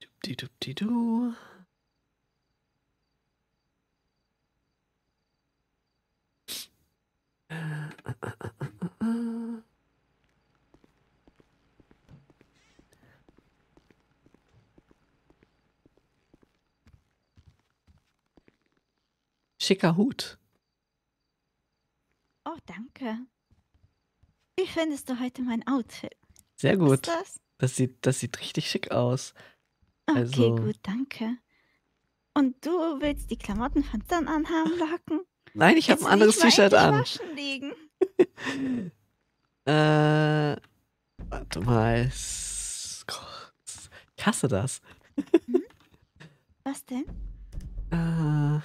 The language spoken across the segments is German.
Dupdi-dupdi-du. Schicker Hut. Oh, danke. Wie findest du heute mein Outfit? Sehr gut. das? Das sieht, das sieht richtig schick aus. Okay, Also, gut, danke. Und du willst die Klamotten von dann anhaben, Locken? nein, ich habe ein anderes T-Shirt an. waschen liegen. Äh, warte mal. S- Ich hasse das. Was denn? Äh, wir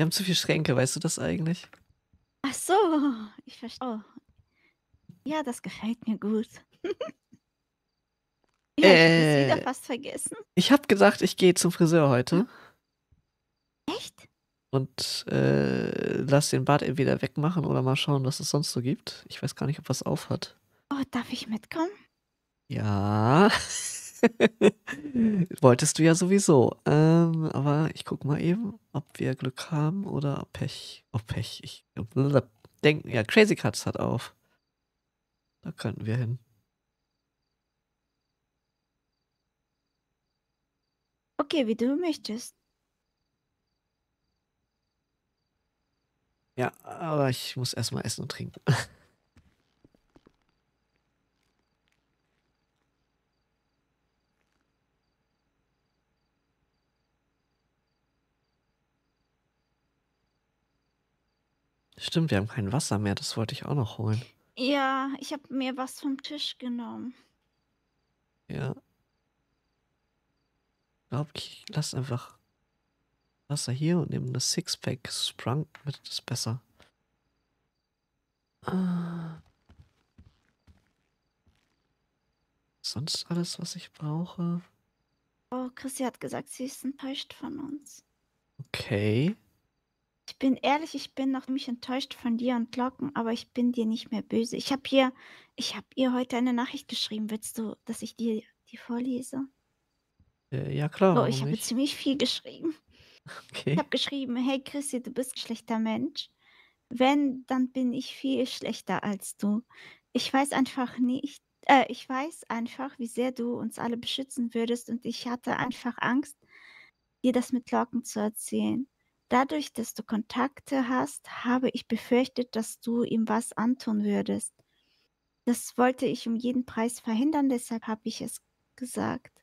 haben zu viele Schränke, weißt du das eigentlich? Ach so, ich verstehe. Oh. Ja, das gefällt mir gut. ja, ich es wieder Äh, fast vergessen. ich habe gedacht, ich gehe zum Friseur heute Echt? und äh, lass den Bart entweder wegmachen oder mal schauen, was es sonst so gibt. Ich weiß gar nicht, ob was auf hat. Oh, darf ich mitkommen? Ja. Wolltest du ja sowieso. Ähm, aber ich guck mal eben, ob wir Glück haben oder Pech. Oh, Pech. Ich denke, ja, Crazy Cuts hat auf. Da könnten wir hin. Okay, wie du möchtest. Ja, aber ich muss erstmal essen und trinken. Stimmt, wir haben kein Wasser mehr, das wollte ich auch noch holen. Ja, ich habe mir was vom Tisch genommen. Ja. Glaube, ich lasse einfach Wasser hier und nehme das Sixpack Sprung mit, das besser. Ah. Sonst alles, was ich brauche. Oh, Chrissy hat gesagt, sie ist enttäuscht von uns. Okay. Ich bin ehrlich, ich bin noch ziemlich enttäuscht von dir und Locken, aber ich bin dir nicht mehr böse. Ich habe hier, ich habe ihr heute eine Nachricht geschrieben. Willst du, dass ich dir die vorlese? Äh, ja, klar, Oh, ich warum habe nicht? ziemlich viel geschrieben. Ich Okay. habe geschrieben, hey Chrissy, du bist ein schlechter Mensch. Wenn, dann bin ich viel schlechter als du. Ich weiß einfach nicht, äh, ich weiß einfach, wie sehr du uns alle beschützen würdest und ich hatte einfach Angst, dir das mit Locken zu erzählen. Dadurch, dass du Kontakte hast, habe ich befürchtet, dass du ihm was antun würdest. Das wollte ich um jeden Preis verhindern, deshalb habe ich es gesagt.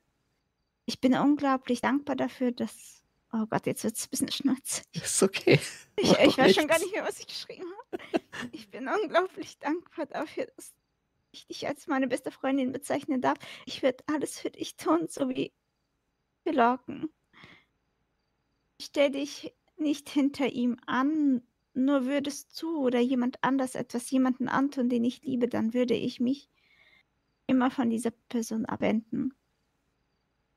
Ich bin unglaublich dankbar dafür, dass. Oh Gott, jetzt wird es ein bisschen schmutzig. Ist okay. Ich, ich weiß schon gar nicht mehr, was ich geschrieben habe. Ich bin unglaublich dankbar dafür, dass ich dich als meine beste Freundin bezeichnen darf. Ich werde alles für dich tun, so wie wir locken. Stell dich nicht hinter ihm an, nur würdest du oder jemand anders etwas jemanden antun, den ich liebe, dann würde ich mich immer von dieser Person abwenden.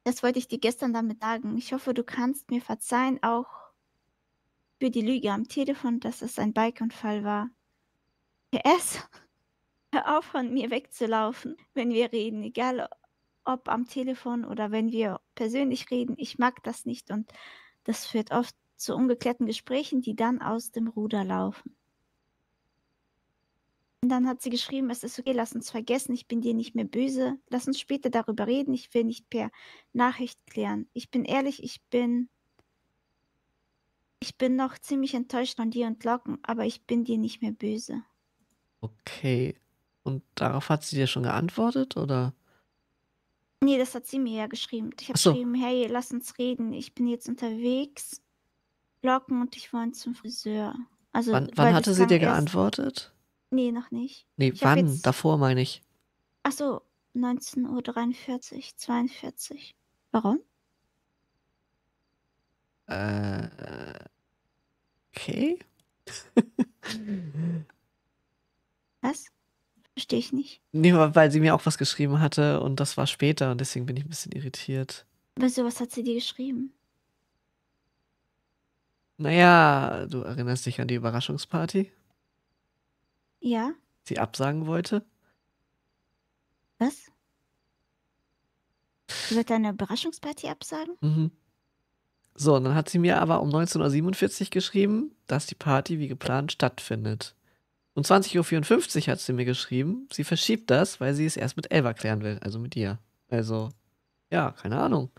Das wollte ich dir gestern damit sagen. Ich hoffe, du kannst mir verzeihen, auch für die Lüge am Telefon, dass es ein Bikeunfall war. PS, hör auf, von mir wegzulaufen, wenn wir reden, egal ob am Telefon oder wenn wir persönlich reden. Ich mag das nicht und das führt oft zu ungeklärten Gesprächen, die dann aus dem Ruder laufen. Und dann hat sie geschrieben, es ist okay, lass uns vergessen, ich bin dir nicht mehr böse, lass uns später darüber reden, ich will nicht per Nachricht klären. Ich bin ehrlich, ich bin ich bin noch ziemlich enttäuscht von dir und Locken, aber ich bin dir nicht mehr böse. Okay. Und darauf hat sie dir schon geantwortet, oder? Nee, das hat sie mir ja geschrieben. Ich habe so. geschrieben, hey, lass uns reden. Ich bin jetzt unterwegs. Locken und ich wollen zum Friseur. Also, Wann, wann hatte sie dir geantwortet? Nee, noch nicht. Nee, Ich wann? jetzt- Davor meine ich. Ach so, 19.43 Uhr, 42. Warum? Äh, okay. Was? Verstehe ich nicht. Nee, weil sie mir auch was geschrieben hatte und das war später und deswegen bin ich ein bisschen irritiert. Wieso, was hat sie dir geschrieben? Naja, du erinnerst dich an die Überraschungsparty, Ja? die absagen wollte? Was? Sie wird eine Überraschungsparty absagen? Mhm. So, und dann hat sie mir aber um 19.47 Uhr geschrieben, dass die Party wie geplant stattfindet. Um 20.54 Uhr hat sie mir geschrieben, sie verschiebt das, weil sie es erst mit Elva klären will, also mit dir. Also, ja, keine Ahnung.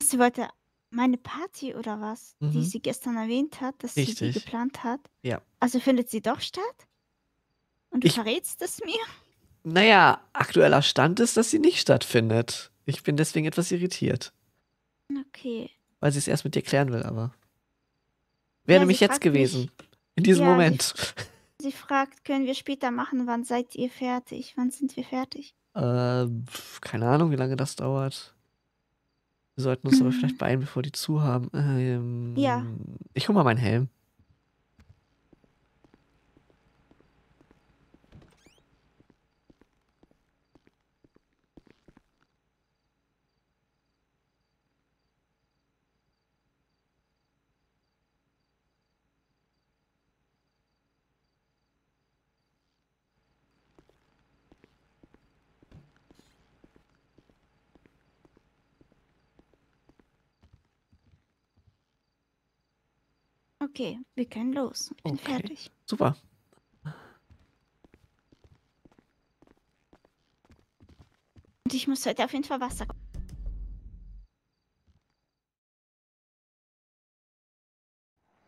Sie wollte meine Party oder was, die Mhm. sie gestern erwähnt hat, dass sie die Richtig. geplant hat. Ja. Also findet sie doch statt? Und du Ich- verrätst es mir? Naja, aktueller Stand ist, dass sie nicht stattfindet. Ich bin deswegen etwas irritiert, Okay. weil sie es erst mit dir klären will, aber. Wäre Ja, nämlich sie jetzt fragt mich- gewesen. In diesem Ja, sie- Moment. Sie fragt, können wir später machen? Wann seid ihr fertig? Wann sind wir fertig? Äh, keine Ahnung, wie lange das dauert. Wir sollten uns aber Mhm. vielleicht beeilen, bevor die zu haben. Ähm, Ja. Ich hol mal meinen Helm. Okay, wir können los. Ich bin Okay. fertig. Super. Und ich muss heute auf jeden Fall Wasser.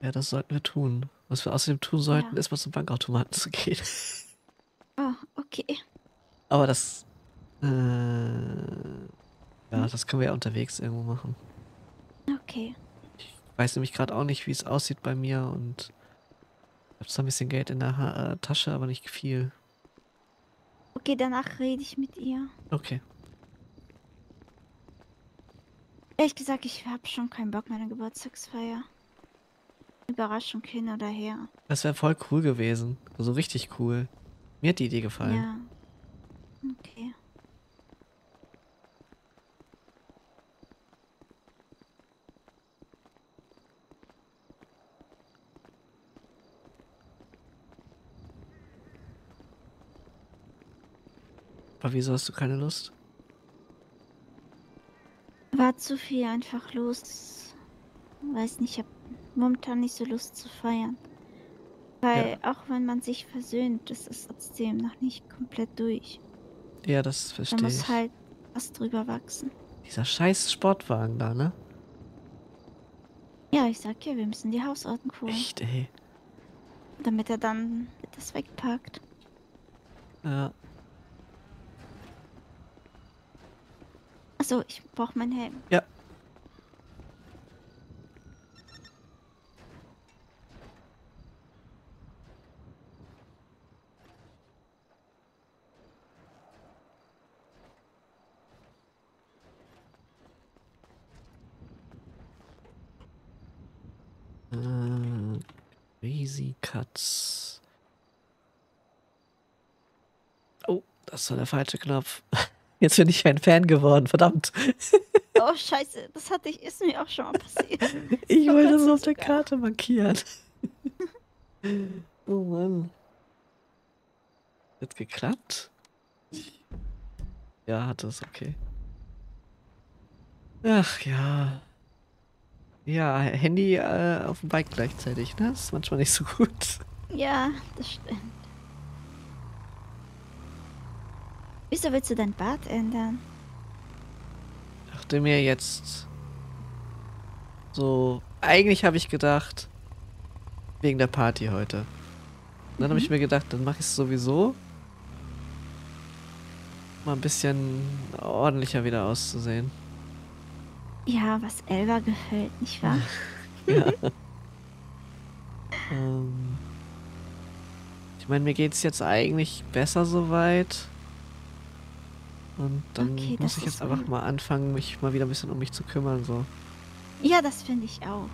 Ja, das sollten wir tun. Was wir außerdem tun sollten, Ja. ist mal zum Bankautomaten zu gehen. Oh, okay. Aber das. Äh, ja, das können wir ja unterwegs irgendwo machen. Okay. Ich weiß nämlich gerade auch nicht, wie es aussieht bei mir und ich habe zwar ein bisschen Geld in der ha äh, Tasche, aber nicht viel. Okay, danach rede ich mit ihr. Okay. Ehrlich gesagt, ich habe schon keinen Bock mehr eine Geburtstagsfeier. Überraschung hin oder her. Das wäre voll cool gewesen. Also richtig cool. Mir hat die Idee gefallen. Ja. Okay. Aber wieso hast du keine Lust? War zu viel einfach los. Weiß nicht, ich habe momentan nicht so Lust zu feiern. Weil auch wenn man sich versöhnt, ist es trotzdem noch nicht komplett durch. Ja, das Da verstehe muss ich. halt was drüber wachsen. Dieser scheiß Sportwagen da, ne? Ja, ich sag ja, wir müssen die Hausordnung holen, Echt, ey. damit er dann das wegpackt. Ja. Achso, ich brauche meinen Helm. Ja. Äh, Cuts. Oh, das war der falsche Knopf. Jetzt bin ich ein Fan geworden, verdammt. Oh, scheiße, das hatte ich, ist mir auch schon mal passiert. Ich Vor wollte es auf der. Karte markieren. oh Mann. Hat geklappt? Ja, hat es, okay. Ach ja. Ja, Handy äh, auf dem Bike gleichzeitig, ne? Das ist manchmal nicht so gut. Ja, das stimmt. Wieso willst du dein Bart ändern? Ich dachte mir jetzt so, eigentlich habe ich gedacht, wegen der Party heute. Und dann habe ich mir gedacht, dann mache ich es sowieso. Mal ein bisschen ordentlicher wieder auszusehen. Ja, was Elva gefällt, nicht wahr? Ja. ähm, ich meine, mir geht es jetzt eigentlich besser soweit. Und dann Okay, muss ich jetzt einfach gut. mal anfangen, mich mal wieder ein bisschen um mich zu kümmern. So. Ja, das finde ich auch.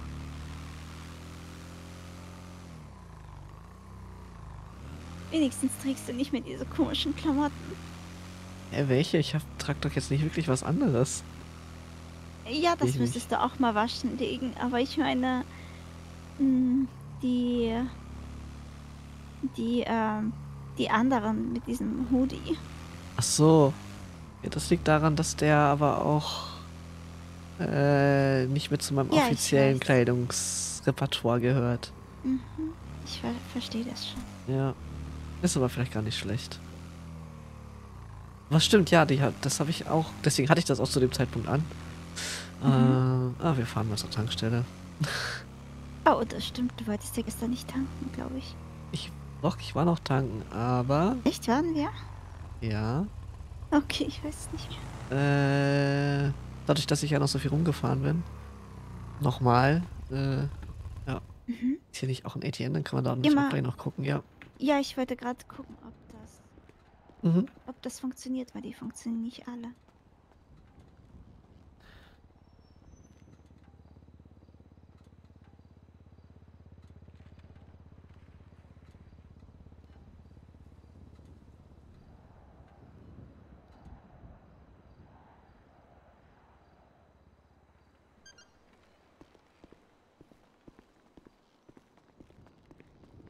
Wenigstens trägst du nicht mehr diese komischen Klamotten. Hä, welche? Ich hab, trag doch jetzt nicht wirklich was anderes. Ja, das Ich müsstest du auch mal waschen legen. Aber ich meine, mh, die, die, ähm, die anderen mit diesem Hoodie. Ach so. Ja, das liegt daran, dass der aber auch äh, nicht mehr zu meinem Ja, ich offiziellen. Kleidungsrepertoire gehört. Mhm. Ich ver verstehe das schon. Ja. Ist aber vielleicht gar nicht schlecht. Was stimmt, ja, die hat, das habe ich auch. Deswegen hatte ich das auch zu dem Zeitpunkt an. Mhm. Äh, ah, wir fahren mal zur Tankstelle. Oh, das stimmt. Du wolltest ja gestern nicht tanken, glaube ich. Doch, ich war noch tanken, aber Echt, waren wir? ja. Okay, ich weiß nicht mehr. Äh, dadurch, dass ich ja noch so viel rumgefahren bin. Nochmal. Äh, Mhm. ist hier nicht auch ein ATM? Dann kann man da nicht gleich noch gucken, ja. Ja, ich wollte gerade gucken, ob das, Mhm. ob das funktioniert, weil die funktionieren nicht alle.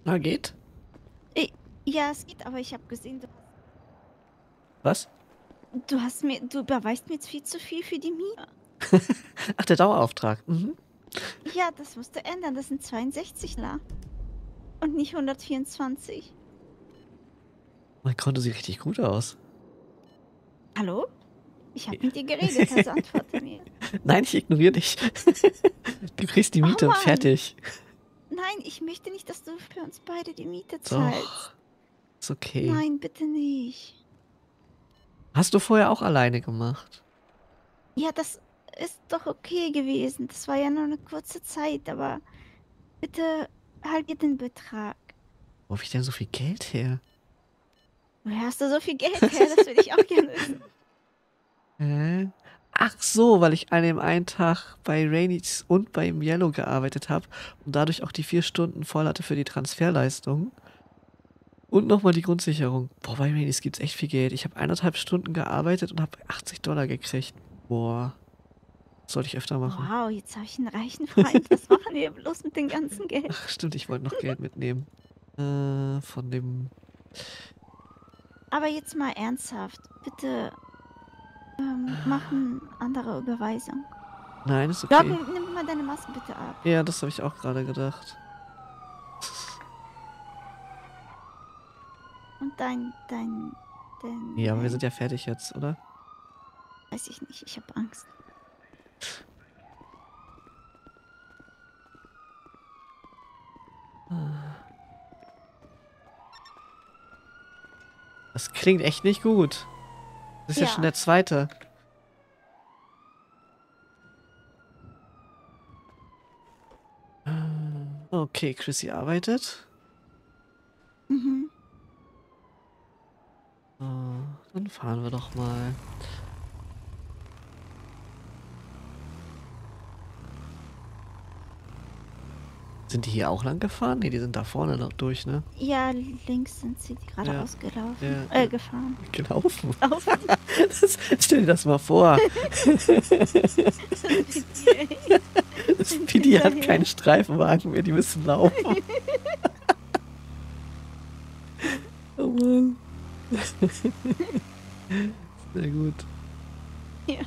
Na, geht. Ja, es geht, aber ich habe gesehen, du, Was? du hast mir, du überweist mir jetzt viel zu viel für die Miete. Ach, der Dauerauftrag. Mhm. Ja, das musst du ändern. Das sind 62 La. Und nicht 124. Mein Konto sieht richtig gut aus. Hallo? Ich habe mit dir geredet, also antworte mir. Nein, ich ignoriere dich. du kriegst die Oh, Miete und Mann. fertig. Nein, ich möchte nicht, dass du für uns beide die Miete zahlst. Doch. Ist okay. Nein, bitte nicht. Hast du vorher auch alleine gemacht? Ja, das ist doch okay gewesen. Das war ja nur eine kurze Zeit, aber bitte halbier den Betrag. Wo hab ich denn so viel Geld her? Woher hast du so viel Geld her? Das würde ich auch gerne wissen. Hä? Ach so, weil ich an dem einen Tag bei Rainys und beim Yellow gearbeitet habe und dadurch auch die vier Stunden voll hatte für die Transferleistung. Und nochmal die Grundsicherung. Boah, bei Rainys gibt's echt viel Geld. Ich habe eineinhalb Stunden gearbeitet und habe 80 Dollar gekriegt. Boah. Das sollte ich öfter machen. Wow, jetzt habe ich einen reichen Freund. Was machen wir bloß mit dem ganzen Geld? Ach, stimmt, ich wollte noch Geld mitnehmen. Äh, von dem. Aber jetzt mal ernsthaft. Bitte ähm, mach eine andere Überweisung. Nein, ist okay. Logan, nimm mal deine Maske bitte ab. Ja, das habe ich auch gerade gedacht. Und dein, dein, dein. Ja, aber wir sind ja fertig jetzt, oder? Weiß ich nicht, ich habe Angst. Das klingt echt nicht gut. Das ist ja, Ja. schon der zweite. Äh, Okay, Chrissy arbeitet. Mhm. So, dann fahren wir doch mal. Sind die hier auch lang gefahren? Ne, die sind da vorne noch durch, ne? Ja, links sind sie gerade Ja. ausgelaufen. Ja, Äh, gefahren. Gelaufen. Auf Das, stell dir das mal vor. Das Pidi hat Hinterher. keinen Streifenwagen mehr, die müssen laufen. oh Mann. Sehr gut. Ja.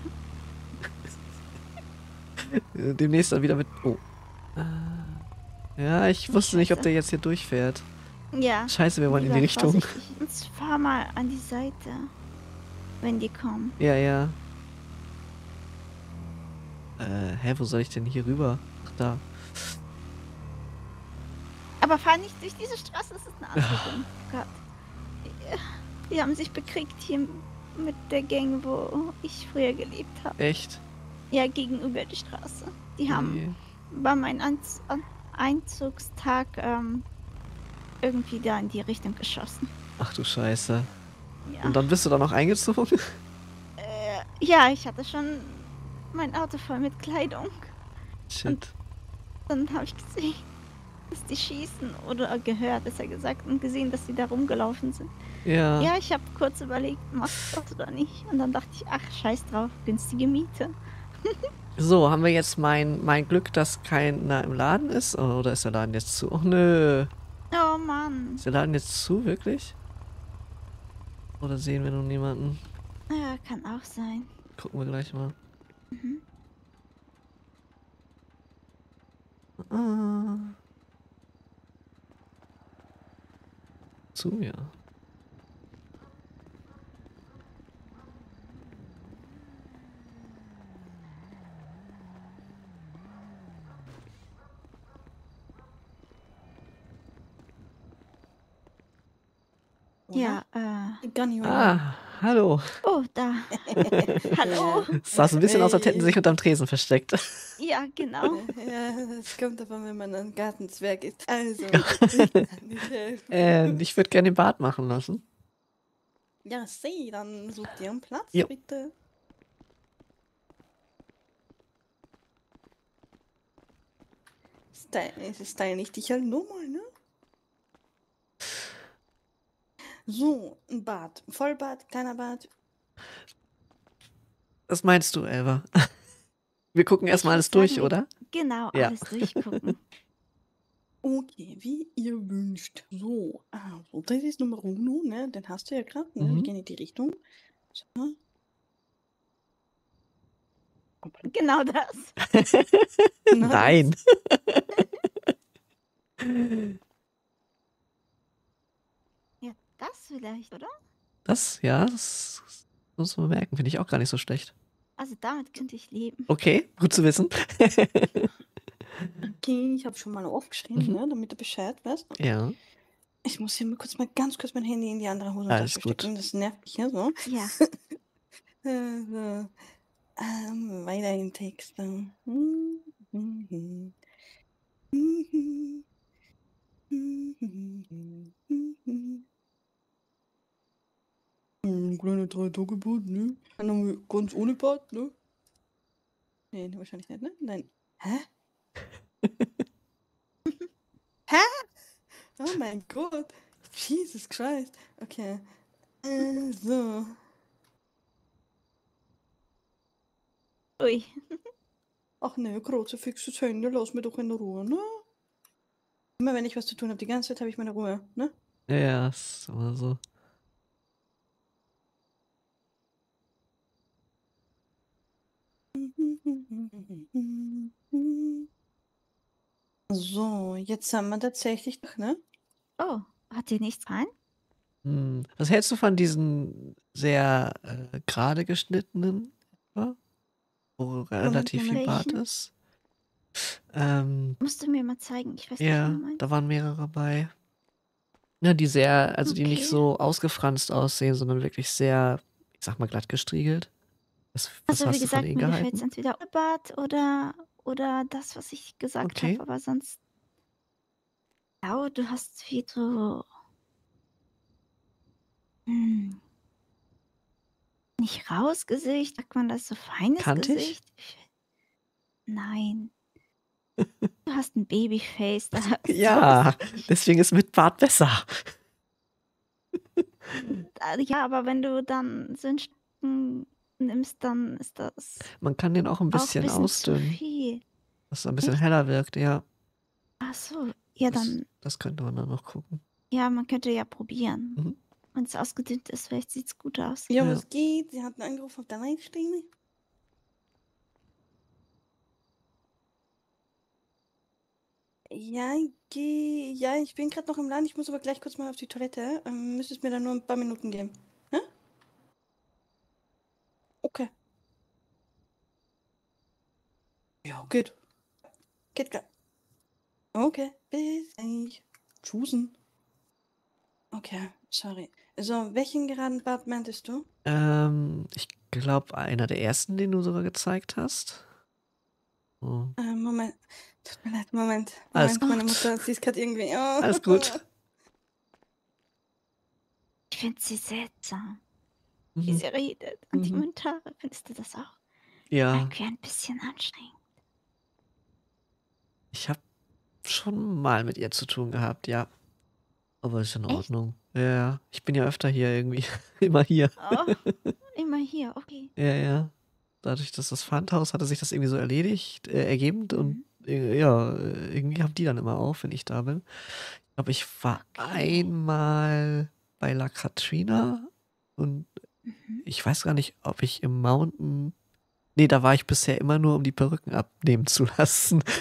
Demnächst dann wieder mit. Oh. Ah. Ja, ich wusste nicht, ob der jetzt hier durchfährt. Ja. Scheiße, wir wollen in die Richtung. vorsichtig. Jetzt fahr mal an die Seite, wenn die kommen. Ja, ja. Äh, hä, wo soll ich denn hier rüber? Ach, da. Aber fahr nicht durch diese Straße, das ist eine andere. Gott. Die haben sich bekriegt hier mit der Gang, wo ich früher gelebt habe. Echt? Ja, gegenüber die Straße. Die haben Nee. bei meinem Einz An- Einzugstag ähm, irgendwie da in die Richtung geschossen. Ach du Scheiße. Ja. Und dann bist du da noch eingezogen? Äh, ja, ich hatte schon mein Auto voll mit Kleidung. Shit. Dann habe ich gesehen, dass die schießen oder gehört, besser gesagt, und gesehen, dass die da rumgelaufen sind. Ja. Ja, ich habe kurz überlegt, machst du das oder nicht? Und dann dachte ich, ach, scheiß drauf, günstige Miete. So, haben wir jetzt mein, mein Glück, dass keiner im Laden ist? Oder ist der Laden jetzt zu? Oh nö. Oh Mann. Ist der Laden jetzt zu, wirklich? Oder sehen wir nun niemanden? Ja, kann auch sein. Gucken wir gleich mal. Mhm. Ah. Zu mir. Ja, äh. Gunny Ah, hallo. Oh, da. Hallo. Es sah so ein bisschen aus, als hätten sie sich unterm Tresen versteckt. Ja, genau. Ja, das kommt davon, wenn man ein Gartenzwerg ist. Also, ich nicht helfen. Ähm, ich würde gerne den Bart machen lassen. Ja, seh, dann such dir einen Platz, Jo. bitte. Style, es ist Style nicht dich halt nur mal, ne? So, ein Bart. Vollbart, kleiner Bart. Was meinst du, Elva? Wir gucken erstmal alles durch, sagen, oder? Genau, Ja. alles durchgucken. Okay, wie ihr wünscht. So, also, das ist Nummer uno, ne? Den hast du ja gerade, ne? Mhm. Wir gehen in die Richtung. So. genau das. Nein. Das vielleicht, oder? Das, ja, das muss man merken. Finde ich auch gar nicht so schlecht. Also damit könnte ich leben. Okay, gut zu wissen. Okay, ich habe schon mal aufgeschrieben, Mhm. ne? Damit du Bescheid weißt. ja. Ich muss hier mal kurz mal ganz kurz mein Handy in die andere Alles Hosentasche gut. stecken. Das nervt mich ja so. Ja. So. Ähm, weiter im Text. dann. Mhm, mhm. Mhm. Mhm. Mhm. Ein kleiner drei Tage Bad, ne? Dann haben wir ganz ohne Bad, ne? Nee, wahrscheinlich nicht, ne? Nein. Hä? Hä? Oh mein Gott. Jesus Christ. Okay. Äh, so. Ui. Ach ne, große fixes Handy, lass mich doch in Ruhe, ne? Immer wenn ich was zu tun habe, die ganze Zeit habe ich meine Ruhe, ne? Ja, ja, ist immer so. So, jetzt haben wir tatsächlich doch, ne? Oh, hat dir nichts rein? Hm, Was hältst du von diesen sehr äh, gerade geschnittenen, etwa? wo relativ viel. Bart ist? Ähm, Musst du mir mal zeigen. Ich weiß nicht, ja, wie du meinst. da waren mehrere bei. Ja, die sehr, also die nicht Okay. so ausgefranst aussehen, sondern wirklich sehr, ich sag mal, glatt gestriegelt. Was, was Also wie hast du von gesagt, mir gefällt es entweder Bart oder, oder das, was ich gesagt Okay. habe, aber sonst. Ja, du hast viel so. Hm, nicht raus Gesicht, sagt man das so feines Kantig? Gesicht? Ich- Nein. Du hast ein Babyface. Da Ja, deswegen ist mit Bart besser. Äh, Ja, aber wenn du dann so einen nimmst, dann ist das Man kann den auch ein auch ein bisschen bisschen ausdünnen, dass er ein bisschen Echt? heller wirkt, ja. Ach so, ja, Das, dann, das könnte man dann noch gucken. ja, man könnte ja probieren. Mhm. Wenn es ausgedünnt ist, vielleicht sieht es gut aus. Ja, Ja. was geht? Sie hat einen Anruf auf der Leitstelle. Ja, ich geh, ja, ich bin gerade noch im Laden. Ich muss aber gleich kurz mal auf die Toilette. Ähm, müsstest mir dann nur ein paar Minuten geben. Ja? Okay. Ja, geht. Geht klar. Okay, bis gleich. Tschüssen. Okay, sorry. So, welchen geraden Bart meintest du? Ähm, ich glaube, einer der ersten, den du sogar gezeigt hast. So. Äh, Moment. Tut mir leid, Moment. Alles Moment, meine gut. Mutter, sie ist gerade irgendwie. Oh. Alles gut. Ich finde sie seltsam, wie Mhm. sie redet. Und die Mhm. Kommentare, findest du das auch? Ja, Irgendwie ein bisschen anstrengend. Ich habe schon mal mit ihr zu tun gehabt, ja. Aber ist in Echt? Ordnung. Ja, ich bin ja öfter hier irgendwie. Immer hier. Oh, immer hier, okay. Ja, ja. Dadurch, dass das Pfandhaus hatte sich das irgendwie so erledigt, äh, ergeben und Mhm. äh, ja, äh, irgendwie haben die dann immer auf, wenn ich da bin. Ich glaube, ich war Okay. einmal bei La Katrina und Mhm. Ich weiß gar nicht, ob ich im Mountain. Nee, da war ich bisher immer nur, um die Perücken abnehmen zu lassen.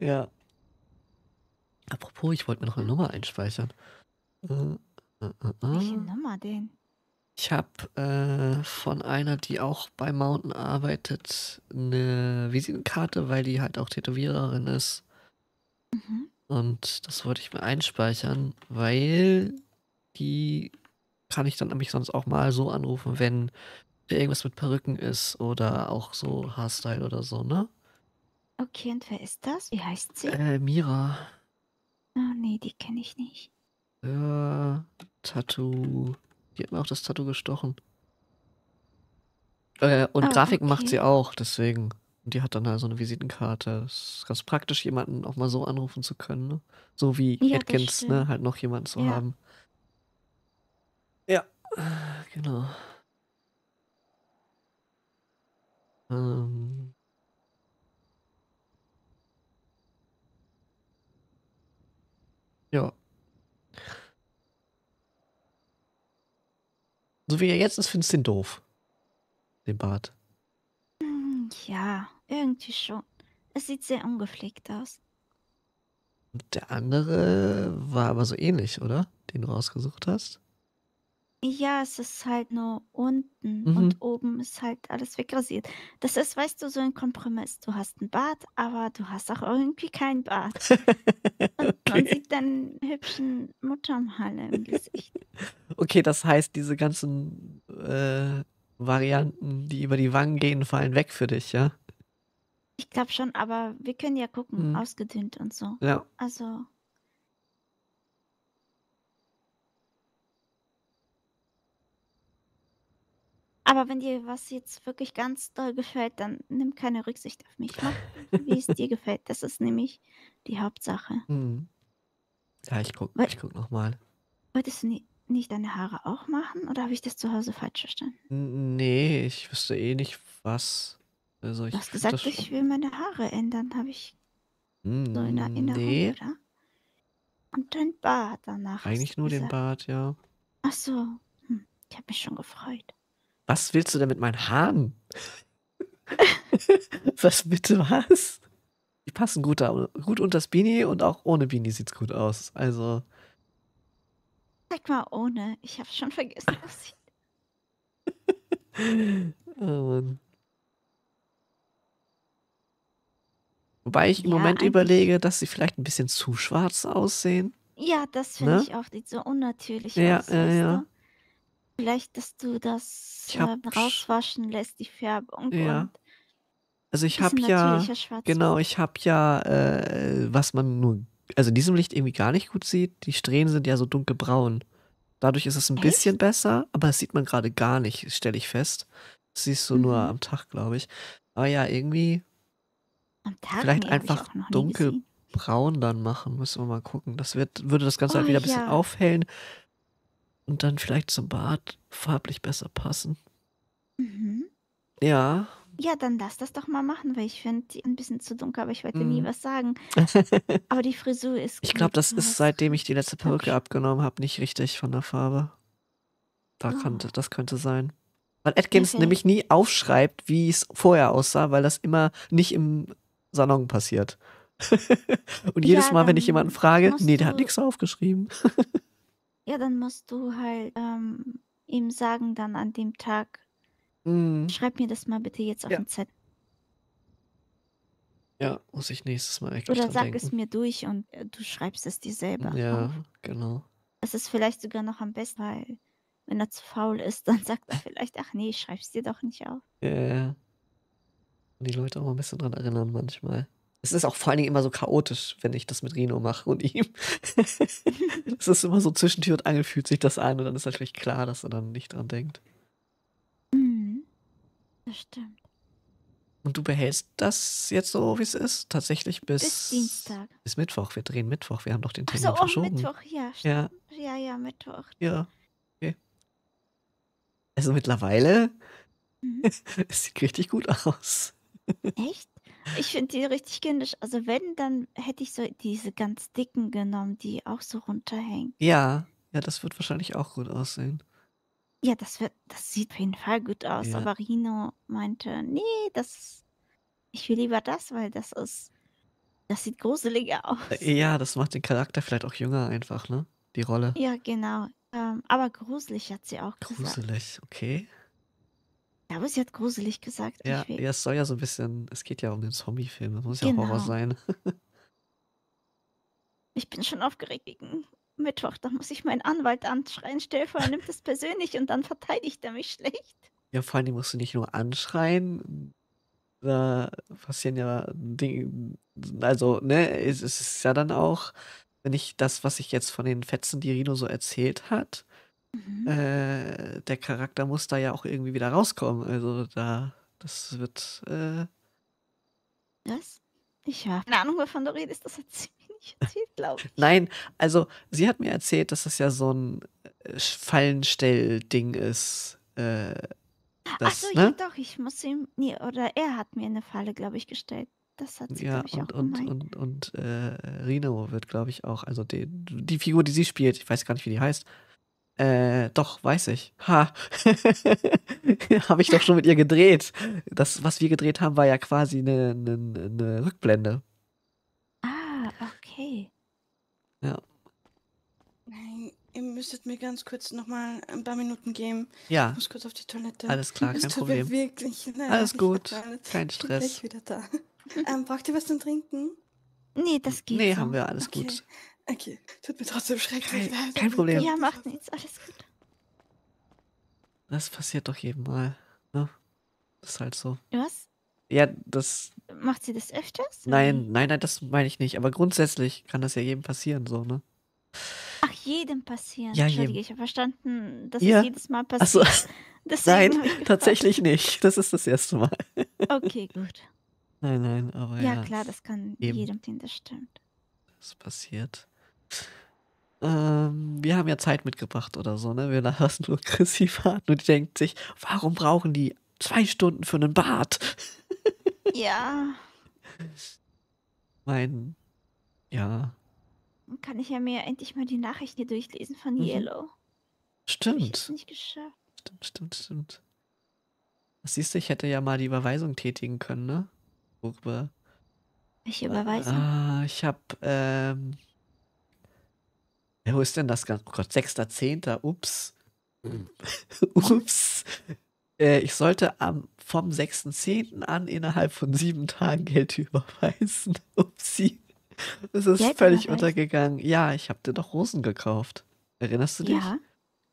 Ja. Apropos, ich wollte mir noch eine Nummer einspeichern. Äh, äh, äh, Welche äh. Nummer denn? Ich habe äh, von einer, die auch bei Mountain arbeitet, eine Visitenkarte, weil die halt auch Tätowiererin ist. Mhm. Und das wollte ich mir einspeichern, weil die kann ich dann nämlich sonst auch mal so anrufen, wenn irgendwas mit Perücken ist oder auch so Haarstyle oder so, ne? Okay, und wer ist das? Wie heißt sie? Äh, Mira. Oh nee, die kenne ich nicht. Ja, Tattoo. Die hat mir auch das Tattoo gestochen. Äh, und Ah, Grafiken macht sie okay. auch, deswegen. Und die hat dann halt so eine Visitenkarte. Das ist ganz praktisch, jemanden auch mal so anrufen zu können, ne? So wie Ja, Atkins, ne? Halt noch jemanden zu Ja. haben. Ja, genau. Ähm. Ja. So wie er jetzt ist, findest du den doof. Den Bart. Hm, Ja, irgendwie schon. Es sieht sehr ungepflegt aus. Und der andere war aber so ähnlich, oder? Den du rausgesucht hast. Ja, es ist halt nur unten Mhm. und oben ist halt alles wegrasiert. Das ist, weißt du, so ein Kompromiss. Du hast einen Bart, aber du hast auch irgendwie keinen Bart. Und man okay. sieht deinen hübschen Muttermale im Gesicht. okay, das heißt, diese ganzen äh, Varianten, die über die Wangen gehen, fallen weg für dich, ja? Ich glaube schon, aber wir können ja gucken, Mhm. ausgedünnt und so. Ja. Also, aber wenn dir was jetzt wirklich ganz doll gefällt, dann nimm keine Rücksicht auf mich. Mach, wie es dir gefällt. Das ist nämlich die Hauptsache. Mhm. Ja, ich guck, Weil- ich guck nochmal. Wolltest du nie, nicht deine Haare auch machen oder habe ich das zu Hause falsch verstanden? Nee, ich wüsste eh nicht, was. Also ich Du hast gesagt, ich will meine Haare ändern, habe ich Hm, so in Erinnerung, Nee, oder? Und dein Bart danach. eigentlich nur den gesagt. Bart, ja. Ach so, hm, ich habe mich schon gefreut. Was willst du denn mit meinen Haaren? was bitte was? Die passen gut, da, gut unter das Beanie und auch ohne Beanie sieht's gut aus. Also, Sag mal ohne, ich habe schon vergessen, was ich oh Mann. Wobei ich im Ja, Moment überlege, dass sie vielleicht ein bisschen zu schwarz aussehen. Ja, das finde Ne? ich auch, sieht so unnatürlich Ja, aus, ja, weißt ja. Vielleicht, dass du das Ich hab äh, sch- rauswaschen lässt, die Färbung Ja. und Also ich bisschen habe ja, natürlicher genau, ich habe ja, äh, was man nur, also in diesem Licht irgendwie gar nicht gut sieht, die Strähnen sind ja so dunkelbraun. Dadurch ist es ein Echt? bisschen besser, aber das sieht man gerade gar nicht, stelle ich fest. Das siehst du nur Mhm. am Tag, glaube ich. Aber ja, irgendwie Am Tag vielleicht ich einfach auch noch nie dunkel- gesehen. braun dann machen, müssen wir mal gucken. Das wird, würde das Ganze halt Oh, wieder ein bisschen ja. aufhellen und dann vielleicht zum Bart farblich besser passen. Mhm. Ja. Ja, dann lass das doch mal machen, weil ich finde die ein bisschen zu dunkel, aber ich wollte nie Mhm. was sagen. Aber die Frisur ist Ich glaube, das ist, seitdem ich die letzte. Perücke abgenommen habe, nicht richtig von der Farbe. Da Oh. könnte, das könnte sein. Weil Atkins Okay. nämlich nie aufschreibt, wie es vorher aussah, weil das immer nicht im Salon passiert. Und jedes Ja, Mal, wenn ich jemanden frage, nee, der hat nichts aufgeschrieben. Ja, dann musst du halt ähm, ihm sagen, dann an dem Tag, Hm, schreib mir das mal bitte jetzt auf Ja. den Zettel. ja, muss ich nächstes Mal echt Oder sag denken. es mir durch und äh, du schreibst es dir selber. Ja, auf. genau. Das ist vielleicht sogar noch am besten, weil wenn er zu faul ist, dann sagt er vielleicht, ach nee, ich schreib's dir doch nicht auf. Ja, ja, ja. Und die Leute auch mal ein bisschen dran erinnern manchmal. Es ist auch vor allen Dingen immer so chaotisch, wenn ich das mit Rino mache und ihm. Es ist immer so zwischen Tür und Angel fühlt sich das an und dann ist natürlich klar, dass er dann nicht dran denkt. Mhm. Das stimmt. Und du behältst das jetzt so, wie es ist? Tatsächlich bis, Bis Dienstag. Bis Mittwoch. Wir drehen Mittwoch. Wir haben doch den Termin Achso, oh, verschoben. Mittwoch, ja. Ja. Ja, ja, Mittwoch. ja. Okay. Also mittlerweile, Mhm. es sieht richtig gut aus. Echt? Ich finde die richtig kindisch. Also wenn, dann hätte ich so diese ganz dicken genommen, die auch so runterhängen. Ja, ja, das wird wahrscheinlich auch gut aussehen. Ja, das wird, das sieht auf jeden Fall gut aus. Ja. Aber Rino meinte, nee, das, ich will lieber das, weil das ist, das sieht gruseliger aus. Äh, Ja, das macht den Charakter vielleicht auch jünger einfach, ne? Die Rolle. Ja, genau. Ähm, aber gruselig hat sie auch gesagt. Gruselig, okay. Ich glaube, sie hat gruselig gesagt. Ja, ich ja, es soll ja so ein bisschen, es geht ja um den Zombie-Film, das muss ja Horror Genau. sein. Ich bin schon aufgeregt gegen Mittwoch. Da muss ich meinen Anwalt anschreien. Stell vor, er nimmt es persönlich und dann verteidigt er mich schlecht. Ja, vor allem musst du nicht nur anschreien, da passieren ja Dinge, also, ne, es ist ja dann auch, wenn ich das, was ich jetzt von den Fetzen, die Rino so erzählt hat, Mhm. äh, der Charakter muss da ja auch irgendwie wieder rauskommen. Also da, das wird, äh, Was? Ich habe keine Ahnung, wovon du redest. Das hat sie mir nicht erzählt, glaube ich. nein, also sie hat mir erzählt, dass das ja so ein äh, Fallenstell-Ding ist. Äh, Ach das, so, ja ne? doch, ich muss ihm, nee, oder er hat mir eine Falle, glaube ich, gestellt. Das hat sie, Ja, glaube ich, und, auch und, gemeint. und, und äh, Rino wird, glaube ich, auch, also die, die Figur, die sie spielt, ich weiß gar nicht, wie die heißt. Äh, doch, weiß ich. Ha. Habe ich doch schon mit ihr gedreht. Das, was wir gedreht haben, war ja quasi eine, eine, eine Rückblende. Ah, okay. Nein, ihr müsstet mir ganz kurz nochmal ein paar Minuten geben. Ich Ja, muss kurz auf die Toilette. alles klar, es kein tut Problem. mir wirklich leid. Alles ich gut, kein ich bin Stress. wieder da. ähm, braucht ihr was zum Trinken? Nee, das geht Nee, so. haben wir alles Okay. gut. Okay, tut mir trotzdem schrecklich Kein- leid. kein Problem. Ja, macht nichts, alles gut. Das passiert doch jedem Mal. Ne? Das ist halt so. Was? Ja, das. Macht sie das öfters? Nein, nein, nein, das meine ich nicht. Aber grundsätzlich kann das ja jedem passieren, so, ne? Ach, jedem passieren. Ja, Entschuldige, jedem. ich habe verstanden, dass Ja. es jedes Mal Ach so. passiert. Deswegen Nein, tatsächlich nicht. Das ist das erste Mal. Okay, gut. Nein, nein, aber Ja, ja. klar, das kann eben. jedem passieren, das stimmt. Das passiert. Ähm, wir haben ja Zeit mitgebracht oder so, ne? Wir lassen nur Chrissy warten und die denkt sich, warum brauchen die zwei Stunden für einen Bad? Ja, Mein, ja, dann kann ich ja mir endlich mal die Nachricht hier durchlesen von Mhm. Yellow. Hab ich stimmt. nicht geschafft. Stimmt, stimmt, stimmt. Das siehst du, ich hätte ja mal die Überweisung tätigen können, ne? Worüber? Welche Überweisung? Ah, ich hab, ähm. Ja, wo ist denn das Ganze? Oh Gott, 6.10. Ups. Ups. Äh, ich sollte am, vom 6.10. an innerhalb von sieben Tagen Geld überweisen. Upsi. Das ist Geld völlig überweisen? untergegangen. Ja, ich habe dir doch Rosen gekauft. Erinnerst du dich? Ja,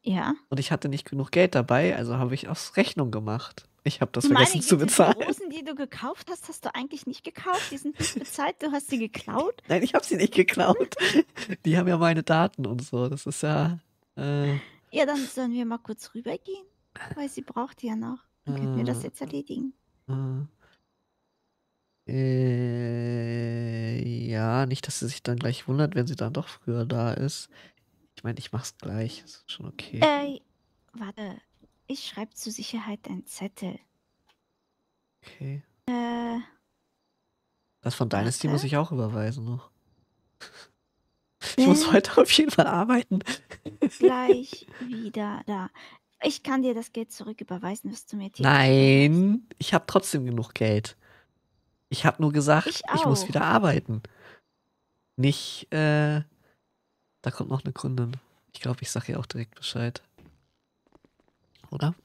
ja. Und ich hatte nicht genug Geld dabei, also habe ich aus Rechnung gemacht. Ich habe das Meine vergessen zu Güte, bezahlen. Die Rosen, die du gekauft hast, hast du eigentlich nicht gekauft. Die sind nicht bezahlt, du hast sie geklaut. Nein, ich habe sie nicht geklaut. Die haben ja meine Daten und so. Das ist ja. Äh, Ja, dann sollen wir mal kurz rübergehen, weil sie braucht die ja noch. Dann könnten wir das äh, jetzt erledigen. äh, äh, ja, nicht, dass sie sich dann gleich wundert, wenn sie dann doch früher da ist. Ich meine, ich mach's gleich. Ist schon okay. Äh, warte. Ich schreibe zur Sicherheit einen Zettel. okay. Äh, Das von Dynasty muss ich auch überweisen noch. Ich muss Äh. heute auf jeden Fall arbeiten. gleich wieder da. Ich kann dir das Geld zurück überweisen, was du mir Nein, ich habe trotzdem genug Geld. Ich habe nur gesagt, Ich ich, muss wieder arbeiten. Nicht, äh, da kommt noch eine Kundin. Ich glaube, ich sage ihr auch direkt Bescheid. Oder?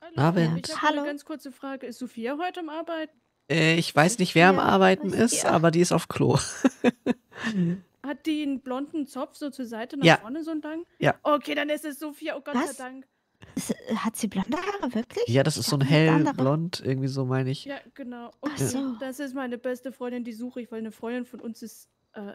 Hallo. Abend. Ich habe Hallo. eine ganz kurze Frage. Ist Sophia heute am Arbeiten? Äh, ich weiß nicht, wer am Ja, Arbeiten weiß ist, ich aber die ist auf Klo. Hat die einen blonden Zopf so zur Seite nach Ja. vorne so lang? Ja. Okay, dann ist es Sophia. Oh Gott sei Was? Dank. Ist, äh, hat sie blonde Haare, wirklich? ja, das Ich ist so ein hellblond, irgendwie so meine ich. Ja, genau. Ach Okay, so. das ist meine beste Freundin, die suche ich, weil eine Freundin von uns ist äh,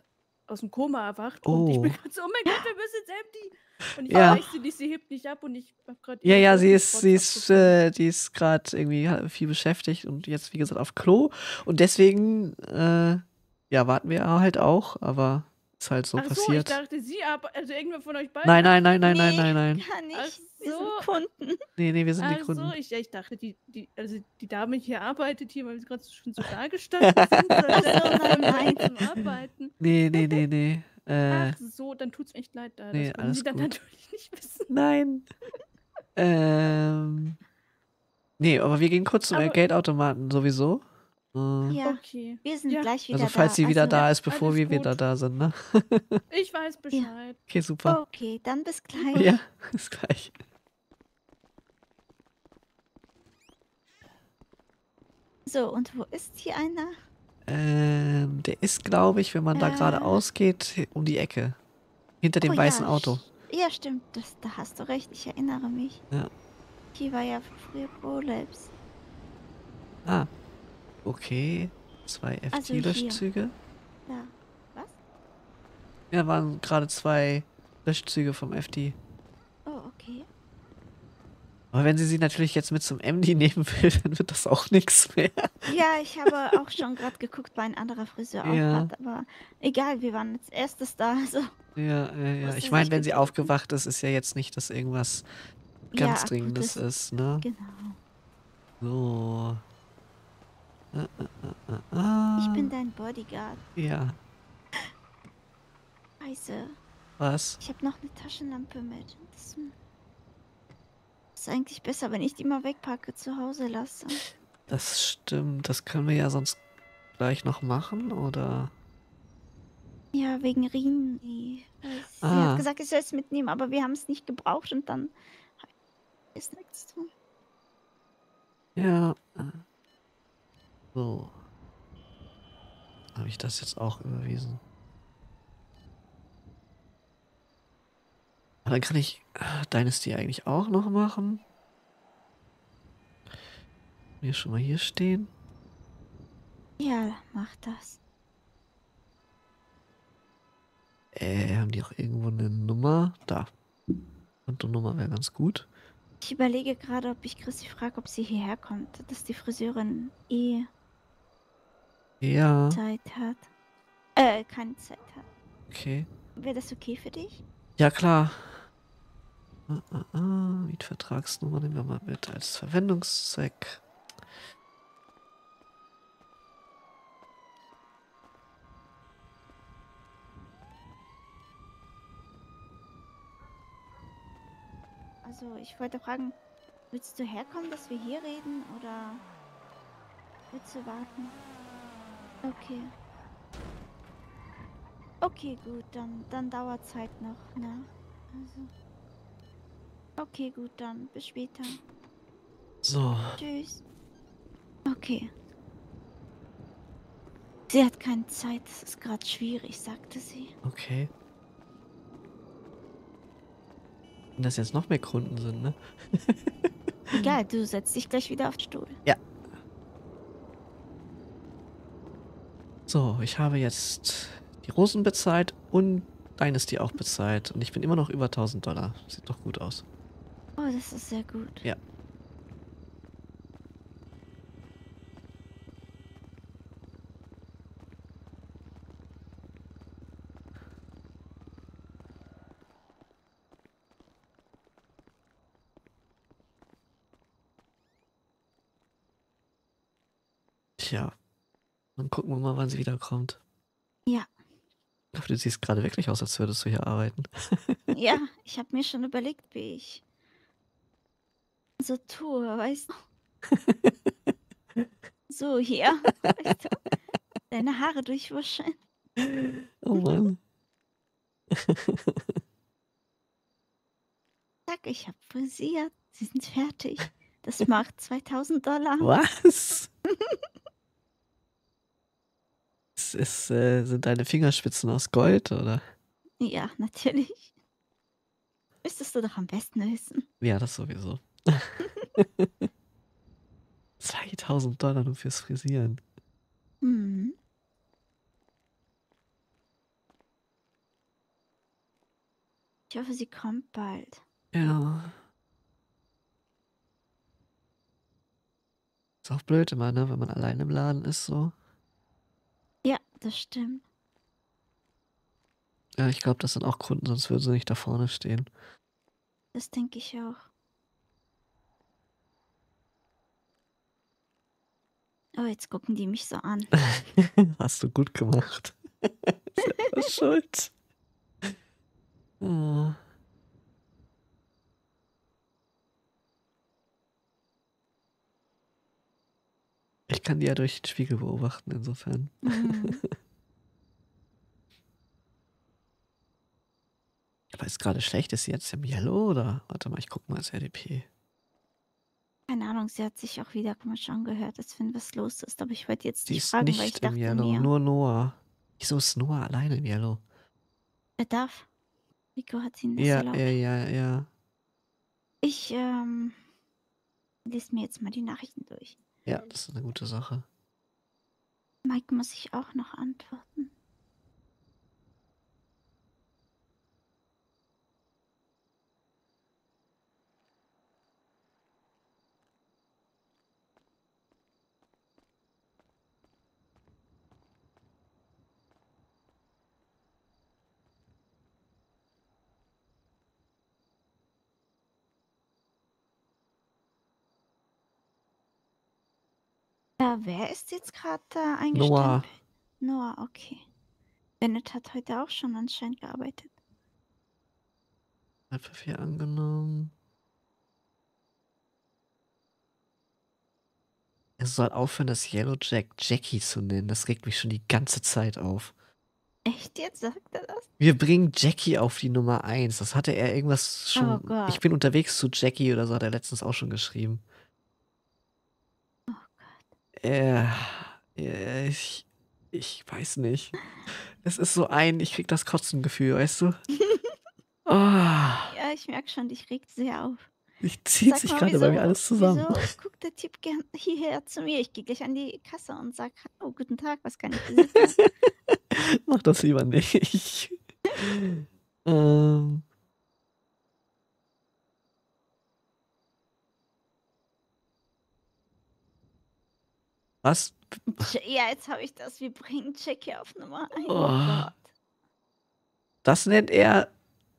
aus dem Koma erwacht. Und ich Oh. bin gerade so, oh mein Gott, wir müssen jetzt Empty. Und ich Ja. sie nicht, sie hebt nicht ab und ich habe gerade Ja, ja, sie ist, sie ist, äh, die ist gerade irgendwie viel beschäftigt und jetzt, wie gesagt, auf Klo. Und deswegen, äh, ja, warten wir halt auch, aber ist halt so Ach so, ich passiert. dachte, sie arbeitet, also irgendwer von euch beiden. Nein, nein, nein, nein, nein, Nee. nein, nein. Kann ich. Ach Wir sind so. Kunden. Nee, nee, wir sind die Ach Kunden. so, ich, ja, ich dachte, die, die, also die Dame hier arbeitet hier, weil sie gerade schon so da gestanden sind. Ach so, nein, nein. zum Arbeiten. Nee, nee, nee, nee. Äh, Ach so, dann tut's mir echt leid. Da. nee, das alles Sie dann gut. natürlich nicht wissen. nein. ähm. Nee, aber wir gehen kurz zum Aber- Geldautomaten sowieso. Äh, Ja, Okay. wir sind Ja. gleich wieder Also falls da. sie wieder Also, da ist, bevor wir gut. wieder da sind, ne? Ich weiß Bescheid. Okay, super. Okay, dann bis gleich. Ja, ist gleich. So, und wo ist hier einer? Ähm, der ist, glaube ich, wenn man da Äh. geradeaus geht, um die Ecke. Hinter dem Oh weißen ja, Auto. Ja, stimmt. Das, da hast du recht. Ich erinnere mich. Ja. Hier war ja früher ProLabs. Ah. Okay. Zwei Also. FT-Löschzüge. Ja. Was? Ja, waren gerade zwei Löschzüge vom FT. Oh, okay. Aber wenn sie sie natürlich jetzt mit zum MD nehmen will, dann wird das auch nichts mehr. Ja, ich habe auch schon gerade geguckt, weil ein anderer Friseur auch Ja. hat. Aber egal, wir waren als erstes da. Also, Ja, ja, ja. Ich meine, wenn sie aufgewacht ist, ist ja jetzt nicht, dass irgendwas Ja, ganz akutes- Dringendes ist, ne? genau. So. Äh, äh, äh. Ich bin dein Bodyguard. Ja. Scheiße. Was? Ich habe noch eine Taschenlampe mit. Das ist eigentlich besser, wenn ich die mal wegpacke, zu Hause lasse. Das stimmt. Das können wir ja sonst gleich noch machen, oder? Ja, wegen Rini. Weil Sie Ah. hat gesagt, ich soll es mitnehmen, aber wir haben es nicht gebraucht und dann ist nichts zu tun. Ja. äh. So. Habe ich das jetzt auch überwiesen? Dann kann ich äh, Dynasty eigentlich auch noch machen. Wir schon mal hier stehen. Ja, mach das. Äh, haben die auch irgendwo eine Nummer? Da. Kontonummer wäre ganz gut. Ich überlege gerade, ob ich Chrissy frage, ob sie hierher kommt, dass die Friseurin eh Ja, Zeit hat. Äh, keine Zeit hat. okay. Wäre das okay für dich? Ja, klar. Ah, ah, ah. Mietvertragsnummer nehmen wir mal mit als Verwendungszweck. Also, ich wollte fragen, willst du herkommen, dass wir hier reden oder willst du warten? Okay. Okay, gut, dann, dann dauert Zeit noch, ne? Also. Okay, gut, dann bis später. So, Tschüss. Okay. Sie hat keine Zeit, das ist gerade schwierig, sagte sie. okay. Wenn das jetzt noch mehr Kunden sind, ne? Egal, du setzt dich gleich wieder auf den Stuhl. So, ich habe jetzt die Rosen bezahlt und Dynasty auch bezahlt. Und ich bin immer noch über 1000 Dollar. Sieht doch gut aus. Oh, das ist sehr gut. Ja. Tja. Dann gucken wir mal, wann sie wiederkommt. Ja. Aber du siehst gerade wirklich aus, als würdest du hier arbeiten. Ja, ich habe mir schon überlegt, wie ich so tue, weißt du? So hier, weißt du? Deine Haare durchwuscheln. Oh Mann. Sag, ich habe frisiert. Sie sind fertig. Das macht 2000 Dollar. Was? Es ist, äh, sind deine Fingerspitzen aus Gold, oder? Ja, natürlich. Müsstest du doch am besten wissen. Ja, das sowieso. 2000 Dollar nur fürs Frisieren. Hm. Ich hoffe, sie kommt bald. Ja. Ist auch blöd immer, ne, wenn man allein im Laden ist, so. Ja, das stimmt. Ja, ich glaube, das sind auch Kunden, sonst würden sie nicht da vorne stehen. Das denke ich auch. Oh, jetzt gucken die mich so an. Hast du gut gemacht. Selber schuld. Oh. Ich kann die ja durch den Spiegel beobachten, insofern. Mhm. Aber ist gerade schlecht, ist sie jetzt im Yellow oder? Warte mal, ich guck mal als RDP. Keine Ahnung, sie hat sich auch wieder komisch angehört, als wenn was los ist. Aber ich wollte jetzt Die nicht ist fragen, weil ich nicht im dachte Yellow, mir, nur Noah. Wieso ist Noah alleine im Yellow? er darf. Rico hat ihn das Ja, erlaubt. ja, ja, ja. Ich ähm, lese mir jetzt mal die Nachrichten durch. Ja, das ist eine gute Sache. Mike muss ich auch noch antworten. Äh, wer ist jetzt gerade da eingestellt? Noah. Noah, okay. Bennett hat heute auch schon anscheinend gearbeitet. Einfach vier angenommen. Er soll aufhören, das Yellow Jack Jackie zu nennen. Das regt mich schon die ganze Zeit auf. Echt jetzt? Sagt er das? Wir bringen Jackie auf die Nummer 1. Das hatte er irgendwas schon. Oh Gott. ich bin unterwegs zu Jackie oder so, hat er letztens auch schon geschrieben. Oh. Äh, äh, ich, ich weiß nicht. Es ist so ein, ich krieg das Kotzengefühl, weißt du? Oh, Ja, ich merke schon, dich regt sehr auf. ich zieht sich gerade bei mir alles zusammen. Wieso guckt der Typ gern hierher zu mir? Ich gehe gleich an die Kasse und sag, hallo, guten Tag, was kann ich tun? Mach das lieber nicht. ähm. Was? Ja, jetzt habe ich das. Wir bringen Jackie auf Nummer 1. Oh, Oh. Das nennt er.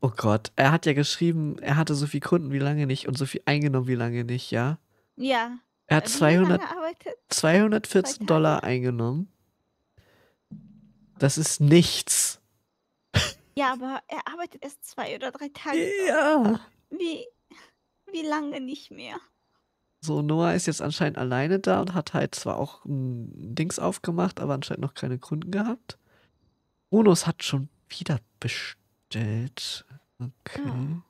Oh Gott, er hat ja geschrieben, er hatte so viel Kunden wie lange nicht und so viel eingenommen wie lange nicht, ja? Ja. Er hat äh, wie 200, lange arbeitet? 214 Tage. Dollar eingenommen. Das ist nichts. Ja, aber er arbeitet erst zwei oder drei Tage. Ja. Wie, wie lange nicht mehr? So, Noah ist jetzt anscheinend alleine da und hat halt zwar auch ein Dings aufgemacht, aber anscheinend noch keine Kunden gehabt. Unos hat schon wieder bestellt. Okay. Ah.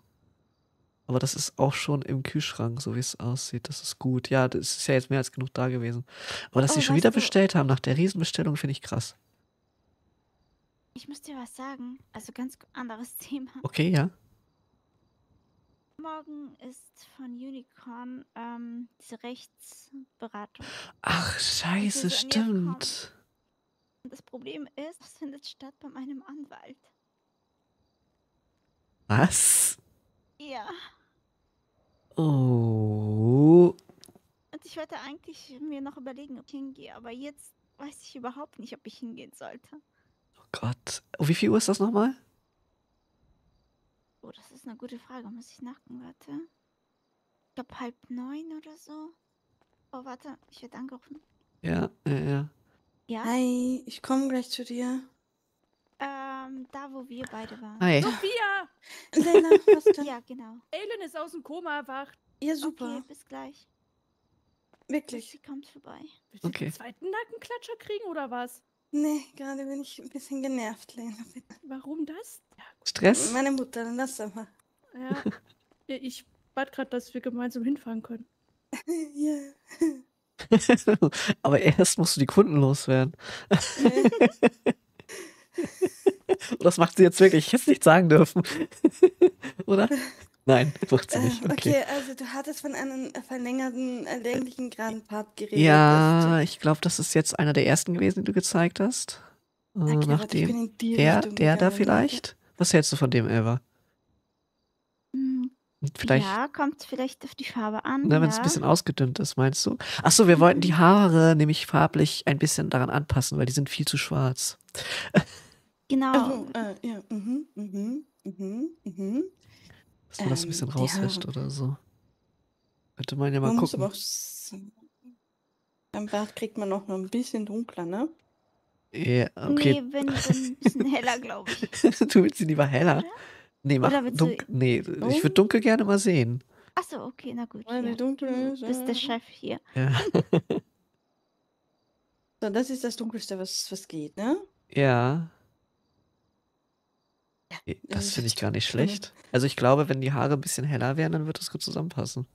Aber das ist auch schon im Kühlschrank, so wie es aussieht. Das ist gut. Ja, das ist ja jetzt mehr als genug da gewesen. Aber dass Oh, sie schon wieder du- bestellt haben nach der Riesenbestellung, finde ich krass. Ich muss dir was sagen. Also ganz anderes Thema. Okay, ja. Morgen ist von Unicorn ähm, diese Rechtsberatung. Ach, scheiße, stimmt. Und das Problem ist, es findet statt bei meinem Anwalt. Was? Ja. Oh. Und ich wollte eigentlich mir noch überlegen, ob ich hingehe. Aber jetzt weiß ich überhaupt nicht, ob ich hingehen sollte. Oh Gott. Oh, wie viel Uhr ist das nochmal? Oh, das ist eine gute Frage. Muss ich nachgucken, warte. Ich glaube halb neun oder so. Oh, warte, ich werde angerufen. Ja, ja, ja. Ja, Hi, ich komme gleich zu dir. ähm, da wo wir beide waren. Hi. Sophia! Lena, was denn? Ja, genau. Aylin ist aus dem Koma erwacht. Ja, super. Okay, bis gleich. Wirklich. Sie kommt vorbei. Willst du Okay. den zweiten Nackenklatscher kriegen oder was? Nee, gerade bin ich ein bisschen genervt, Lena. Bitte. Warum das? Ja. Stress? Meine Mutter, lass das mal. Ja. Ich warte gerade, dass wir gemeinsam hinfahren können. ja. Aber erst musst du die Kunden loswerden. Und das macht sie jetzt wirklich. Ich hätte es nicht sagen dürfen. Oder? Nein, macht sie Äh, nicht. Okay. okay, also du hattest von einem verlängerten äh, länglichen geraden Part geredet. Ja, ich glaube, das ist jetzt einer der ersten gewesen, die du gezeigt hast. Äh, okay, nach warte, ich bin dem. in die Der, Richtung der da vielleicht? Was hältst du von dem, Elva? Hm, Vielleicht, Ja, kommt vielleicht auf die Farbe an. ne, wenn es ja. ein bisschen ausgedünnt ist, meinst du? Achso, wir wollten die Haare nämlich farblich ein bisschen daran anpassen, weil die sind viel zu schwarz. Genau. Also, äh, ja, mhm, mhm, mhm, mhm. Dass man das ein Ähm, bisschen rauswäscht Haare. oder so. Könnte man ja mal Man muss gucken. aber auch beim Bart kriegt man auch noch ein bisschen dunkler, ne? Ja, okay. Nee, wenn, wenn ein bisschen heller, glaube ich. du willst sie lieber heller. Oder? Nee, mach dunkel. Nee, ich würde dunkel gerne mal sehen. Achso, okay, na gut. Ja. Du ist, bist ja. der Chef hier. Ja. So, das ist das Dunkelste, was, was geht, ne? ja. Das finde ich gar nicht schlecht. Also ich glaube, wenn die Haare ein bisschen heller wären, dann wird das gut zusammenpassen.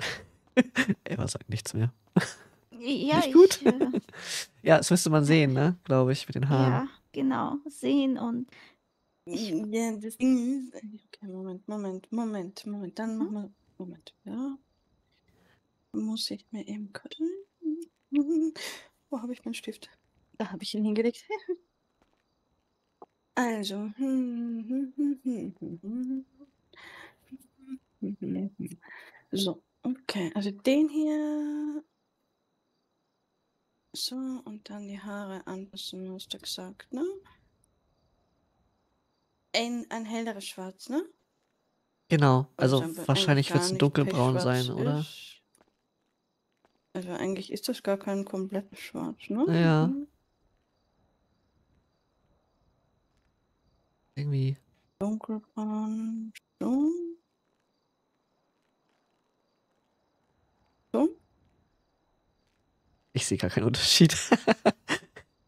Eva sagt nichts mehr. Ja, Nicht gut? ich. Äh, Ja, das müsste man sehen, ne? Glaube ich, mit den Haaren. ja, genau. Sehen und. Ich- Ja, das Ding ist. Okay, Moment, Moment, Moment, Moment. Dann Mhm. machen wir. Moment, ja. Muss ich mir eben cutten. Wo habe ich meinen Stift? Da habe ich ihn hingelegt. Also. So, okay. Also den hier. So, und dann die Haare anpassen, hast du gesagt, ne? Ein, ein helleres Schwarz, ne? Genau. Also wahrscheinlich wird es ein dunkelbraun sein, oder? ist. Also eigentlich ist das gar kein komplettes Schwarz, ne? Ja. Mhm. Irgendwie. Dunkelbraun. So. So. Ich sehe gar keinen Unterschied.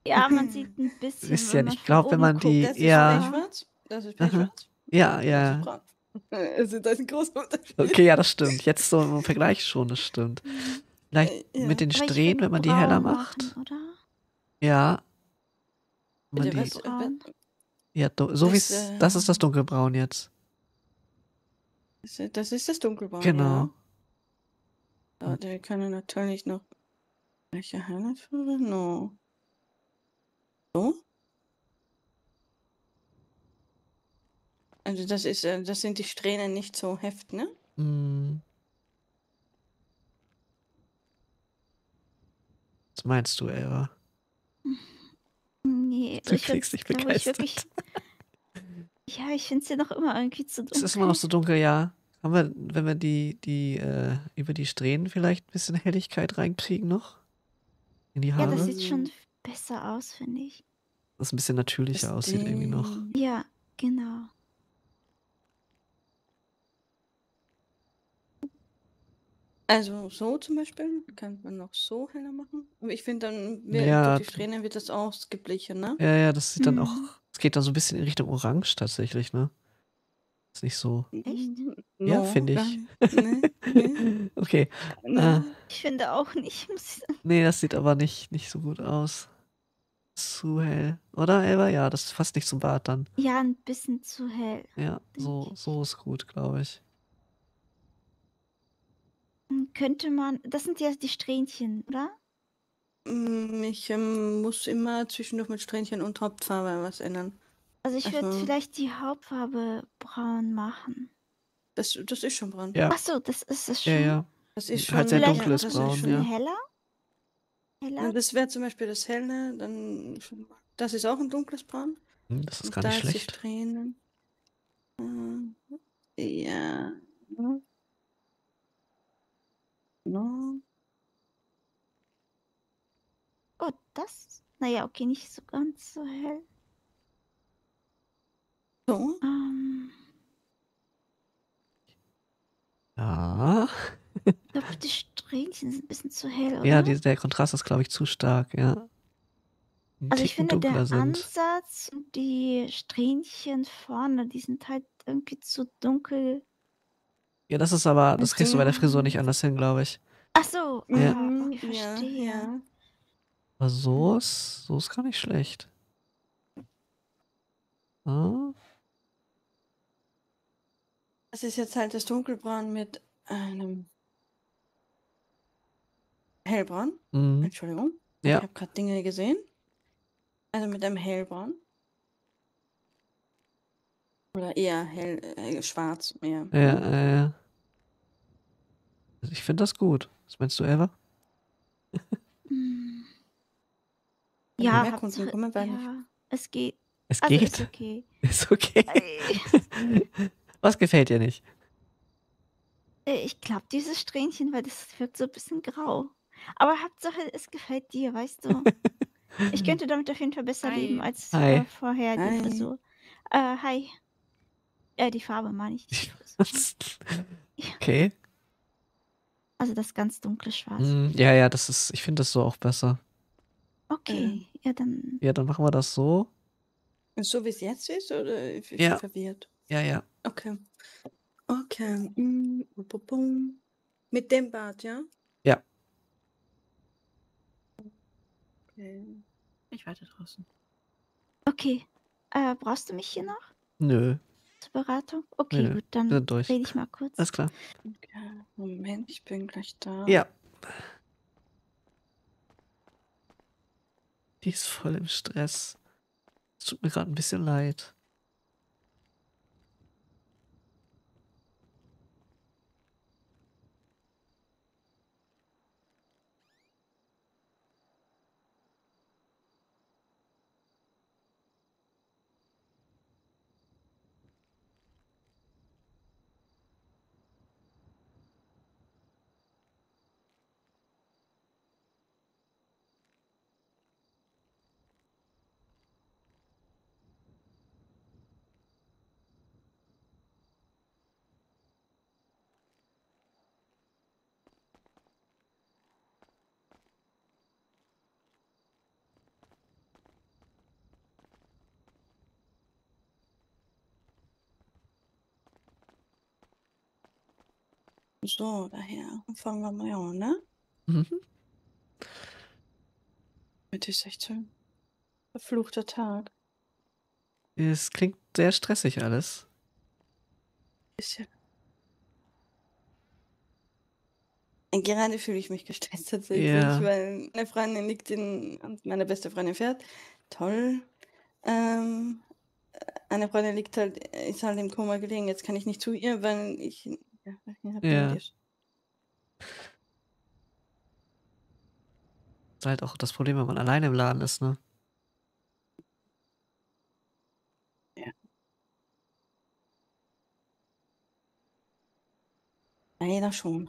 Ja, man sieht ein bisschen. Ihr, man ich glaube, wenn man guckt. die- Das ist ja. pechschwarz. Das ist Aha. pechschwarz. ja, Das ist ja. Also das ist ein großer Unterschied. Okay, ja, das stimmt. Jetzt so im Vergleich schon, das stimmt. Vielleicht Äh, ja. mit den Strähnen, wenn man die heller machen, macht. Oder? Ja. Wenn man Bitte, die, was, ja, so wie es. Das ist das äh, dunkelbraun jetzt. das ist- das Dunkelbraun. Genau. Ja. Aber der kann ja natürlich noch. Welche führen? No. So? Also das ist, äh, das sind die Strähnen nicht so heft, ne? Hm. Was meinst du, Eva? Nee, Du ich klingst find's, nicht glaub ich, begeistert. wirklich. Ja, ich finde es ja noch immer irgendwie zu Es dunkel. ist immer noch so dunkel, ja. Haben wir, wenn wir die, die, äh, über die Strähnen vielleicht ein bisschen Helligkeit reinkriegen noch? In die ja, Haare? das das, sieht schon besser aus, finde ich. ein bisschen natürlicher Das aussieht irgendwie noch. Ja, genau. Also so zum Beispiel kann man noch so heller machen. Aber ich finde dann, wird, Ja, durch die Strähnen wird das ausgeblichen, ne? Ja, ja, das sieht dann auch, Mhm. es geht dann so ein bisschen in Richtung Orange tatsächlich, ne? Ist nicht so. Echt? Ja, No, finde ich. nicht. Nee, nee, Okay. nee. Äh, Ich finde auch nicht. muss ich sagen. nee, das sieht aber nicht, nicht so gut aus. Zu hell. Oder, Elva? Ja, das ist fast nicht zum Bart dann. Ja, ein bisschen zu hell. Ja, so, ich. so ist gut, glaube ich. Hm, Könnte man. Das sind ja die Strähnchen, oder? Mm, Ich ähm, muss immer zwischendurch mit Strähnchen und Hauptfarbe was ändern. Also ich würde Also- vielleicht die Hauptfarbe braun machen. Das, das ist schon braun. Ja, Ach so, das ist es schon. ja, ja. Das ist schon Halt sehr Vielleicht dunkles ist Braun, schon- ja. Heller? Heller? Ja, Das wäre zum Beispiel das helle, dann das ist auch ein dunkles Braun. Hm, Das ist Und gar da nicht die schlecht. Strähnen. Äh, Ja. No. Oh, das? Naja, okay, nicht so ganz so hell. So. Ähm, Ja. ich glaube, die Strähnchen sind ein bisschen zu hell, oder? Ja, die, der Kontrast ist, glaube ich, zu stark, ja. Ein also ich finde, der sind. Ansatz und die Strähnchen vorne, die sind halt irgendwie zu dunkel. Ja, das ist aber, das kriegst du bei der Frisur nicht anders hin, glaube ich. Ach so, Ja. Mhm, okay, verstehe. ja. Aber so ist, so ist gar nicht schlecht. Ah, Das ist jetzt halt das Dunkelbraun mit einem Hellbraun. mhm. Entschuldigung. Ja. Ich habe gerade Dinge gesehen. Also mit einem Hellbraun. Oder eher hell, äh, schwarz, mehr. Ja, ja, ja. Also ich finde das gut. Was meinst du, Eva? Also Ja, nicht. ja, es geht. Es Also geht. ist okay. Ist okay. Was gefällt dir nicht? Äh, Ich glaube, dieses Strähnchen, weil das wirkt so ein bisschen grau. Aber Hauptsache, es gefällt dir, weißt du? Ich könnte damit auf jeden Fall besser Hi. leben als Hi. äh, vorher Hi. Frisur. Äh, hi. Äh, die Farbe meine ich. okay. Also das ganz dunkle Schwarz. Mm, Ja, ja, das ist, ich finde das so auch besser. Okay, ja dann. Ja, dann machen wir das so. So wie es jetzt ist, oder ich bin Ja. verwirrt? Ja, ja. Okay. Okay. Mm, bum, bum, bum. Mit dem Bart, ja? Ja. Okay. Ich warte draußen. Okay. Äh, brauchst du mich hier noch Nö, zur Beratung? Okay, Nö, gut, dann rede ich mal kurz. Alles klar. okay. Moment, ich bin gleich da. Ja. Die ist voll im Stress. Es tut mir gerade ein bisschen leid. So, daher fangen wir mal an, ne? Mhm. Mit die 16. Verfluchter Tag. Es klingt sehr stressig alles. Bisschen. Gerade fühle ich mich gestresst tatsächlich, Ja. weil meine Freundin liegt in, meine beste Freundin fährt. Toll. Ähm, eine Freundin liegt halt, ist halt im Koma gelegen. Jetzt kann ich nicht zu ihr, weil ich. Ja, Ja. Diabetes. ist halt auch das Problem, wenn man alleine im Laden ist, ne? Leider schon.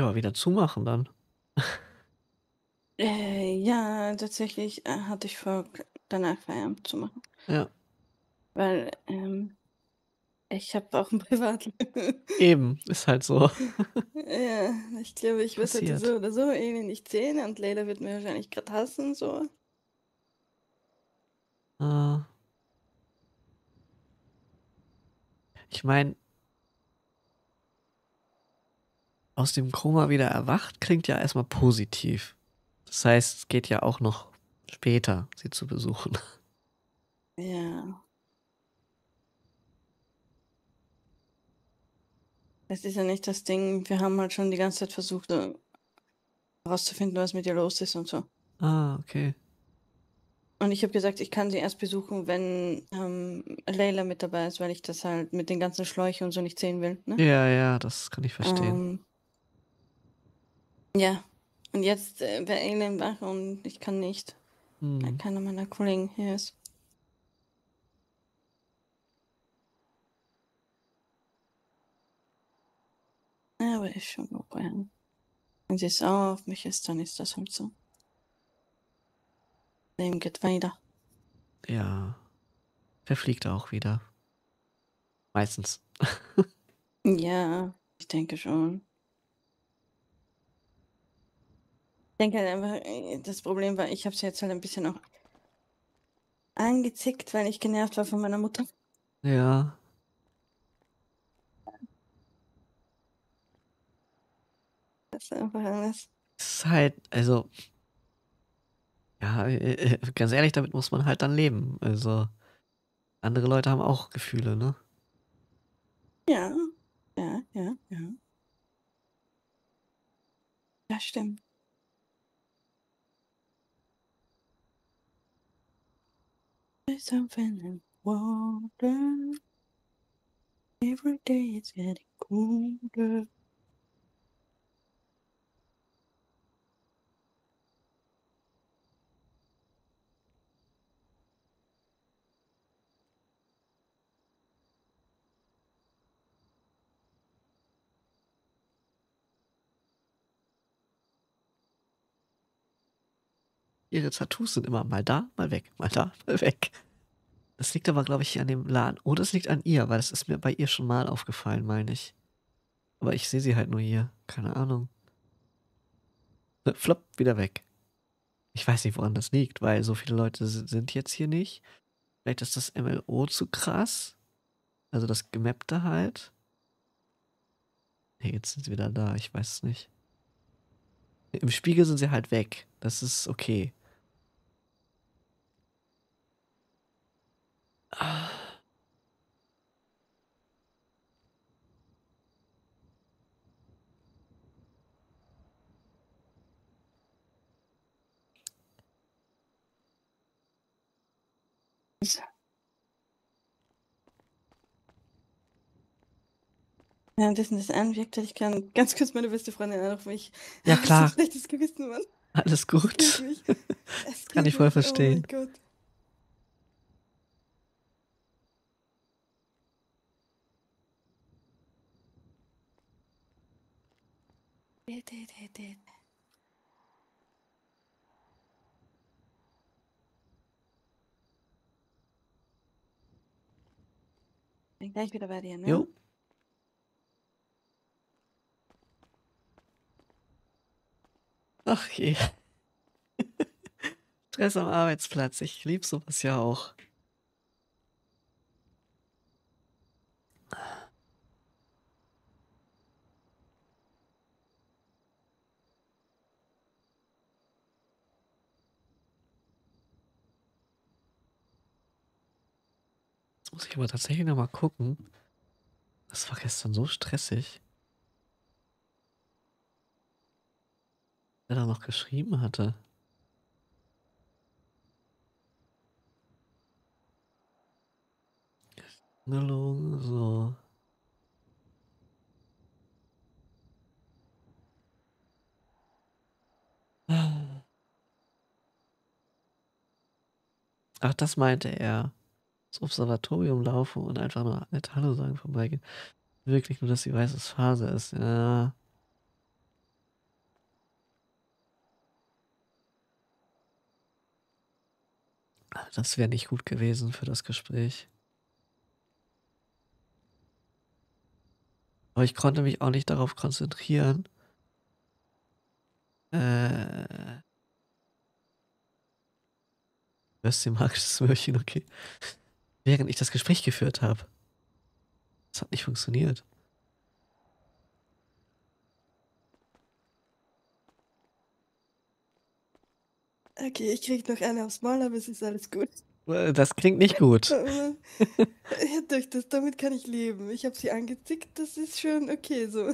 Ja, wieder zumachen dann. Äh, ja, tatsächlich äh, hatte ich vor, danach Feierabend zu machen. Ja. Weil ähm, ich habe auch ein Privatleben. Eben, ist halt so. Ja, ich glaube, ich werde heute so oder so Eli nicht sehen und Leila wird mir wahrscheinlich gerade hassen, so. Äh, ich meine, aus dem Koma wieder erwacht klingt ja erstmal positiv. Das heißt, es geht ja auch noch später, sie zu besuchen. Ja. Das ist ja nicht das Ding. Wir haben halt schon die ganze Zeit versucht, äh, herauszufinden, was mit ihr los ist und so. Ah, okay. Und ich habe gesagt, ich kann sie erst besuchen, wenn ähm, Leila mit dabei ist, weil ich das halt mit den ganzen Schläuchen und so nicht sehen will. Ne? Ja, ja, das kann ich verstehen. Ähm, ja. Und jetzt äh, wäre Eileen wach und ich kann nicht, weil Hm. keiner meiner Kollegen hier ist. Aber ist schon okay. Wenn sie sauer auf mich ist, dann ist das halt so. Leben geht weiter. Ja. Verfliegt auch wieder. Meistens. Ja, ich denke schon. Ich denke halt einfach, äh, das Problem war, ich habe sie jetzt halt ein bisschen auch angezickt, weil ich genervt war von meiner Mutter. Ja. Das ist einfach alles. Es ist halt, also. Ja, äh, äh, ganz ehrlich, damit muss man halt dann leben. Also. Andere Leute haben auch Gefühle, ne? Ja, ja, ja, ja. Das stimmt. Something in water. Every day it's getting colder. Ihre Tattoos sind immer mal da, mal weg, mal da, mal weg. Das liegt aber, glaube ich, an dem Laden. Oder es liegt an ihr, weil das ist mir bei ihr schon mal aufgefallen, meine ich. Aber ich sehe sie halt nur hier. Keine Ahnung. Ne, Flop, wieder weg. Ich weiß nicht, woran das liegt, weil so viele Leute si- sind jetzt hier nicht. Vielleicht ist das MLO zu krass. Also das Gemappte halt. Nee, jetzt sind sie wieder da. Ich weiß es nicht. Im Spiegel sind sie halt weg. Das ist okay. Währenddessen das anwirkt, ich kann ganz kurz meine beste Freundin anrufen. Ich Ja, klar. Ein schlechtes Gewissen, Mann. Alles Es gut. Es Kann ich voll mich. verstehen. Oh Bin gleich wieder bei dir, ne? Jo. Ach je. Stress am Arbeitsplatz. Ich lieb sowas ja auch. Muss ich aber tatsächlich noch mal gucken. Das war gestern so stressig. Wer da noch geschrieben hatte. So. Ach, das meinte er. Das Observatorium laufen und einfach nur nett Hallo sagen vorbeigehen. Wirklich nur, dass sie weiß, dass Phase ist. Ja. Das wäre nicht gut gewesen für das Gespräch. Aber ich konnte mich auch nicht darauf konzentrieren. Äh. Würstchen magisches Möhrchen, okay. Während ich das Gespräch geführt habe. Das hat nicht funktioniert. Okay, ich krieg noch eine aufs Maul, aber es ist alles gut. Äh, Das klingt nicht gut. Aber, ja, durch das, damit kann ich leben. Ich habe sie angezickt, das ist schon okay so.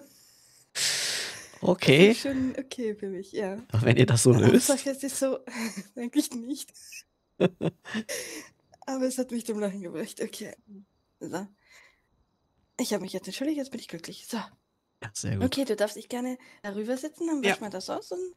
Das Okay. ist schon okay für mich, ja. Aber wenn ihr das so löst. Hauptsache, es ist so, eigentlich nicht. Aber es hat mich zum Lachen gebracht. Okay. So. Ich habe mich jetzt entschuldigt, jetzt bin ich glücklich. So. Ja, sehr gut. Okay, du darfst dich gerne darüber sitzen, dann Ja. wasch mal das aus und.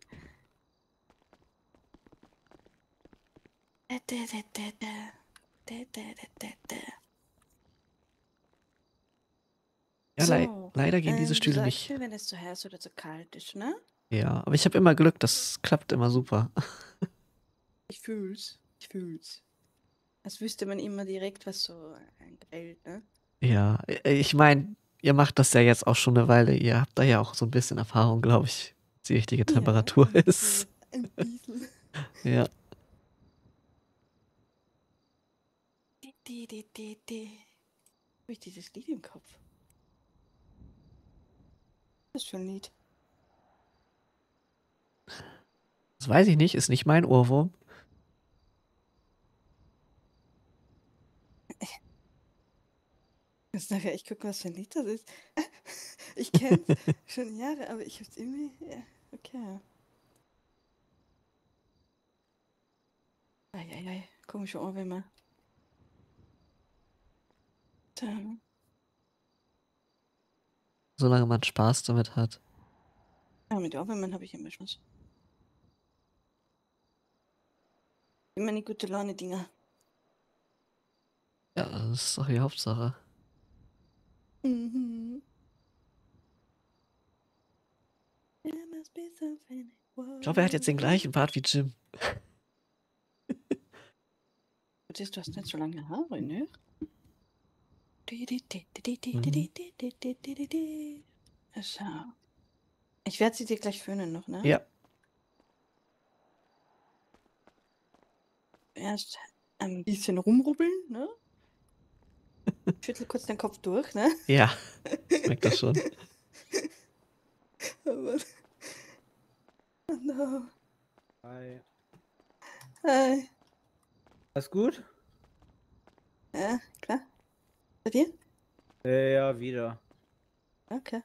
Ja, So, leider gehen Ähm, diese du Stühle sagst nicht. mir, wenn es zu heiß oder zu kalt ist, ne? Ja, aber ich habe immer Glück, das klappt immer super. Ich fühl's. Ich fühl's. Als wüsste man immer direkt, was so eingrellt, ne? Ja, äh, ich meine, ihr macht das ja jetzt auch schon eine Weile. Ihr habt da ja auch so ein bisschen Erfahrung, glaube ich, was die richtige Temperatur Ja, ist. Ein bisschen. Ja. Die, die, die, die, die. Habe ich dieses Lied im Kopf? Was für ein Lied? Das weiß ich nicht, ist nicht mein Ohrwurm. Jetzt nachher, ich gucke, was für ein Lied das ist. Ich kenne es schon Jahre, aber ich hab's irgendwie. Ja, okay. Eieiei, komische Ohrwürmer. Dann. Solange man Spaß damit hat. Ja, mit Ohrwürmern habe ich immer Spaß. Immer eine gute Laune-Dinger. Ja, das ist doch die Hauptsache. Mhm. Ich glaube, er hat jetzt den gleichen Bart wie Jim. Du siehst, du hast nicht so lange Haare, ne? So. Ich werde sie dir gleich föhnen noch, ne? Ja. Erst ein bisschen rumrubbeln, ne? Schüttel kurz den Kopf durch, ne? Ja. Merkt das schon. Aber... Oh no. Hi. Hi. Alles gut? Ja, klar. Bei dir? Äh, ja, wieder. Okay.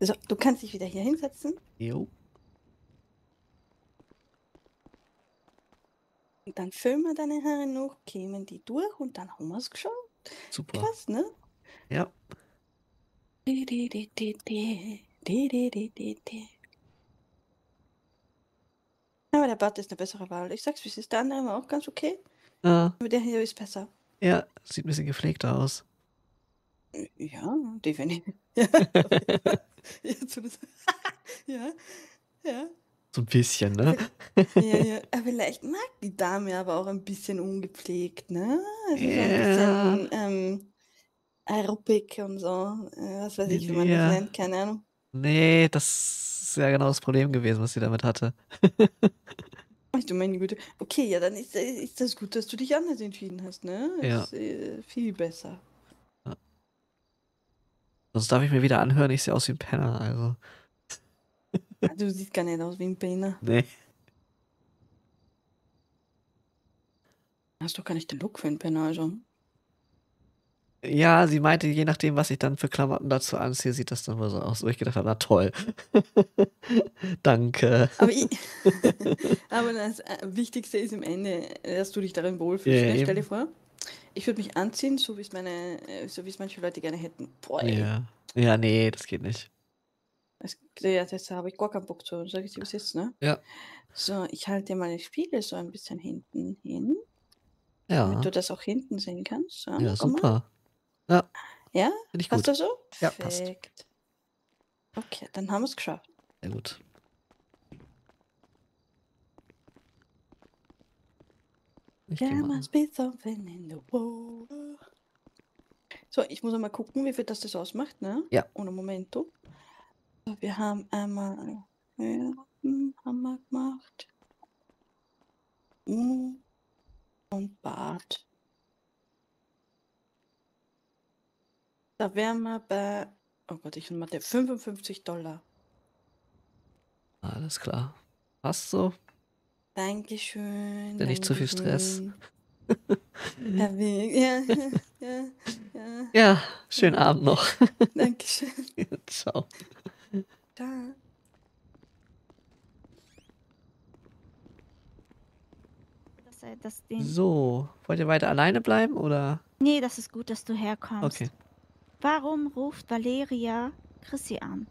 So, du kannst dich wieder hier hinsetzen Jo. Und dann füllen wir deine Haare noch, kämen die durch und dann haben wir es geschafft. Super. Krass, ne? Ja. Aber der Bart ist eine bessere Wahl. Ich sag's, wie es ist. Der andere war auch ganz okay. Ah, Aber der hier ist besser. ja, sieht ein bisschen gepflegter aus. Ja, definitiv. Ja, ja, ja, So ein bisschen, ne? ja, ja. Aber vielleicht mag die Dame aber auch ein bisschen ungepflegt, ne? Also so ein Ja. bisschen ähm, Aerobic und so. Was weiß ich, wie man Ja. das nennt, keine Ahnung. Nee, das ist ja genau das Problem gewesen, was sie damit hatte. Ach du meine Güte. Okay, ja, dann ist, äh, ist das gut, dass du dich anders entschieden hast, ne? Ja. Ist, äh, viel besser. Sonst darf ich mir wieder anhören, ich sehe aus wie ein Penner, also. Du siehst gar nicht aus wie ein Penner. Nee. Hast doch gar nicht den Look für einen Penner, also. Ja, sie meinte, je nachdem, was ich dann für Klamotten dazu anziehe, sieht das dann wohl so aus. Wo ich gedacht habe, na toll. Danke. Aber, ich, aber das äh, Wichtigste ist im Ende, dass du dich darin wohlfühlst. Ja, ne? Stell dir vor, ich würde mich anziehen, so wie es meine, äh, so wie es manche Leute gerne hätten. Boah, ey. Ja. Ja, nee, das geht nicht. Das, ja, das habe ich gar keinen Bock zu, sag ich dir bis jetzt, ne? Ja. So, ich halte den Spiegel so ein bisschen hinten hin, Ja. damit du das auch hinten sehen kannst. So, Ja, guck mal. super. Ja, Ja, finde ich passt gut. das so? Ja, passt. Perfekt. Okay, dann haben wir es geschafft. Sehr gut. Ich There must be something in the world. So, ich muss mal gucken, wie viel das das ausmacht, ne? Ja. Ohne Momento. Wir haben einmal hm, haben wir gemacht. Und Bart. Da wären wir bei, oh Gott, ich Mathe, 55 Dollar. Alles klar. Passt so. Dankeschön. Ja, nicht zu viel Stress. Dankeschön. Herr Weg, ja, ja, ja, Ja, schönen Abend noch. Dankeschön. Ciao. Da. Dass er das den So, wollt ihr weiter alleine bleiben oder? nee, das ist gut, dass du herkommst. Okay. Warum ruft Valeria Chrissy an?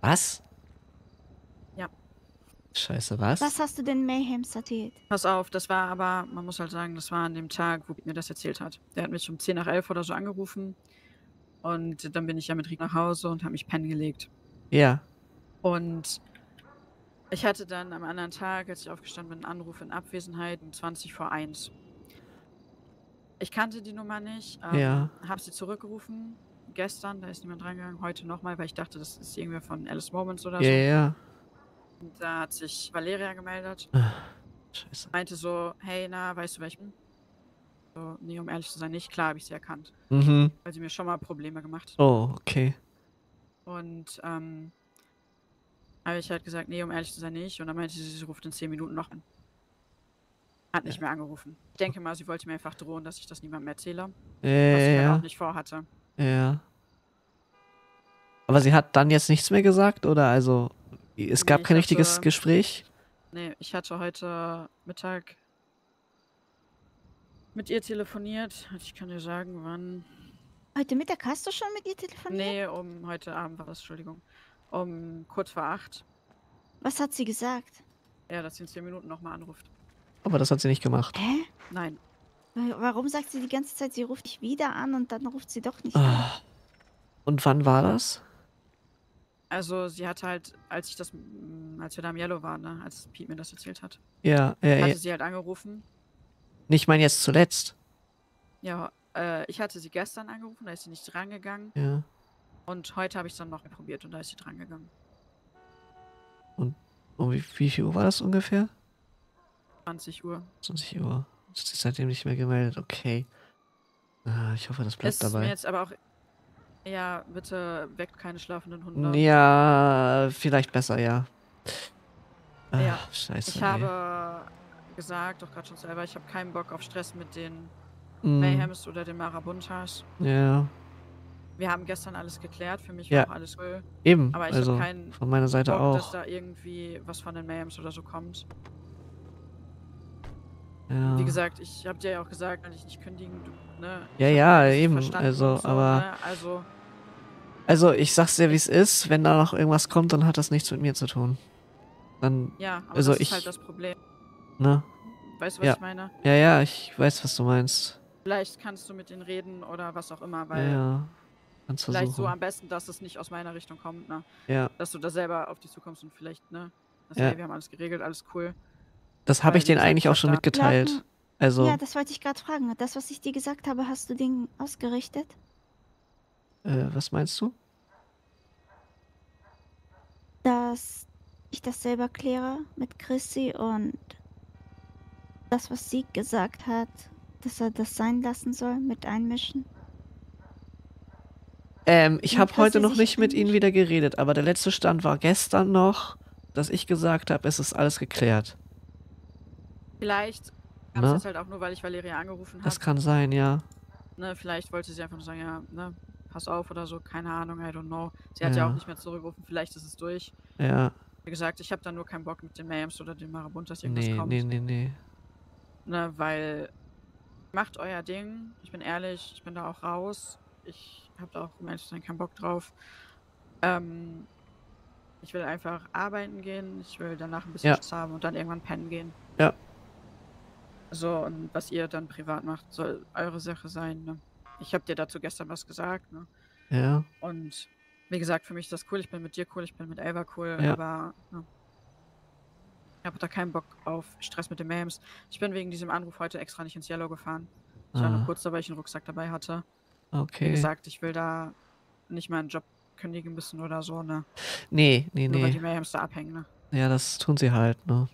Was? Ja. Scheiße, was? Was hast du denn Mayhems erzählt? Pass auf, das war aber, man muss halt sagen, das war an dem Tag, wo mir das erzählt hat. Der hat mich um 10 nach 11 oder so angerufen. Und dann bin ich ja mit Rick nach Hause und habe mich pennen gelegt. Ja. Und ich hatte dann am anderen Tag, als ich aufgestanden bin, einen Anruf in Abwesenheit um 20 vor 1. Ich kannte die Nummer nicht, ähm, Ja. habe sie zurückgerufen. Gestern, da ist niemand rangegangen, heute nochmal, weil ich dachte, das ist irgendwer von Alice Moments oder Ja, so. ja. Und da hat sich Valeria gemeldet, Ah, Scheiße. meinte so, hey, na, weißt du, wer ich bin? So, nee, um ehrlich zu sein, nicht. Klar habe ich sie erkannt, Mhm. weil sie mir schon mal Probleme gemacht. Oh, okay. Und ähm, Habe ich halt gesagt, nee, um ehrlich zu sein, nicht. Und dann meinte sie, sie ruft in 10 Minuten noch an. Hat nicht mehr angerufen. Ich denke mal, sie wollte mir einfach drohen, dass ich das niemandem erzähle. Was ich halt Ja, auch nicht vorhatte. ja. Aber sie hat dann jetzt nichts mehr gesagt, oder? Also, es Nee, gab ich kein richtiges hatte- Gespräch? Nee, ich hatte heute Mittag mit ihr telefoniert. Ich kann dir sagen, wann. Heute Mittag hast du schon mit ihr telefoniert? Nee, um heute Abend war das, Entschuldigung. Um kurz vor acht. Was hat sie gesagt? Ja, dass sie in 10 Minuten nochmal anruft. Aber das hat sie nicht gemacht. Hä? Nein. Wa- Warum sagt sie die ganze Zeit, sie ruft dich wieder an und dann ruft sie doch nicht an? Ah. Und wann war das? Also sie hatte halt, als ich das, mm, als wir da im Yellow waren, ne, als Pete mir das erzählt hat, Ja, ja, ja. hatte sie halt angerufen. Ich meine jetzt zuletzt. Ja, äh, ich hatte sie gestern angerufen, da ist sie nicht drangegangen. Ja. Und heute habe ich es dann noch probiert und da ist sie drangegangen. Um wie, wie viel Uhr war das ungefähr? 20 Uhr. 20 Uhr. Sie ist seitdem nicht mehr gemeldet. Okay. Ah, ich hoffe, das bleibt ist mir dabei. jetzt aber auch. Ja, bitte weckt keine schlafenden Hunde. Ja, vielleicht besser, ja. Ah, Ja, Scheiße. Ich ey. habe gesagt, doch gerade schon selber, ich habe keinen Bock auf Stress mit den Mm, Mayhems oder den Marabuntas. Ja, Wir haben gestern alles geklärt, für mich Ja. war auch alles cool. eben. Aber ich also habe keinen von meiner Seite Bock, dass auch. da irgendwie was von den Mayhems oder so kommt. Ja. Wie gesagt, ich habe dir ja auch gesagt, kann ich nicht kündigen. Du, ne? Ja, ja, eben, also, so, aber- Ne? Also, Also, ich sag's dir, wie es ist. Wenn da noch irgendwas kommt, dann hat das nichts mit mir zu tun. Dann, ja, aber Also das ich- ist halt das Problem. ne? Weißt du, was Ja. ich meine? Ja, ja, ich weiß, was du meinst. Vielleicht kannst du mit denen reden oder was auch immer, Ja, weil ja. Kannst vielleicht so versuchen. am besten, dass es nicht aus meiner Richtung kommt, ne? Ja. Dass du da selber auf die zukommst und vielleicht, ne? Das, Ja. hey, wir haben alles geregelt, alles cool. Das habe Weil, ich denen eigentlich ich auch schon da- mitgeteilt. Lauten- Also, Ja, das wollte ich gerade fragen. Das, was ich dir gesagt habe, hast du denen ausgerichtet? äh, was meinst du? Dass ich das selber kläre mit Chrissy und das, was sie gesagt hat, dass er das sein lassen soll mit einmischen. Ähm, ich habe heute noch nicht mit ihnen wieder geredet, aber der letzte Stand war gestern noch, dass ich gesagt habe, es ist alles geklärt. Vielleicht gab es jetzt halt auch nur, weil ich Valeria angerufen Das habe. kann sein, ja. Ne, vielleicht wollte sie einfach nur sagen, ja, ne, pass auf oder so, keine Ahnung, I don't know. Sie hat ja, Ja. auch nicht mehr zurückgerufen, vielleicht ist es durch. Ja. Wie gesagt, ich habe da nur keinen Bock mit den Mayhems oder den Marabuntas irgendwas Nee, kommt. nee, nee, nee. Ne, weil macht euer Ding. Ich bin ehrlich, ich bin da auch raus. Ich habe da auch, zu sein, keinen Bock drauf. Ähm, ich will einfach arbeiten gehen. Ich will danach ein bisschen Ja. Spaß haben und dann irgendwann pennen gehen. Ja. So, und was ihr dann privat macht, soll eure Sache sein. Ne? Ich habe dir dazu gestern was gesagt. Ne? Ja. Und wie gesagt, für mich ist das cool. Ich bin mit dir cool, ich bin mit Elva cool, Ja. aber ne, ich habe da keinen Bock auf Stress mit den Mams. Ich bin wegen diesem Anruf heute extra nicht ins Yellow gefahren. Ich war nur Ah, kurz da, weil ich einen Rucksack dabei hatte. Wie okay. gesagt, ich will da nicht meinen Job kündigen müssen oder so, ne? Nee, nee, Nur weil die nee. Mayhems da abhängen, ne? Ja, das tun sie halt, ne?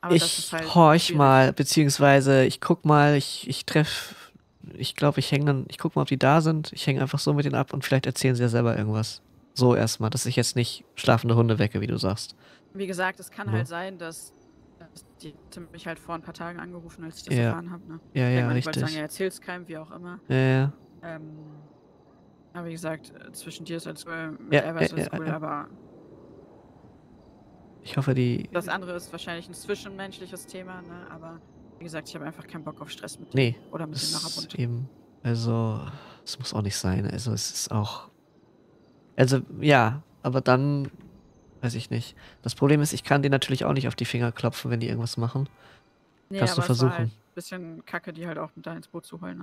Aber das ich ist halt horch schwierig. mal, beziehungsweise ich guck mal, ich, ich treff, ich glaube, ich hänge dann, ich guck mal, ob die da sind. Ich hänge einfach so mit denen ab und vielleicht erzählen sie ja selber irgendwas. So erstmal, dass ich jetzt nicht schlafende Hunde wecke, wie du sagst. Wie gesagt, es kann Ja. halt sein, dass die hatte mich halt vor ein paar Tagen angerufen, als ich das Ja. erfahren habe, ne? Ja, ja, Irgendwann, ich wollte richtig. sagen, ja, erzähl's keinem, wie auch immer. Ja, ja. Ähm, aber wie gesagt, zwischen dir ist alles cool, mit Ja, Elva ist ja, alles ja, cool, ja. aber Ich hoffe, die. das andere ist wahrscheinlich ein zwischenmenschliches Thema, ne? Aber wie gesagt, ich habe einfach keinen Bock auf Stress mit Nee, oder mit dem ist Nachbund. eben. Also, es muss auch nicht sein. Also, es ist auch. Also, ja, aber dann. Weiß ich nicht. Das Problem ist, ich kann denen natürlich auch nicht auf die Finger klopfen, wenn die irgendwas machen. Nee, kannst du war halt versuchen. ein bisschen kacke, die halt auch mit da ins Boot zu holen.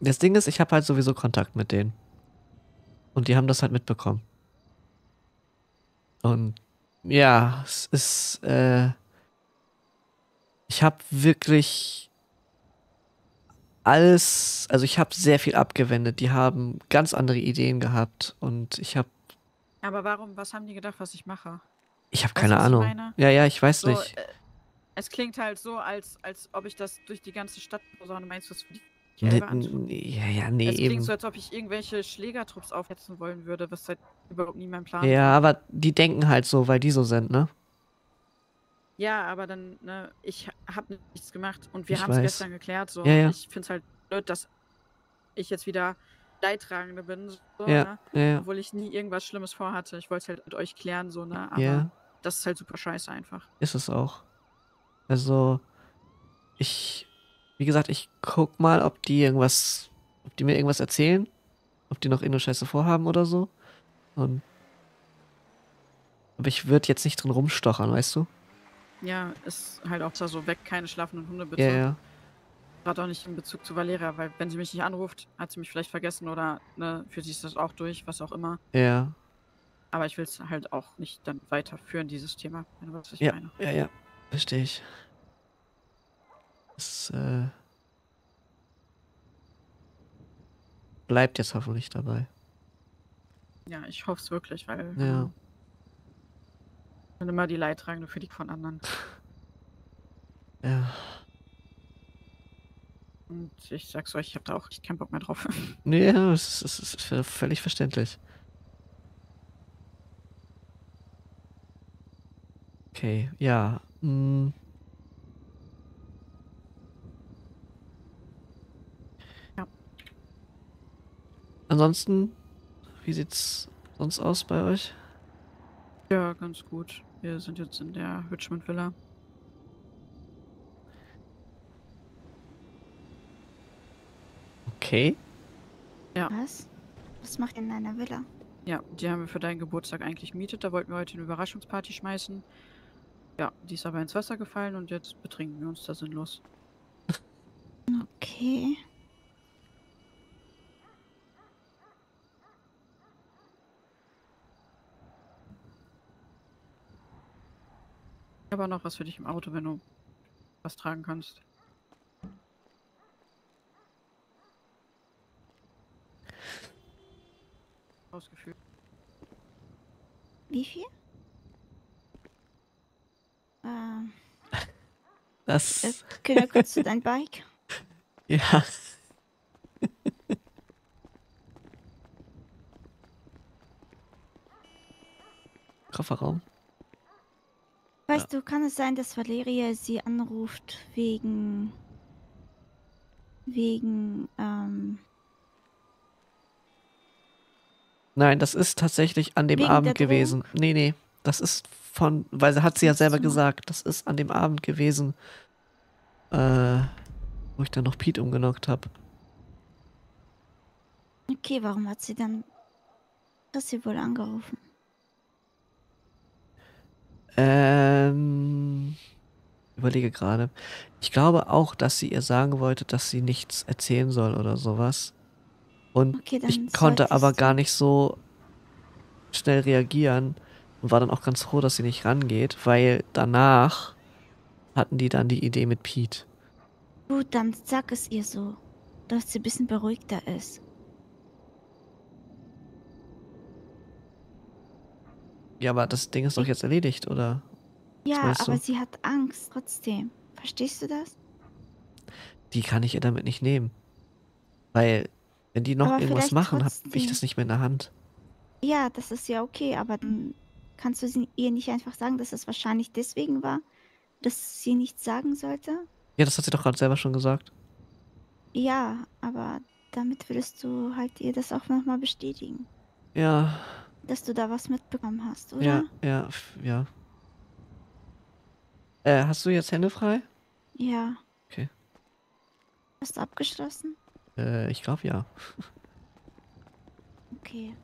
Das Ding ist, ich habe halt sowieso Kontakt mit denen. Und die haben das halt mitbekommen. Und ja, es ist, äh, ich habe wirklich alles, also ich habe sehr viel abgewendet. Die haben ganz andere Ideen gehabt und ich habe, Aber warum, was haben die gedacht, was ich mache? ich habe keine Ahnung. Ja, ja, ich weiß So, nicht. äh, es klingt halt so, als, als ob ich das durch die ganze Stadt posaune. Meinst du, das die Ne, ja, ja, nee, es eben. klingt so, als ob ich irgendwelche Schlägertrupps aufhetzen wollen würde, was halt überhaupt nie mein Plan Ja, war. aber die denken halt so, weil die so sind, ne? Ja, aber dann, ne, ich habe nichts gemacht und wir haben es gestern geklärt. So. Ja, ja. Ich finde es halt blöd, dass ich jetzt wieder Leidtragende bin, so, Ja, ne? ja, obwohl ich nie irgendwas Schlimmes vorhatte. Ich wollte es halt mit euch klären, so, ne? Aber ja, das ist halt super scheiße einfach. ist es auch. Also, ich, wie gesagt, ich guck mal, ob die irgendwas, ob die mir irgendwas erzählen, ob die noch irgendeine Scheiße vorhaben oder so. Und, aber ich würde jetzt nicht drin rumstochern, weißt du? Ja, ist halt auch so weg, keine schlafenden Hunde bitte. Ja, ja, Gerade auch nicht in Bezug zu Valeria, weil wenn sie mich nicht anruft, hat sie mich vielleicht vergessen oder ne, für sie ist das auch durch, was auch immer. ja, Aber ich will es halt auch nicht dann weiterführen, dieses Thema, wenn du was ich ja, meine. ja, ja, verstehe ich. Es, äh, bleibt jetzt hoffentlich dabei. Ja, ich hoffe es wirklich, weil Ja. äh, ich bin immer die Leidtragende für die von anderen. Ja. Und ich sag's euch, ich habe da auch echt keinen Bock mehr drauf. Nee, es ist, es ist völlig verständlich. Okay, ja. mm. Ja. Ansonsten, wie sieht's sonst aus bei euch? ja, ganz gut. Wir sind jetzt in der Richmond Villa. Okay. Ja. Was? Was macht ihr in deiner Villa? Ja, die haben wir für deinen Geburtstag eigentlich gemietet. Da wollten wir heute eine Überraschungsparty schmeißen. Ja, die ist aber ins Wasser gefallen und jetzt betrinken wir uns da sinnlos. Okay. Ich habe auch noch was für dich im Auto, wenn du was tragen kannst. Ausgeführt. Wie viel? Ähm, Das. äh, geh mal kurz zu dein Bike. Ja. Kofferraum. Weißt du, kann es sein, dass Valeria sie anruft wegen. wegen, ähm. Nein, das ist tatsächlich an dem Wegen Abend gewesen. Nee, nee. Das ist von, weil sie hat sie ja selber gesagt, das ist an dem Abend gewesen, äh, wo ich dann noch Pete umgenockt habe. Okay, warum hat sie dann. sie wohl angerufen? Ähm, überlege gerade. Ich glaube auch, dass sie ihr sagen wollte, dass sie nichts erzählen soll oder sowas. Und Okay, ich konnte aber gar nicht so schnell reagieren und war dann auch ganz froh, dass sie nicht rangeht, weil danach hatten die dann die Idee mit Pete. Gut, dann sag es ihr so, dass sie ein bisschen beruhigter ist. Ja, aber das Ding ist doch jetzt erledigt, oder? Ja, aber du? sie hat Angst trotzdem. Verstehst du das? Die kann ich ihr damit nicht nehmen. Weil, wenn die noch Aber irgendwas machen, habe ich das nicht mehr in der Hand. Ja, das ist ja okay, aber dann kannst du sie, ihr nicht einfach sagen, dass es wahrscheinlich deswegen war, dass sie nichts sagen sollte? Ja, das hat sie doch gerade selber schon gesagt. Ja, aber damit willst du halt ihr das auch nochmal bestätigen, Ja, dass du da was mitbekommen hast, oder? ja, ja, ja. Äh, hast du jetzt Hände frei? Ja. Okay. Hast du abgeschlossen? Äh, ich glaube ja. Okay.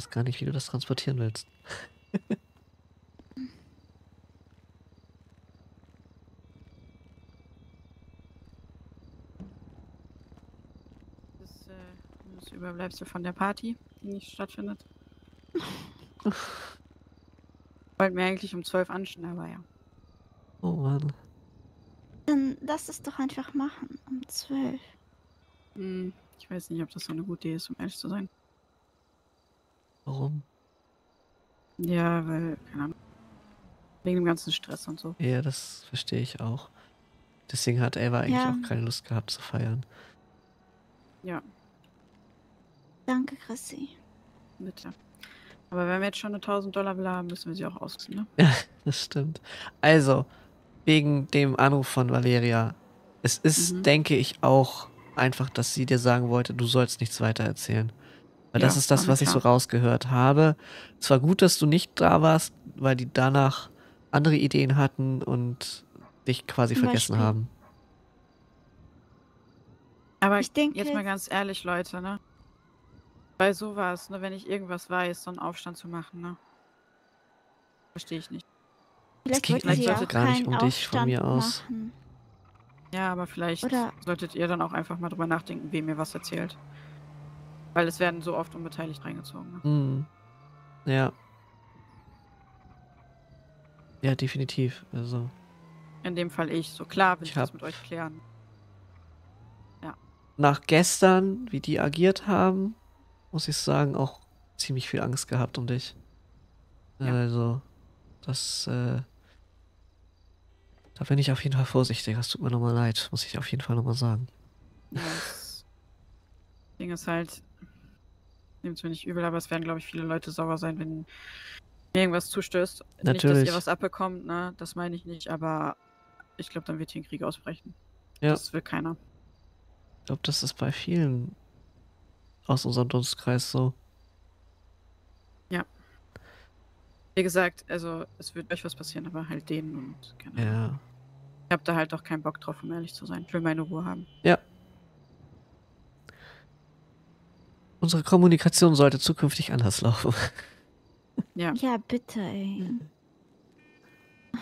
weiß gar nicht, wie du das transportieren willst. Das, äh, das Überbleibsel von der Party, die nicht stattfindet. Wollten wir eigentlich um 12 anstehen, aber ja. Oh Mann. Dann lass es doch einfach machen, um zwölf. Hm, ich weiß nicht, ob das so eine gute Idee ist, um ehrlich zu sein. Warum? Ja, weil, keine Ahnung. Wegen dem ganzen Stress und so. Ja, das verstehe ich auch. Deswegen hat Ava eigentlich Ja. auch keine Lust gehabt zu feiern. Ja, Danke, Chrissy. bitte. Aber wenn wir jetzt schon eine 1000 Dollar will haben, müssen wir sie auch ausziehen, ne? Das stimmt. Also, wegen dem Anruf von Valeria. Es ist, Mhm. denke ich, auch einfach, dass sie dir sagen wollte, du sollst nichts weiter erzählen. Weil das Ja, ist das, war mir was ich so rausgehört habe. Es war gut, dass du nicht da warst, weil die danach andere Ideen hatten und dich quasi Zum vergessen Beispiel? haben. Aber Ich denke, jetzt mal ganz ehrlich, Leute, ne? Bei sowas, ne, wenn ich irgendwas weiß, so einen Aufstand zu machen, ne? Verstehe ich nicht. Vielleicht ging sie auch auch gar nicht um dich von Aufstand mir aus. machen. Ja, aber vielleicht Oder- solltet ihr dann auch einfach mal drüber nachdenken, wem ihr was erzählt. Weil es werden so oft unbeteiligt reingezogen. Ne? Hm. Ja. Ja, definitiv. Also, In dem Fall ich. So klar will Ich ich, das mit euch klären. nach gestern, wie die agiert haben, muss ich sagen, auch ziemlich viel Angst gehabt um dich. Ja. Also, das, äh, da bin ich auf jeden Fall vorsichtig. Das tut mir nochmal leid, muss ich auf jeden Fall nochmal sagen. Ja, das Ding ist halt, nehmt es mir nicht übel, aber es werden, glaube ich, viele Leute sauer sein, wenn mir irgendwas zustößt. Nicht, dass Natürlich. ihr was abbekommt, ne? Das meine ich nicht, aber ich glaube, dann wird hier ein Krieg ausbrechen. Ja. Das will keiner. Ich glaube, das ist bei vielen aus unserem Dunstkreis so. Wie gesagt, also es wird euch was passieren, aber halt denen und Ahnung. Ja. Ich habe da halt auch keinen Bock drauf, um ehrlich zu sein. Ich will meine Ruhe haben. Unsere Kommunikation sollte zukünftig anders laufen. Ja, Ja, bitte, ey.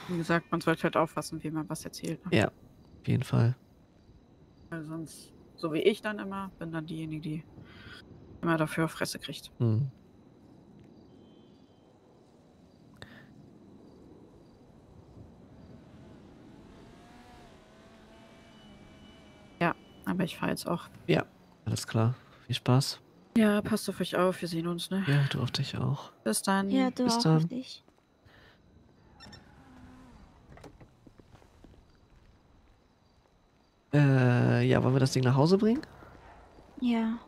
wie gesagt, man sollte halt aufpassen, wem man was erzählt. Ne? Ja. Auf jeden Fall. Weil sonst, so wie ich dann immer, bin dann diejenige, die immer dafür auf Fresse kriegt. Hm. Aber ich fahre jetzt auch. Alles klar. Viel Spaß. Ja, passt auf euch auf, wir sehen uns, ne? Ja, du auf dich auch. Bis dann. Ja, du Bis auch dann. auf dich. Äh, ja, wollen wir das Ding nach Hause bringen? Ja.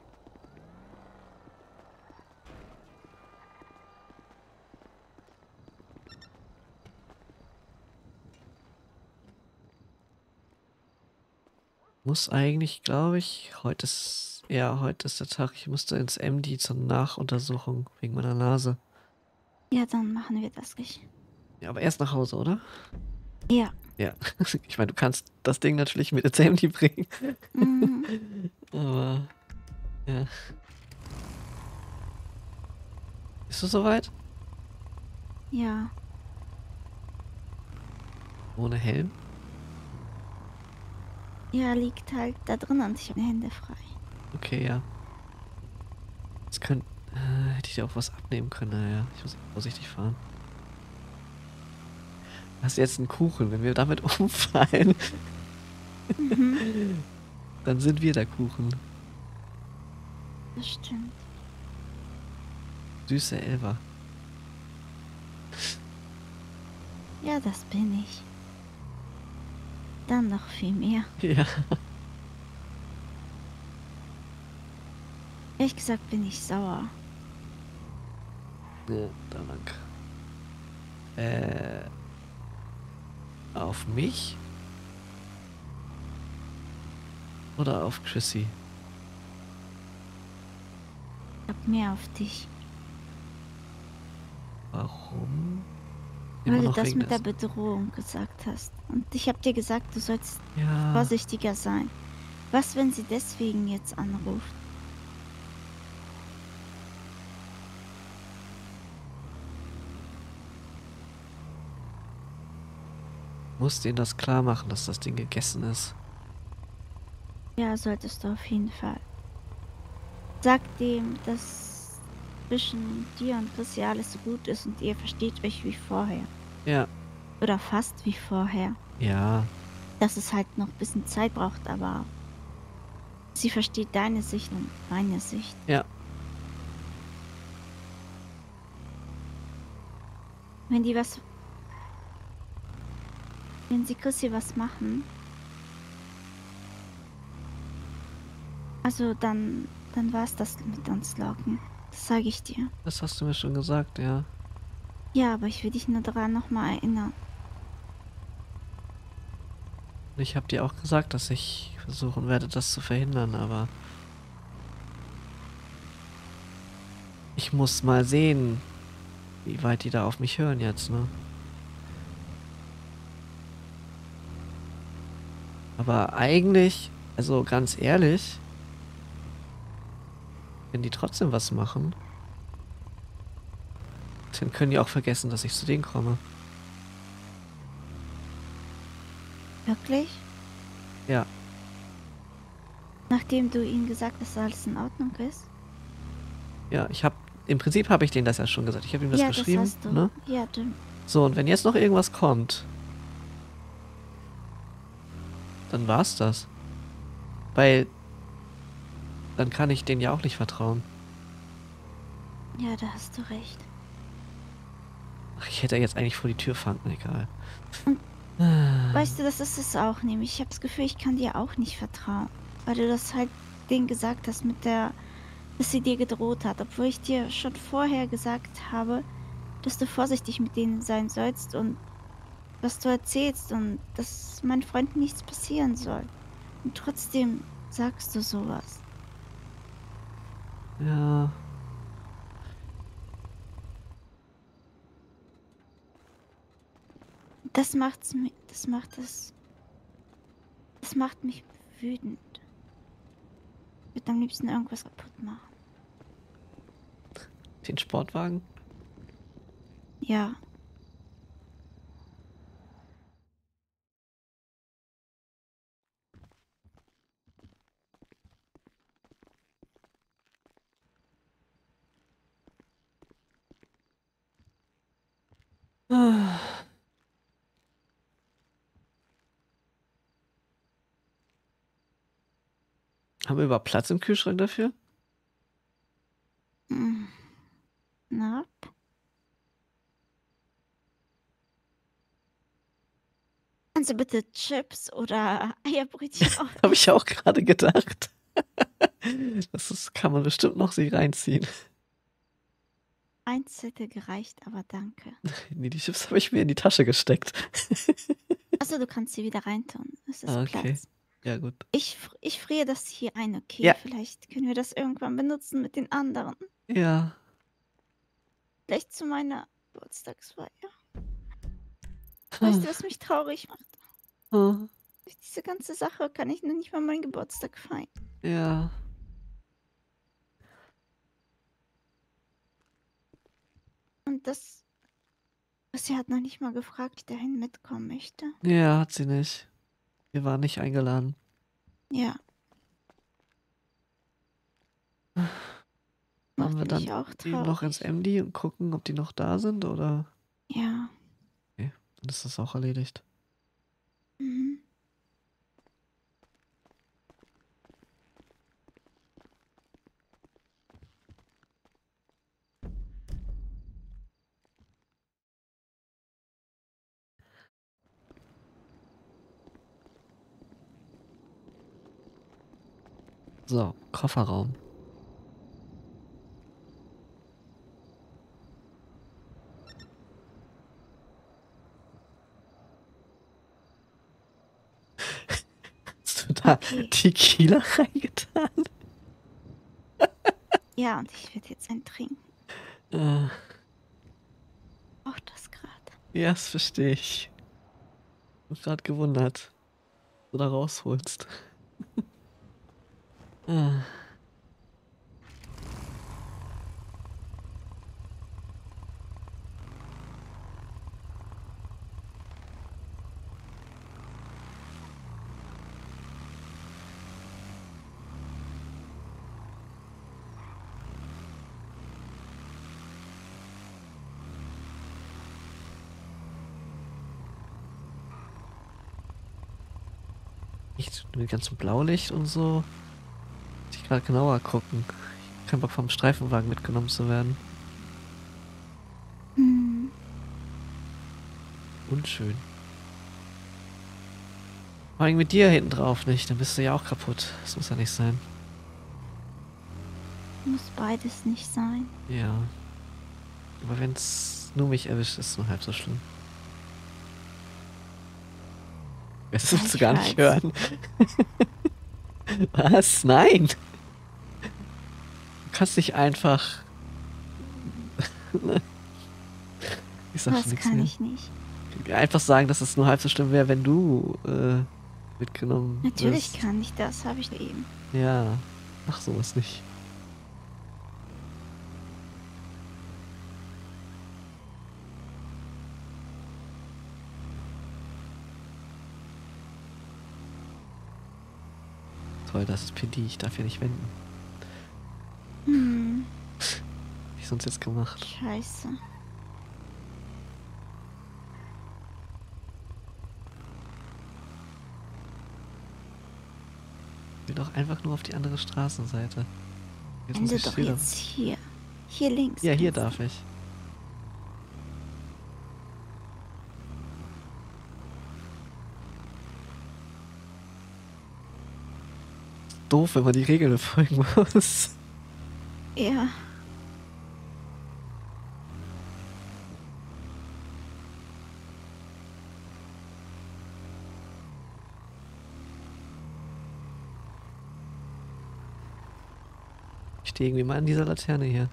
Muss eigentlich, glaube ich, heute ist, ja, heute ist der Tag. Ich musste ins MD zur Nachuntersuchung wegen meiner Nase. Ja, dann machen wir das gleich. Ja, aber erst nach Hause, oder? Ja. Ja. Ich meine, du kannst das Ding natürlich mit ins MD bringen. Mhm. Aber, ja. Bist du soweit? ja. Ohne Helm? Ja, liegt halt da drin und ich habe Hände frei. Okay, ja. Das könnte, äh, hätte ich dir auch was abnehmen können, naja. Ich muss vorsichtig fahren. Das ist jetzt ein Kuchen. Wenn wir damit umfallen, Mhm. dann sind wir der Kuchen. Das stimmt. Süße Elva. Ja, das bin ich. Dann noch viel mehr. Ja. Ehrlich gesagt bin ich sauer. Ja, dank. Äh. Auf mich? Oder auf Chrissy? Ich hab mehr auf dich. Warum? Weil du das mit der Bedrohung gesagt hast. Und ich hab dir gesagt, du sollst Ja. vorsichtiger sein. Was, wenn sie deswegen jetzt anruft? Muss denen das klar machen, dass das Ding gegessen ist. Ja, solltest du auf jeden Fall. Sag dem, dass zwischen dir und Chrissy alles so gut ist und ihr versteht euch wie vorher. Ja. Oder fast wie vorher. Ja. Dass es halt noch ein bisschen Zeit braucht, aber sie versteht deine Sicht und meine Sicht. Ja. Wenn die was. Wenn sie Chrissy was machen. Also dann. Dann war es das mit uns Locken. Das sage ich dir. Das hast du mir schon gesagt, ja. Ja, aber ich will dich nur daran nochmal erinnern. Ich habe dir auch gesagt, dass ich versuchen werde, das zu verhindern, aber ich muss mal sehen, wie weit die da auf mich hören jetzt, ne? Aber eigentlich, also ganz ehrlich, wenn die trotzdem was machen, dann können die auch vergessen, dass ich zu denen komme. Wirklich? Ja. Nachdem du ihnen gesagt hast, dass alles in Ordnung ist? Ja, ich habe im Prinzip habe ich denen das ja schon gesagt. Ich habe ihm das ja, geschrieben. das hast du. Ne? Ja, du. So, und wenn jetzt noch irgendwas kommt, dann war's das. Weil dann kann ich denen ja auch nicht vertrauen. Ja, da hast du recht. Ach, ich hätte jetzt eigentlich vor die Tür fangen, egal. Weißt du, das ist es auch nämlich. Ich habe das Gefühl, ich kann dir auch nicht vertrauen. Weil du das halt denen gesagt hast mit der, dass sie dir gedroht hat. Obwohl ich dir schon vorher gesagt habe, dass du vorsichtig mit denen sein sollst und was du erzählst und dass meinen Freunden nichts passieren soll. Und trotzdem sagst du sowas. Ja. Das macht's mir, das macht es, das macht mich wütend. Ich würde am liebsten irgendwas kaputt machen. Den Sportwagen? Ja. Haben wir überhaupt Platz im Kühlschrank dafür? Hm. Na? Kannst du bitte Chips oder Eierbrötchen? Habe ich auch gerade gedacht. Das ist, kann man bestimmt noch sich reinziehen. Eins hätte gereicht, aber danke. Nee, die Chips habe ich mir in die Tasche gesteckt. Achso, du kannst sie wieder reintun. Es ist Ah, okay. Platz. Ja, gut. Ich, ich friere das hier ein, okay? Ja. Vielleicht können wir das irgendwann benutzen mit den anderen. Ja. Vielleicht zu meiner Geburtstagsfeier. Weißt du, was mich traurig macht? Ah, Durch diese ganze Sache kann ich noch nicht mal meinen Geburtstag feiern. Ja. Und das. Sie hat noch nicht mal gefragt, ob ich dahin mitkommen möchte. Ja, hat sie nicht. Wir waren nicht eingeladen. Ja. Macht wir dann auch noch ins. MD und gucken, ob die noch da sind oder Ja. dann ist das auch erledigt. Mhm. So, Kofferraum. Hast du da. Tequila reingetan? Ja, und ich werde jetzt einen trinken. Äh, Auch das gerade. ja, das verstehe ich. Ich gerade gewundert, was du da rausholst. Ah. Nicht mit ganzem Blaulicht und so. Gerade genauer gucken. Ich hab keinen Bock vom Streifenwagen mitgenommen zu werden. Hm. Unschön. Vor allem mit dir hinten drauf nicht, dann bist du ja auch kaputt. Das muss ja nicht sein. Muss beides nicht sein. Ja. Aber wenn es nur mich erwischt, ist es nur halb so schlimm. Das willst du gar nicht Ich hören. Was? Nein! Du kannst nicht einfach. ich sag Das nichts kann mehr. ich nicht. Einfach sagen, dass es nur halb so schlimm wäre, wenn du äh, mitgenommen Natürlich wirst. kann ich das, habe ich eben. Ja, mach sowas nicht. Toll, das ist PD, ich darf ja nicht wenden. Hm, Wie sonst jetzt gemacht? scheiße. Geh doch einfach nur auf die andere Straßenseite. Jetzt muss Ende ich doch wieder- jetzt hier. Hier links. Ja, hier darf ich. Doof, wenn man die Regeln folgen muss. Ja. Ich stehe irgendwie mal an dieser Laterne hier.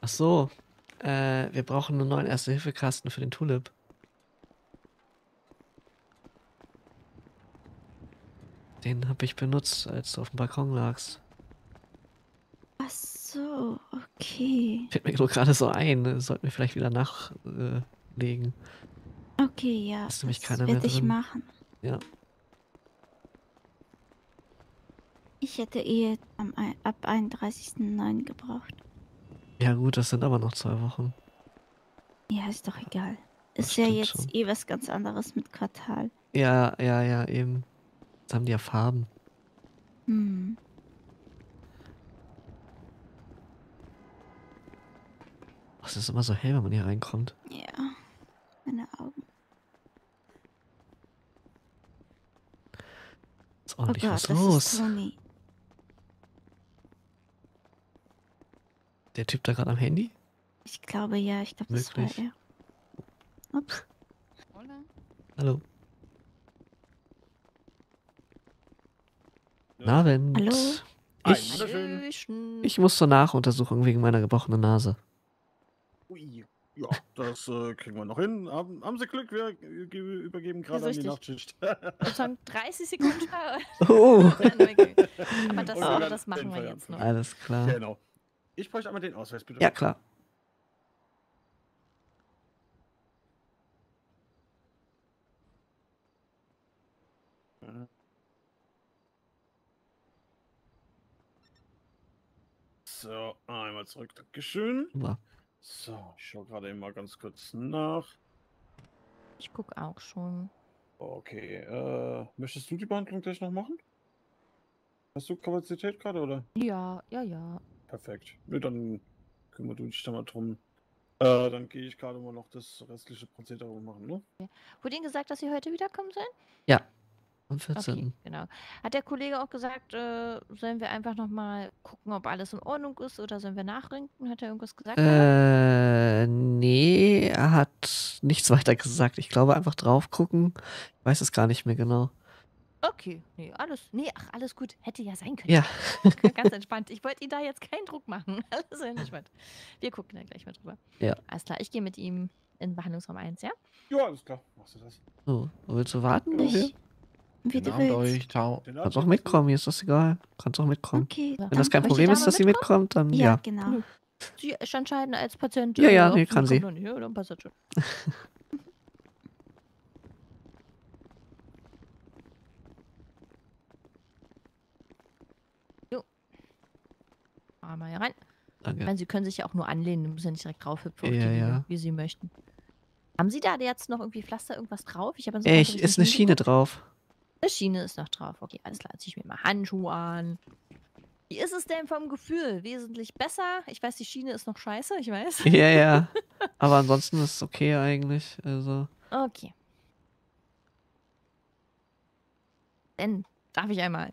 Ach so. Äh, wir brauchen einen neuen Erste-Hilfe-Kasten für den Tulip. Den habe ich benutzt, als du auf dem Balkon lagst. Ach so, okay. Fällt mir nur gerade so ein. ne? Sollten wir vielleicht wieder nachlegen. Äh. Okay, ja. Ist nämlich das werde ich machen. Ja. Ich hätte eh am, ab 31.09. gebraucht. Ja, gut, das sind aber noch zwei Wochen. Ja, ist doch egal. Das Ist ja jetzt schon. eh was ganz anderes mit Quartal. Ja, ja, ja, eben. Jetzt haben die ja Farben. Hm. Ach, es ist immer so hell, wenn man hier reinkommt. Ja. Meine Augen. Ist Oh ordentlich Gott, was los. ist Toni. Der Typ da gerade am Handy? Ich glaube ja, ich glaube, das war er. Ups. Hallo. Guten Abend. Hallo? Ich, ich muss zur Nachuntersuchung wegen meiner gebrochenen Nase. Ui. Ja, das äh, kriegen wir noch hin. Haben, haben Sie Glück, wir ge- übergeben gerade an die. Nachtschicht. Sozusagen 30 Sekunden. Oh, okay. Aber das, dann das machen wir jetzt noch. alles klar. genau. Ich bräuchte einmal den Ausweis, bitte. Ja, klar. So, einmal zurück. Dankeschön. Super. So, ich schaue gerade mal ganz kurz nach. Ich gucke auch schon. Okay, äh, möchtest du die Behandlung gleich noch machen? Hast du Kapazität gerade, oder? Ja, ja, ja. Perfekt. Ja, dann kümmere du dich da mal drum. Äh, dann gehe ich gerade mal noch das restliche Prozedere machen, ne? Wurde Ihnen gesagt, dass Sie heute wiederkommen sollen? Am 14. Okay, genau. Hat der Kollege auch gesagt, äh, sollen wir einfach nochmal gucken, ob alles in Ordnung ist oder sollen wir nachrinken? Hat er irgendwas gesagt? Äh, nee, er hat nichts weiter gesagt. Ich glaube einfach drauf gucken. Ich weiß es gar nicht mehr genau. Okay, nee, alles, nee, ach, alles gut. Hätte ja sein können. Ja, Ganz entspannt. Ich wollte Ihnen da jetzt keinen Druck machen. Alles entspannt. Wir gucken da gleich mal drüber. Ja. Alles klar, ich gehe mit ihm in Behandlungsraum 1, ja? Ja, alles klar. Machst du das? so. Willst du warten? Genau. Ich, wie Guten du Abend euch, ciao. Den Kannst auch mitkommen, mir ist das egal. Kannst auch mitkommen. Okay. Wenn Wenn das kein Problem ist, dass sie mitkommt, dann Ja, ja. genau. Sie ist entscheiden als Patient. Ja, ja, äh, nee, kann sie. Ja, dann passt das schon. Mal hier rein. Ich Danke. meine, Sie können sich ja auch nur anlehnen, müssen ja nicht direkt draufhüpfen, auf Ja, ja. wie Sie möchten. Haben Sie da jetzt noch irgendwie Pflaster, irgendwas drauf? Ich habe so Ich, ist eine Schiene drauf. Eine Schiene ist noch drauf. Okay, alles klar. Zieh ich mir mal Handschuhe an. Wie ist es denn vom Gefühl? Wesentlich besser? Ich weiß, die Schiene ist noch scheiße, ich weiß. Ja, ja. Aber ansonsten ist es okay eigentlich. Also. Okay. Dann darf ich einmal.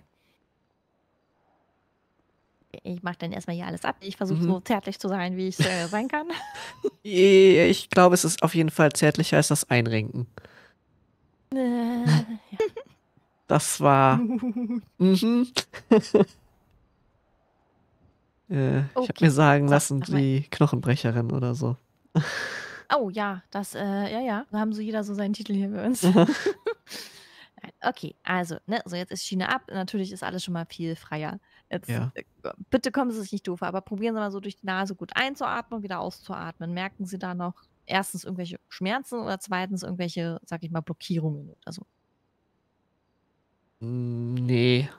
Ich mache dann erstmal hier alles ab. Ich versuche Mhm. so zärtlich zu sein, wie ich äh, sein kann. Ich glaube, es ist auf jeden Fall zärtlicher als das Einrenken. Äh, Das war. Mhm. äh, Ich habe Okay. mir sagen So, lassen, mal. die Knochenbrecherin oder so. Oh ja, das, äh, ja, ja. Da haben so jeder so seinen Titel hier bei uns. Nein, okay, also, ne, so jetzt ist Schiene ab. Natürlich ist alles schon mal viel freier. Jetzt, Ja. äh, bitte kommen Sie sich nicht doof, aber probieren Sie mal so durch die Nase gut einzuatmen und wieder auszuatmen. Merken Sie da noch erstens irgendwelche Schmerzen oder zweitens irgendwelche, sag ich mal, Blockierungen oder so? Mm, Nee.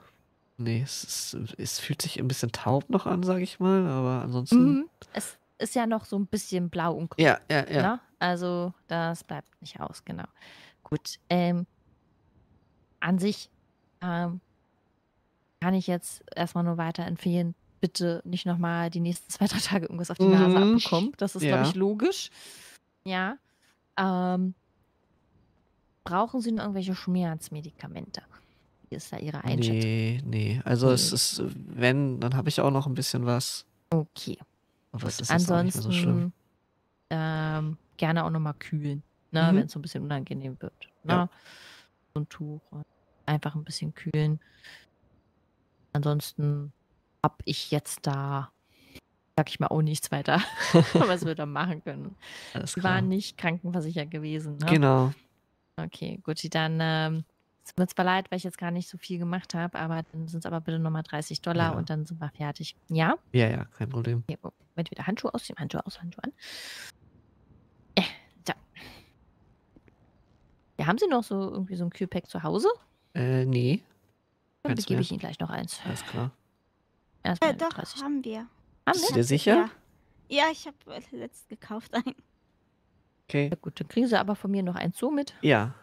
Nee, es, ist, es fühlt sich ein bisschen taub noch an, sage ich mal, aber ansonsten. Mhm. Es ist ja noch so ein bisschen blau und grün. Ja, ja, ja. Ne? Also das bleibt nicht aus, genau. Gut. Ähm, an sich ähm, kann ich jetzt erstmal nur weiter empfehlen, bitte nicht nochmal die nächsten zwei, drei Tage irgendwas auf die Nase Mhm. abbekommen. Das ist, glaube Ja. ich, logisch. Ja. Ähm, brauchen Sie noch irgendwelche Schmerzmedikamente? Wie ist da Ihre Einschätzung? Nee, nee. Also es Nee. ist, wenn, dann habe ich auch noch ein bisschen was. Okay. Aber es ist mehr so schlimm. Ansonsten ähm, gerne auch nochmal kühlen, ne, Mhm. wenn es so ein bisschen unangenehm wird. Ne? Ja. So ein Tuch. Einfach ein bisschen kühlen. Ansonsten habe ich jetzt da, sag ich mal, auch nichts weiter, was wir da machen können. Alles klar. waren nicht krankenversichert gewesen. Ne? Genau. Okay, gut, dann ähm, es mir zwar leid, weil ich jetzt gar nicht so viel gemacht habe, aber dann sind es aber bitte nochmal 30 Dollar Ja. und dann sind wir fertig. Ja? Ja, ja, kein Problem. Okay, Moment, wieder Handschuhe ausziehen, Handschuhe aus, Handschuhe an. Äh, so. Ja, haben Sie noch so irgendwie so ein Kühlpack zu Hause? Äh, nee. Dann mehr. ich Ihnen gleich noch eins. Alles klar. Erstmal Äh, doch, 30. haben wir. Haben Bist du wir? dir sicher? Ja, ja ich habe letzt gekauft einen. Okay. Ja, gut, dann kriegen Sie aber von mir noch eins so mit. Ja.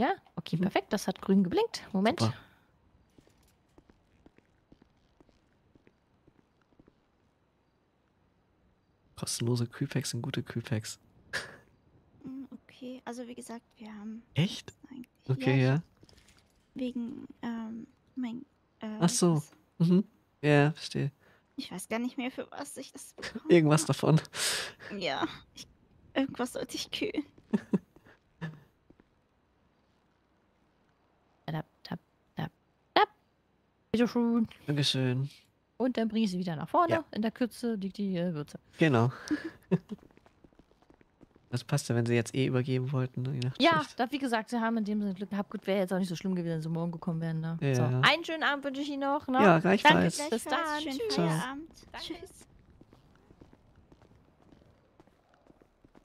Ja, okay, Mhm. perfekt. Das hat grün geblinkt. Moment. Super. Kostenlose Kühlpacks sind gute Kühlpacks. Hm, Okay, also wie gesagt, wir haben Echt? Okay, ja. Wegen, ähm, mein. Äh, Ach so. Mhm. Ja, verstehe. Ich weiß gar nicht mehr, für was ich das bekomme. Irgendwas davon. Ja, ich, irgendwas sollte ich kühlen. Tap, tap, tap, tap. Bitte schön. Dankeschön. Und dann bringe ich sie wieder nach vorne. Ja. In der Kürze liegt die äh, Würze. Genau. Das passt ja, wenn sie jetzt eh übergeben wollten. Ne? Ja, da, wie gesagt, sie haben in dem Sinne Glück gehabt. Gut, wäre jetzt auch nicht so schlimm gewesen, wenn sie morgen gekommen wären. Ne? Ja, so. Einen schönen Abend wünsche ich Ihnen noch. Ne? Ja, gleichfalls. Danke, Bis dann. Schönen Tschüss. Feierabend. Danke. Tschüss.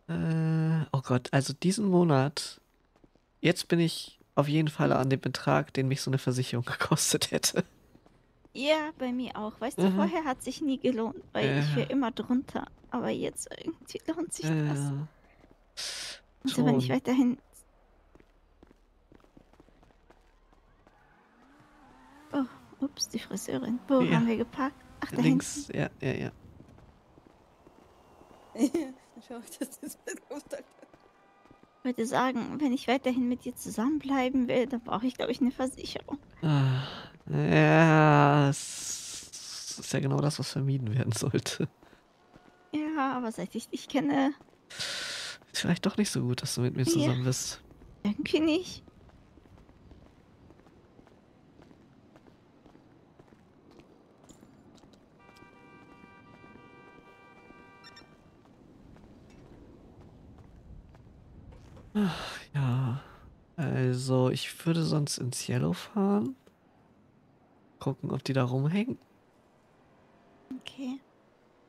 Äh, oh Gott, also diesen Monat, jetzt bin ich auf jeden Fall an dem Betrag, den mich so eine Versicherung gekostet hätte. Ja, bei mir auch. Weißt du, Mhm. vorher hat sich nie gelohnt, weil ich Ja. wäre immer drunter. Aber jetzt irgendwie lohnt sich das. Also wenn ich weiterhin. Oh, ups, die Friseurin. Wo Ja. haben wir geparkt? Ach, da links, ja, ja, ja. Schau, dass das. Ich würde sagen, wenn ich weiterhin mit dir zusammenbleiben will, dann brauche ich, glaube ich, eine Versicherung. Ah, ja, es ist ja genau das, was vermieden werden sollte. Ja, aber seit ich dich kenne, Ist vielleicht doch nicht so gut, dass du mit mir Ja. zusammen bist. irgendwie nicht. Ja, also ich würde sonst ins Yellow fahren. Gucken, ob die da rumhängen. Okay.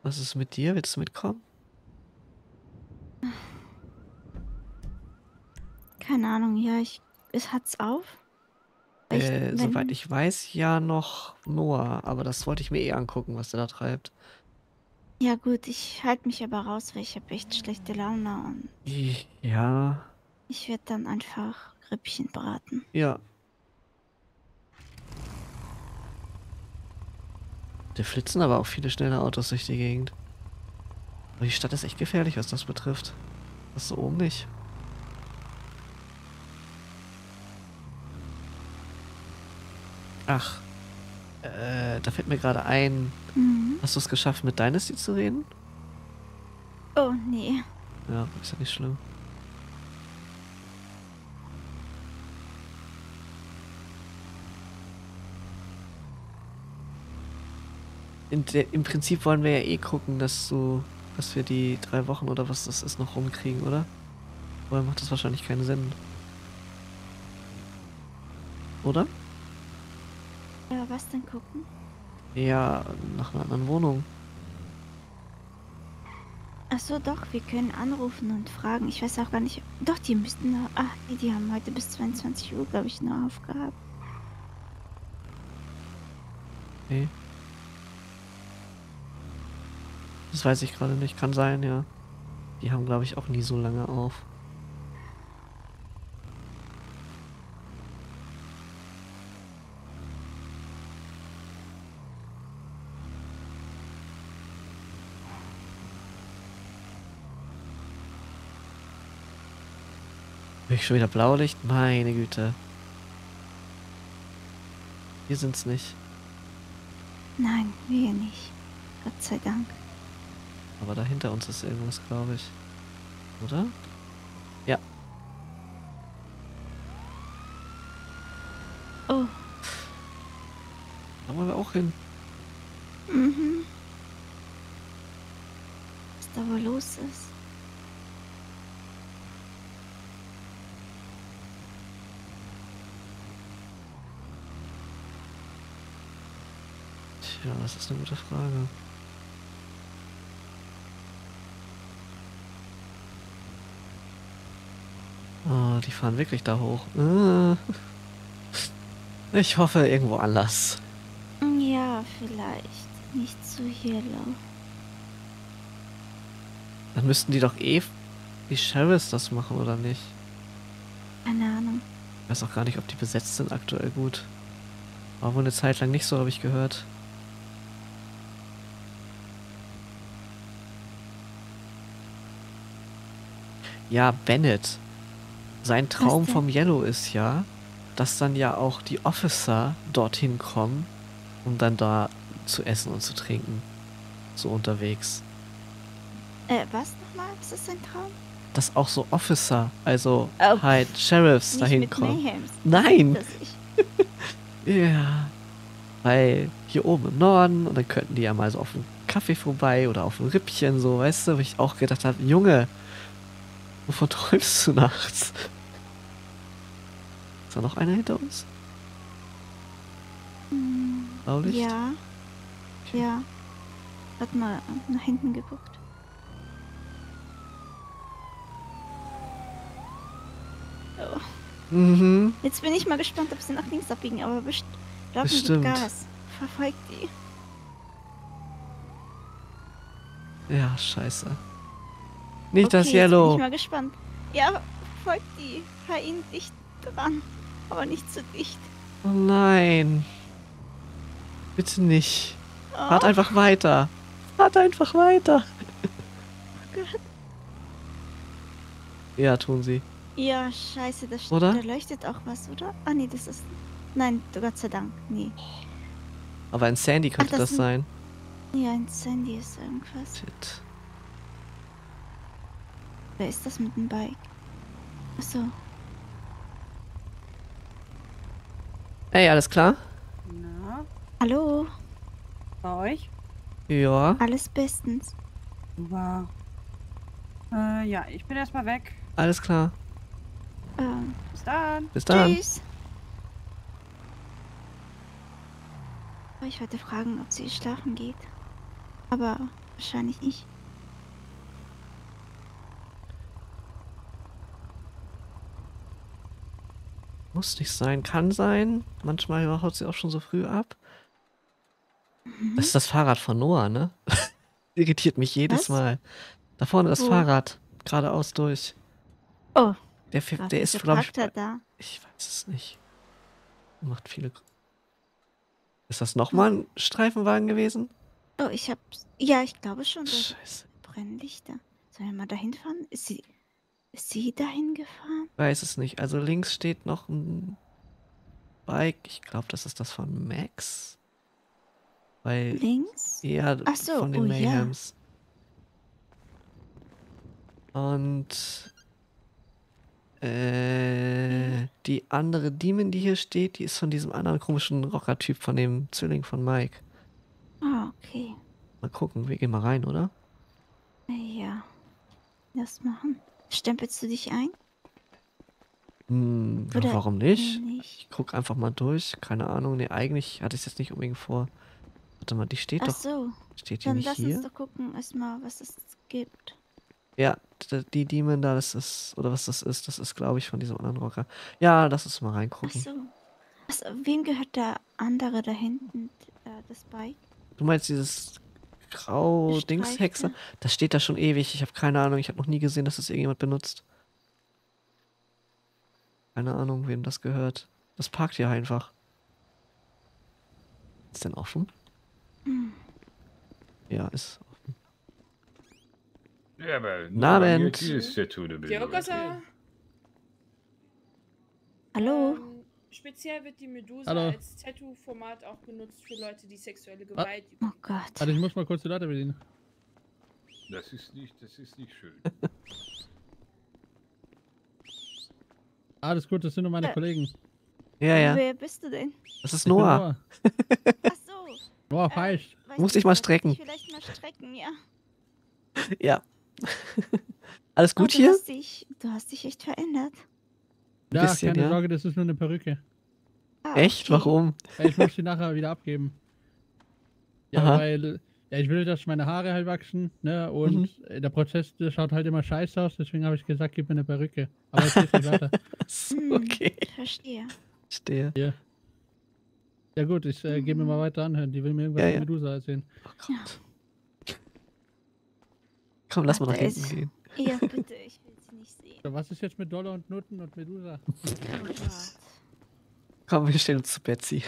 Was ist mit dir? Willst du mitkommen? Keine Ahnung, ja, ich. Es hat's auf. Ich- Äh, wenn- soweit ich weiß, ja noch Noah, aber das wollte ich mir eh angucken, was der da treibt. Ja, gut, ich halte mich aber raus, weil ich habe echt schlechte Laune und Ja, ich werde dann einfach Rippchen braten. ja. Da flitzen aber auch viele schnelle Autos durch die Gegend. Aber die Stadt ist echt gefährlich, was das betrifft. Das so oben nicht. Ach. Äh, da fällt mir gerade ein. Mhm. Hast du es geschafft, mit Dynasty zu reden? Oh, nee. Ja, ist ja nicht schlimm. Der, Im Prinzip wollen wir ja eh gucken, dass du, dass wir die drei Wochen oder was das ist noch rumkriegen, oder? Vorher macht das wahrscheinlich keinen Sinn. Oder? Ja, was denn gucken? Ja, nach einer anderen Wohnung. Ach so, doch, wir können anrufen und fragen. Ich weiß auch gar nicht. Doch, die müssten noch. Ach, nee, die haben heute bis 22 Uhr, glaube ich, noch aufgehabt. Okay. Das weiß ich gerade nicht. Kann sein, ja. Die haben, glaube ich, auch nie so lange auf. Schon wieder Blaulicht? Meine Güte. Wir sind's nicht. Nein, wir nicht. Gott sei Dank. Aber da hinter uns ist irgendwas, glaube ich. Oder? Ja. Oh, Da wollen wir auch hin. mhm. Was da wohl los ist. Tja, das ist eine gute Frage. Oh, die fahren wirklich da hoch. Äh. Ich hoffe irgendwo anders. Ja, vielleicht. Nicht zu Yellow. Dann müssten die doch eh die Sheriffs das machen, oder nicht? Keine Ahnung. Ich weiß auch gar nicht, ob die besetzt sind aktuell gut. War wohl eine Zeit lang nicht so, habe ich gehört. Ja, Bennett. Sein Traum vom Yellow ist ja, dass dann ja auch die Officer dorthin kommen, um dann da zu essen und zu trinken. So unterwegs. Äh, was nochmal? Was ist dein Traum? Dass auch so Officer, also Oh, halt Sheriffs Nicht dahin mit kommen. Mayhems. Nein! Ja. Weil hier oben im Norden und dann könnten die ja mal so auf einen Kaffee vorbei oder auf ein Rippchen, so, weißt du, wo ich auch gedacht habe, Junge, wovon träumst du nachts? Ist da noch einer hinter uns? Hm, Blaulicht? Ja. Ja. Hat mal nach hinten geguckt. Oh. Mhm. Jetzt bin ich mal gespannt, ob sie nach links abbiegen, aber best Bestimmt. Gas. Verfolgt die. Ja, scheiße. Nicht okay, das Jetzt bin Yellow. ich mal gespannt. Ja, verfolgt die. Fahr ihn dicht dran. Aber nicht zu dicht. Oh nein. Bitte nicht. Oh, Fahrt einfach weiter. Fahrt einfach weiter. Gott. Ja, tun sie. Ja, scheiße, da, st- Oder? da leuchtet auch was, oder? Ah, nee, das ist... Nein, Gott sei Dank, nee. Aber in Sandy könnte das das sind- sein. Ja, ein Sandy ist irgendwas. Shit. Wer ist das mit dem Bike? Achso. Ey, alles klar? Na, Hallo, bei euch? Ja, alles bestens. Super. Äh, ja, ich bin erstmal weg. alles klar. Ähm, Bis dann. Bis dann. tschüss. Ich wollte fragen, ob sie schlafen geht. Aber wahrscheinlich nicht. Muss nicht sein, kann sein. Manchmal haut sie auch schon so früh ab. Mhm. Das ist das Fahrrad von Noah, ne? Irritiert mich jedes Was? Mal. Da vorne das Wo? Fahrrad. Geradeaus durch. Oh, Der, was der ist glaube ich. er da? Ich weiß es nicht. Macht viele. Ist das nochmal ein Streifenwagen gewesen? Oh, ich hab. Ja, ich glaube schon. Scheiße. brennen Lichter. Sollen wir mal dahin fahren? Ist sie. Ist sie dahin gefahren? Weiß es nicht. Also links steht noch ein Bike. Ich glaube, das ist das von Max. Weil, Links? ja, Ach so, von den oh ja. Mayhems. Und äh, die andere Demon, die hier steht, die ist von diesem anderen komischen Rocker-Typ, von dem Zwilling von Mike. Ah, okay. Mal gucken, wir gehen mal rein, oder? Ja. Das machen. Stempelst du dich ein? Hm, Oder warum nicht? Nicht. Ich guck einfach mal durch. Keine Ahnung. Nee, eigentlich hatte ich es jetzt nicht unbedingt vor. Warte mal, die steht Ach doch. so. Steht die Dann nicht lass hier? uns doch gucken erstmal, was es gibt. Ja, die Demon da, das ist, oder was das ist, das ist, glaube ich, von diesem anderen Rocker. Ja, lass uns mal reingucken. so. Was, wem gehört der andere da hinten, äh, das Bike? Du meinst dieses grau Gestreifte? Dingshexer? Das steht da schon ewig. Ich habe keine Ahnung. Ich habe noch nie gesehen, dass das irgendjemand benutzt. Keine Ahnung, wem das gehört. Das parkt hier einfach. Ist denn offen? Hm. Ja, ist offen. Ja, aber Guten Abend. Hallo? Speziell wird die Medusa Hallo. als Tattoo-Format auch genutzt für Leute, die sexuelle Gewalt Oh üben. Gott. Warte, ich muss mal kurz die Leute bedienen. Das ist nicht, das ist nicht schön. Alles gut, das sind nur meine Äh. Kollegen. Ja, ja. Wer bist du denn? Das ist Ich Noah. Ach so. Noah Äh, feist. weiß Muss nicht, ich mal strecken. dich Vielleicht mal strecken, ja. Ja. Alles Oh, gut du hier? Hast dich, du hast dich echt verändert. Ja, bisschen, keine ja. Sorge, das ist nur eine Perücke. Ah, Echt? Warum? Ja, ich muss die nachher wieder abgeben. Ja, Aha. weil ja, ich will, dass meine Haare halt wachsen, ne? Und Mhm. der Prozess, der schaut halt immer scheiße aus, deswegen habe ich gesagt, gib mir eine Perücke. Aber jetzt geht's nicht weiter. Hm, okay. Verstehe. Stehe. Ja gut, ich äh, gebe mir mal weiter anhören. Die will mir irgendwas Ja, ja. Medusa erzählen. Oh Gott. Komm, lass mal nach hinten gehen. Ja, bitte, ich was ist jetzt mit Dollar und Nutten und Medusa? Oh. Komm, wir stellen uns zu Betsy.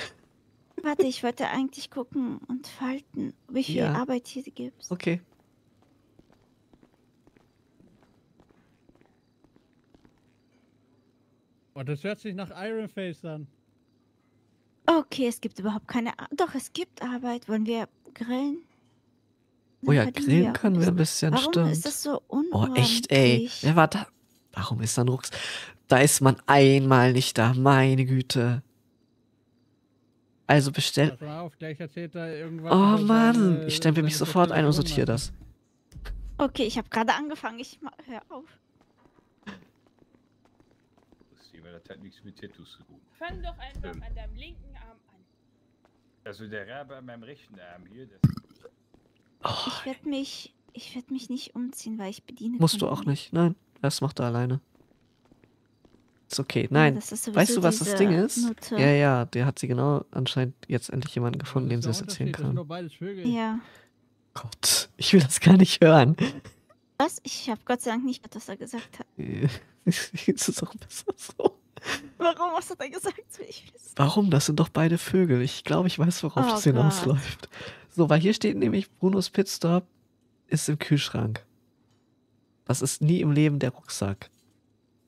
Warte, ich wollte eigentlich gucken und falten, wie viel Ja. Arbeit hier gibt. Okay. Oh, das hört sich nach Iron Face an. Okay, es gibt überhaupt keine. Ar Doch, es gibt Arbeit. Wollen wir grillen? Oh ja, Dann grillen können wir ein bisschen. Warum stimmt. ist das so Oh, unordentlich? echt, ey. Wer war da? Warum ist da ein Rucks? Da ist man einmal nicht da, meine Güte. Also bestell. Auf, gleich erzählt er irgendwas. Oh Mann, seine- ich stempel mich sofort ein und sortiere das. Okay, ich habe gerade angefangen. Ich hör auf. Das hat nichts mit Tattoos zu tun. Fang doch einfach Ähm. an deinem linken Arm an. Also der Rabe an meinem rechten Arm hier, das Oh, Ich werde mich, ich werde mich nicht umziehen, weil ich bediene. musst du auch nicht. Nein, das macht er alleine. Ist okay. Nein. das ist Weißt du, was das Ding ist? Nutte. Ja, ja, der hat sie genau anscheinend jetzt endlich jemanden gefunden, dem sie der erzählen Unterschied? Das sind kann. doch beides Vögel. Ja. Gott, ich will das gar nicht hören. Was? Ich habe Gott sei Dank nicht gehört, was er gesagt hat. es ist auch besser so. Warum was hat er gesagt? Warum? Das sind doch beide Vögel. Ich glaube, ich weiß, worauf Oh das hinausläuft. So, weil hier steht nämlich, Brunos Pitstop ist im Kühlschrank. Das ist nie im Leben der Rucksack.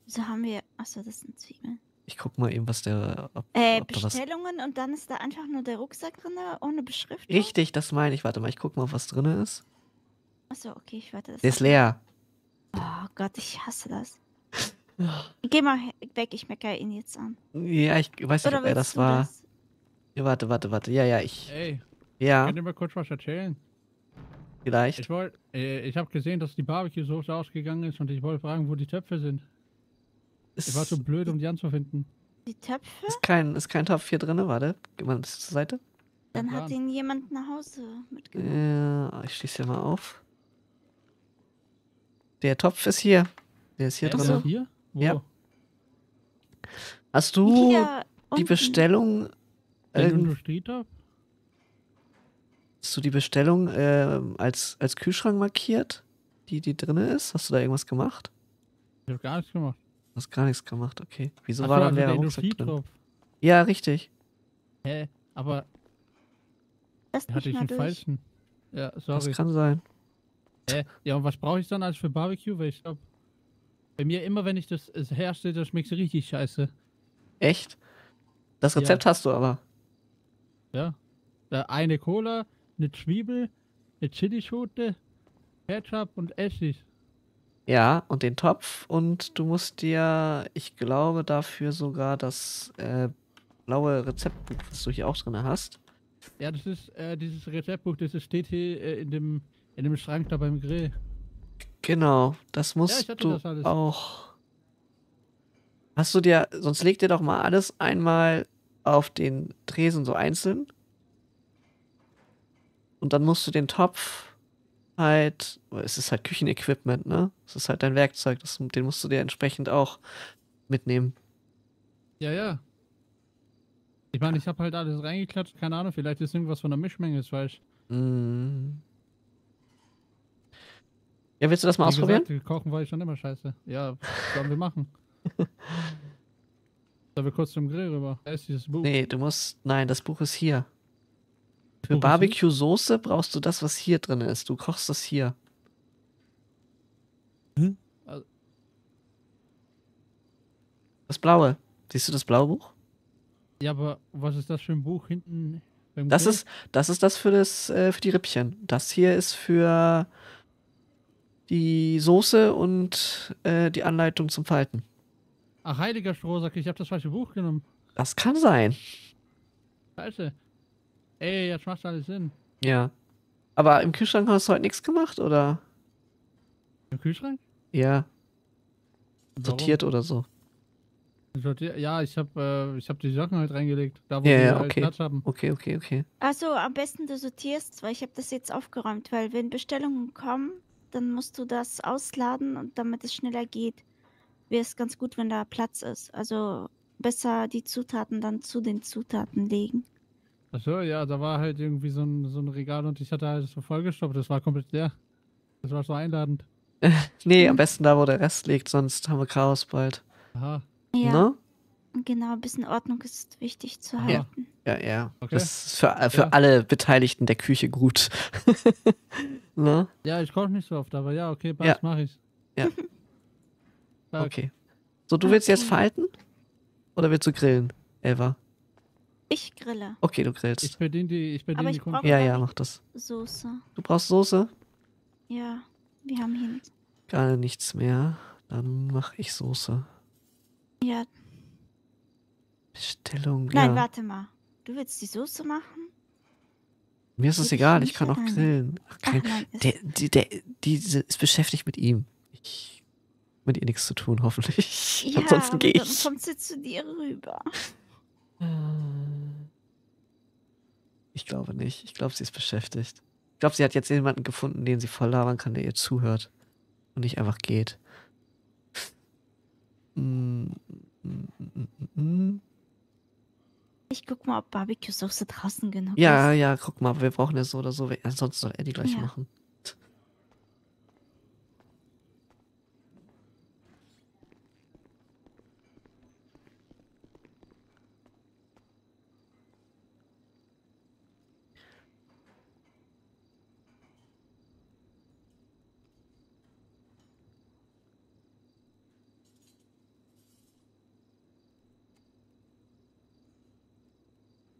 Wieso haben wir. Achso, das sind Zwiebeln. Ich guck mal eben, was der. Ob, Äh, ob da was. Bestellungen und dann ist da einfach nur der Rucksack drin, ohne Beschriftung. Richtig, das meine ich. Warte mal, ich guck mal, was drin ist. Achso, okay, ich warte. Das Der ist leer. Oh Gott, ich hasse das. Geh mal weg, ich meckere ihn jetzt an. Ja, ich weiß nicht, Oder ob er das war. das? Ja, warte, warte, warte. Ja, ja, ich. Ey, Ja, könnt ihr mal kurz was erzählen? Vielleicht. Ich wollte, äh, ich habe gesehen, dass die Barbecue-Soße ausgegangen ist und ich wollte fragen, wo die Töpfe sind. Ich war so Ist, blöd, um die anzufinden. Die Töpfe? ist, kein, ist kein Topf hier drin. Warte, geh mal ein bisschen zur Seite. Dann Plan. hat ihn jemand nach Hause mitgenommen. Ja, ich schließe hier mal auf. Der Topf ist hier. Der ist hier Der drin. ist Hier? Wo? Ja. Hast du Hier die unten. Bestellung? Der Ähm, Industrietopf? Hast du die Bestellung ähm, als, als Kühlschrank markiert, die die drin ist? Hast du da irgendwas gemacht? Ich habe gar nichts gemacht. Du hast gar nichts gemacht, okay. Wieso Ach war so, dann also der Rucksack drin? Industrietopf. Ja, richtig. Hä? Aber Lass Hatte ich einen durch. falschen. Ja, Das sorry. kann sein. Äh, ja, und was brauche ich dann als für Barbecue? Weil ich glaube, bei mir immer, wenn ich das es herstelle, das schmeckt richtig scheiße. Echt? Das Ja. Rezept hast du aber. Ja. Da eine Cola, eine Zwiebel, eine Chilischote, Ketchup und Essig. Ja, und den Topf. Und du musst dir, ich glaube, dafür sogar das äh, blaue Rezeptbuch, was du hier auch drin hast. Ja, das ist äh, dieses Rezeptbuch, das steht hier äh, in dem in dem Schrank da beim Grill. Genau, das musst hatte du das auch. Hast du dir, sonst leg dir doch mal alles einmal auf den Tresen so einzeln. Und dann musst du den Topf halt, es ist halt Küchenequipment, ne? Es ist halt dein Werkzeug, das, den musst du dir entsprechend auch mitnehmen. Ja, ja. Ich meine, ich habe halt alles reingeklatscht, keine Ahnung, vielleicht ist irgendwas von der Mischmenge, das weiß ich. Mm. Ja, willst du das mal Wie ausprobieren? Gesagt, kochen war ich schon immer scheiße. Ja, sollen wir machen. Sollen wir kurz zum Grill rüber? Da ist dieses Buch. Nee, du musst, nein, das Buch ist hier. Für? Barbecue-Soße brauchst du das, was hier drin ist. Du kochst das hier. Hm? Das blaue. Siehst du das blaue Buch? Ja, aber was ist das für ein Buch hinten Das ist, das ist das für das, äh, für die Rippchen. Das hier ist für die Soße und äh, die Anleitung zum Falten. Ach, heiliger Strohsack, ich habe das falsche Buch genommen. Das kann sein. Scheiße. Ey, jetzt macht alles Sinn. Ja. Aber im Kühlschrank hast du heute nichts gemacht, oder? Im Kühlschrank? Ja, Warum? sortiert oder so. Sortiert? Ja, ich habe äh, ich hab die Sachen halt reingelegt. Da, wo Ja, wir ja, halt okay. Platz haben. Okay, okay, okay. Also am besten du sortierst, weil ich habe das jetzt aufgeräumt, weil wenn Bestellungen kommen, dann musst du das ausladen und damit es schneller geht, wäre es ganz gut, wenn da Platz ist. Also besser die Zutaten dann zu den Zutaten legen. Achso, ja, da war halt irgendwie so ein, so ein Regal und ich hatte alles so vollgestopft. Das war komplett leer. Das war so einladend. Nee, am besten da, wo der Rest liegt, sonst haben wir Chaos bald. Aha, Ja, Ne? genau, ein bisschen Ordnung ist wichtig zu Ja. halten. Ja, ja. Okay. Das ist für, äh, für Ja. alle Beteiligten der Küche gut. ne? ja, ich koche nicht so oft, aber ja, okay, Ja. passt, mach ich. Ja. Okay. So, du willst jetzt Okay. falten? Oder willst du grillen, Eva? Ich grille. Okay, du Ich grillst. bediene die, ich Aber bediene die ich Kunden. Ja, ja, mach das. Soße. Du brauchst Soße? Ja, wir haben hier. Gar nichts mehr. Dann mach ich Soße. Ja, Bestellung, nein, ja. warte mal. Du willst die Soße machen? Mir ist es ich egal, ich kann auch alleine. grillen. Ach, Ach kein, nein, ist der, die, der, die ist beschäftigt mit ihm. Ich mit ihr nichts zu tun, hoffentlich. Ja, Ansonsten gehe dann ich. kommt sie zu dir rüber. Ich glaube nicht. Ich glaube, sie ist beschäftigt. Ich glaube, sie hat jetzt jemanden gefunden, den sie voll labern kann, der ihr zuhört. Und nicht einfach geht. Ich guck mal, ob Barbecue-Soße draußen genug Ja, ist. ja, guck mal, wir brauchen ja so oder so. Ansonsten soll Eddie gleich Ja. machen.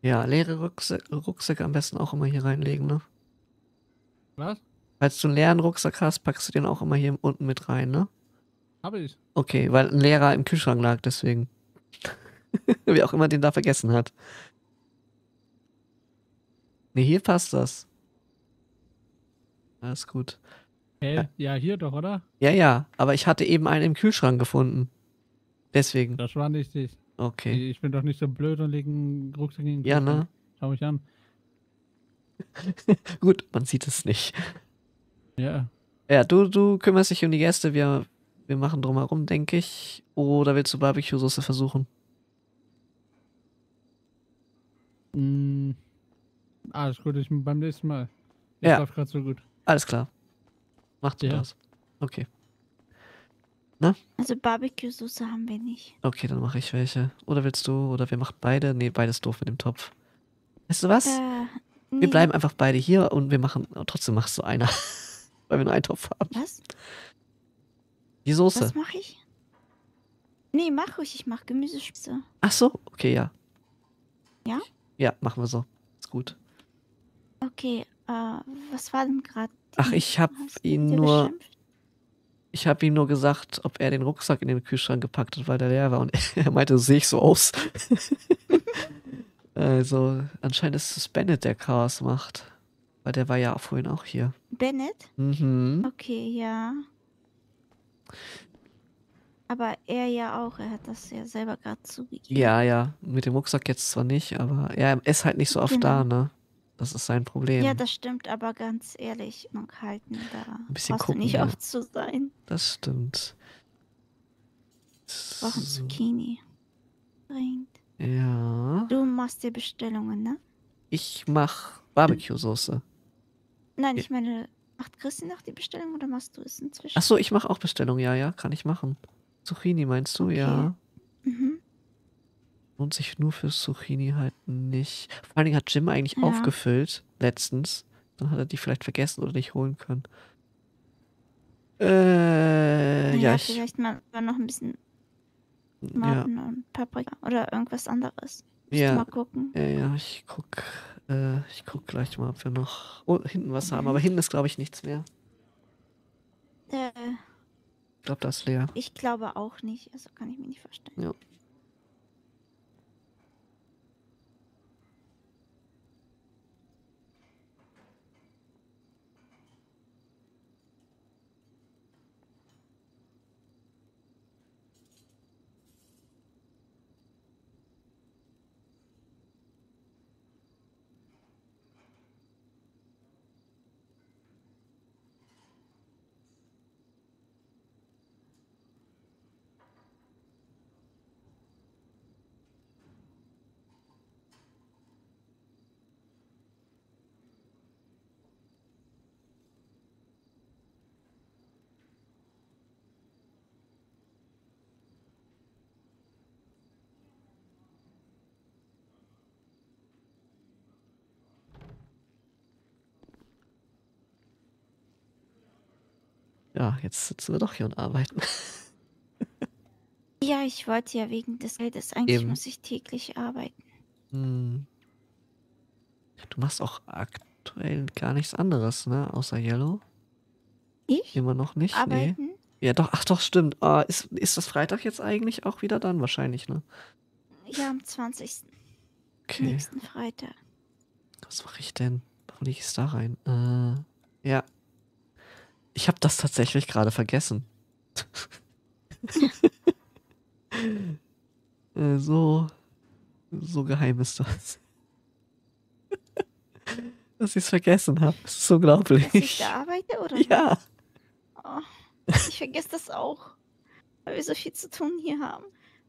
Ja, leere Rucksäcke, Rucksäcke am besten auch immer hier reinlegen, ne? Was? Falls du einen leeren Rucksack hast, packst du den auch immer hier unten mit rein, ne? Habe ich. Okay, weil ein leerer im Kühlschrank lag, deswegen. Wie auch immer den da vergessen hat. Ne, hier passt das. Alles gut. Hä? Ja. Ja, hier doch, oder? Ja, ja, aber ich hatte eben einen im Kühlschrank gefunden. Deswegen. Das war nicht ich. Okay. Ich bin doch nicht so blöd und lege einen Rucksack in den Ja, ne? Schau mich an. Gut, man sieht es nicht. Ja. Ja, du, du kümmerst dich um die Gäste, wir, wir machen drumherum, denke ich. Oder willst du Barbecue-Soße versuchen? Mm, alles gut, ich beim nächsten Mal. Das Ja. gerade so gut. Alles klar. Macht Ja. Spaß. Okay. Also Barbecue-Soße haben wir nicht. Okay, dann mache ich welche. Oder willst du, oder wir machen beide? Nee, beides doof mit dem Topf. Weißt du was? Äh, Wir Nee, bleiben einfach beide hier und wir machen, trotzdem machst du einer. Weil wir nur einen Topf haben. Was? Die Soße. Was mache ich? Nee, mach ruhig, ich mach Gemüsespitze. Ach so, okay, ja. Ja? Ja, machen wir so. Ist gut. Okay, äh, was war denn gerade? Ach, ich hab ihn nur, ich habe ihm nur gesagt, ob er den Rucksack in den Kühlschrank gepackt hat, weil der leer war. Und er meinte, sehe ich so aus. also, anscheinend ist es Bennett, der Chaos macht. Weil der war ja vorhin auch hier. Bennett? Mhm. Okay, ja. Aber er ja auch, er hat das ja selber gerade zugegeben. Ja, ja. Mit dem Rucksack jetzt zwar nicht, aber er ist halt nicht so oft da, Genau. ne? Das ist sein Problem. Ja, das stimmt, aber ganz ehrlich und halten, da Ein bisschen brauchst gucken, du nicht ja. oft zu sein. Das stimmt. Brauchen So, Zucchini. Dringend. ja. Du machst dir Bestellungen, ne? Ich mach Barbecue-Soße. Nein, ich meine, macht Christi noch die Bestellung oder machst du es inzwischen? Ach so, ich mach auch Bestellung. Ja, ja, kann ich machen. Zucchini meinst du? Okay. Ja. Mhm. Lohnt sich nur für Zucchini halt nicht. Vor allen Dingen hat Jim eigentlich Ja. aufgefüllt letztens. Dann hat er die vielleicht vergessen oder nicht holen können. Äh, Naja, ja, ich, vielleicht mal noch ein bisschen ja, Tomaten und Paprika oder irgendwas anderes. Musst ja, mal gucken. ja, ja, ich guck, äh, ich guck gleich mal, ob wir noch oh, hinten was haben. Aber hinten ist, glaube ich, nichts mehr. Äh, Ich glaube, das ist leer. ich glaube auch nicht, also kann ich mir nicht vorstellen. Ja. Jetzt sitzen wir doch hier und arbeiten. Ja, ich wollte ja wegen des Geldes, eigentlich Eben. muss ich täglich arbeiten. Hm. Du machst auch aktuell gar nichts anderes, ne? Außer Yellow. Ich? Immer noch nicht? Nee. Arbeiten? Ja, doch, ach doch, stimmt. Ah, ist, ist das Freitag jetzt eigentlich auch wieder dann? Wahrscheinlich, ne? Ja, am 20. Okay. nächsten Freitag. Was mache ich denn? Warum liege ich es da rein? Äh, ja. Ich habe das tatsächlich gerade vergessen. äh, so, so geheim ist das. Dass ich es vergessen habe. Das ist Dass ich unglaublich. da arbeite oder? Ja. Oh, ich vergesse das auch, weil wir so viel zu tun hier haben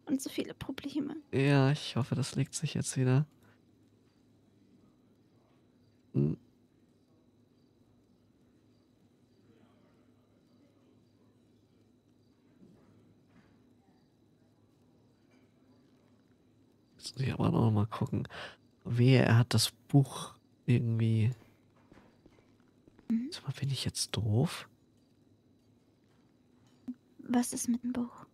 und so viele Probleme. Ja, ich hoffe, das legt sich jetzt wieder. Hm. Jetzt muss ich aber noch mal gucken. Wehe, er hat das Buch irgendwie. Mhm. Sag mal, bin ich jetzt doof? Was ist mit dem Buch?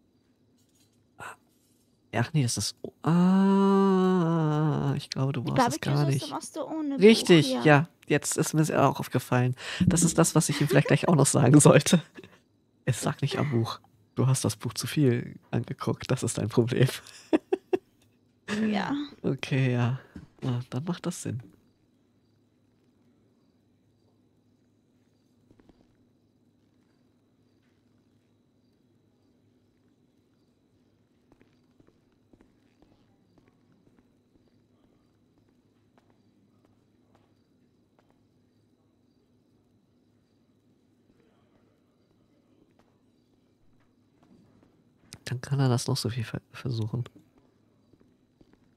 Ach nee, das ist. Ah, ich glaube, du brauchst es gar nicht. machst du ohne Richtig, Buch, ja. Jetzt ist mir es auch aufgefallen. Das ist das, was ich ihm vielleicht gleich auch noch sagen sollte. Es lag nicht am Buch. Du hast das Buch zu viel angeguckt. Das ist dein Problem. Ja. Okay, ja. Na, dann macht das Sinn. Dann kann er das noch so viel ver versuchen.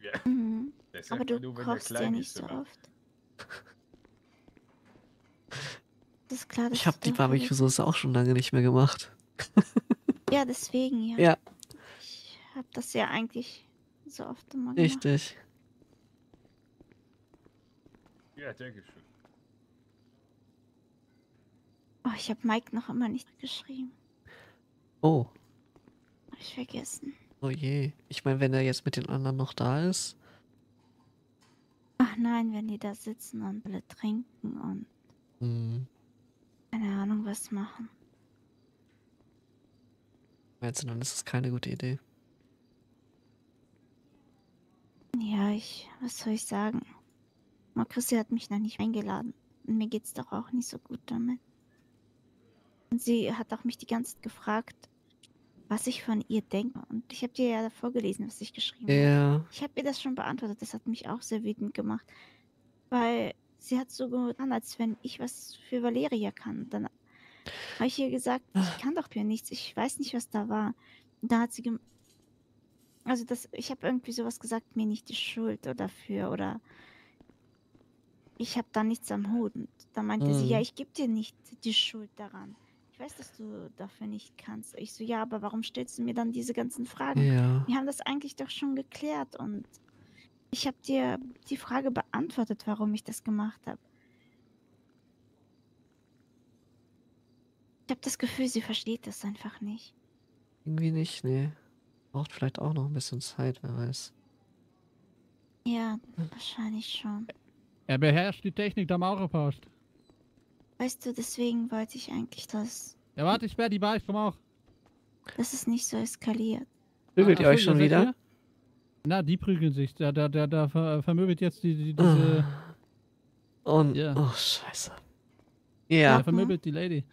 Ja, Mhm. das Aber du nur, kochst ja nicht so oft. Das ist klar, dass Ich habe die Barbecue-Soße auch schon lange nicht mehr gemacht. Ja, deswegen, ja. Ja. Ich habe das ja eigentlich so oft immer gemacht. Richtig. Ja, denke schon. Oh, ich habe Mike noch immer nicht geschrieben. Oh, Hab ich vergessen. Oh je. Ich meine, wenn er jetzt mit den anderen noch da ist. Ach nein, wenn die da sitzen und alle trinken und Hm, keine Ahnung was machen. meinst du, dann ist es keine gute Idee. Ja, ich, was soll ich sagen? Chrissy hat mich noch nicht eingeladen. Und mir geht's doch auch nicht so gut damit. Und sie hat auch mich die ganze Zeit gefragt, was ich von ihr denke. Und ich habe dir ja vorgelesen, was ich geschrieben habe. Ja, Ich habe ihr das schon beantwortet. Das hat mich auch sehr wütend gemacht. Weil sie hat so getan, als wenn ich was für Valeria kann. Dann habe ich ihr gesagt, ich kann doch für nichts. Ich weiß nicht, was da war. Und da hat sie gem also das, ich habe irgendwie sowas gesagt, mir nicht die Schuld oder dafür oder ich habe da nichts am Hut. Und da meinte sie, ja, Mhm. ich gebe dir nicht die Schuld daran. Ich weiß, dass du dafür nicht kannst. Ich so, ja, aber warum stellst du mir dann diese ganzen Fragen? ja. Wir haben das eigentlich doch schon geklärt und ich habe dir die Frage beantwortet, warum ich das gemacht habe. Ich habe das Gefühl, sie versteht das einfach nicht. Irgendwie nicht, nee. Braucht vielleicht auch noch ein bisschen Zeit, wer weiß. Ja, wahrscheinlich schon. Er beherrscht die Technik der Maurerpost. Weißt du, deswegen wollte ich eigentlich, dass, Ja, warte, ich sperre die Bar, ich komm auch. dass es nicht so eskaliert. Prügelt Ah, ihr euch schon wieder? ihr? Na, die prügeln sich. Der, der, der, der ver vermöbelt jetzt die, die, diese. Und, Ja. oh, scheiße. Der Ja, vermöbelt die Lady.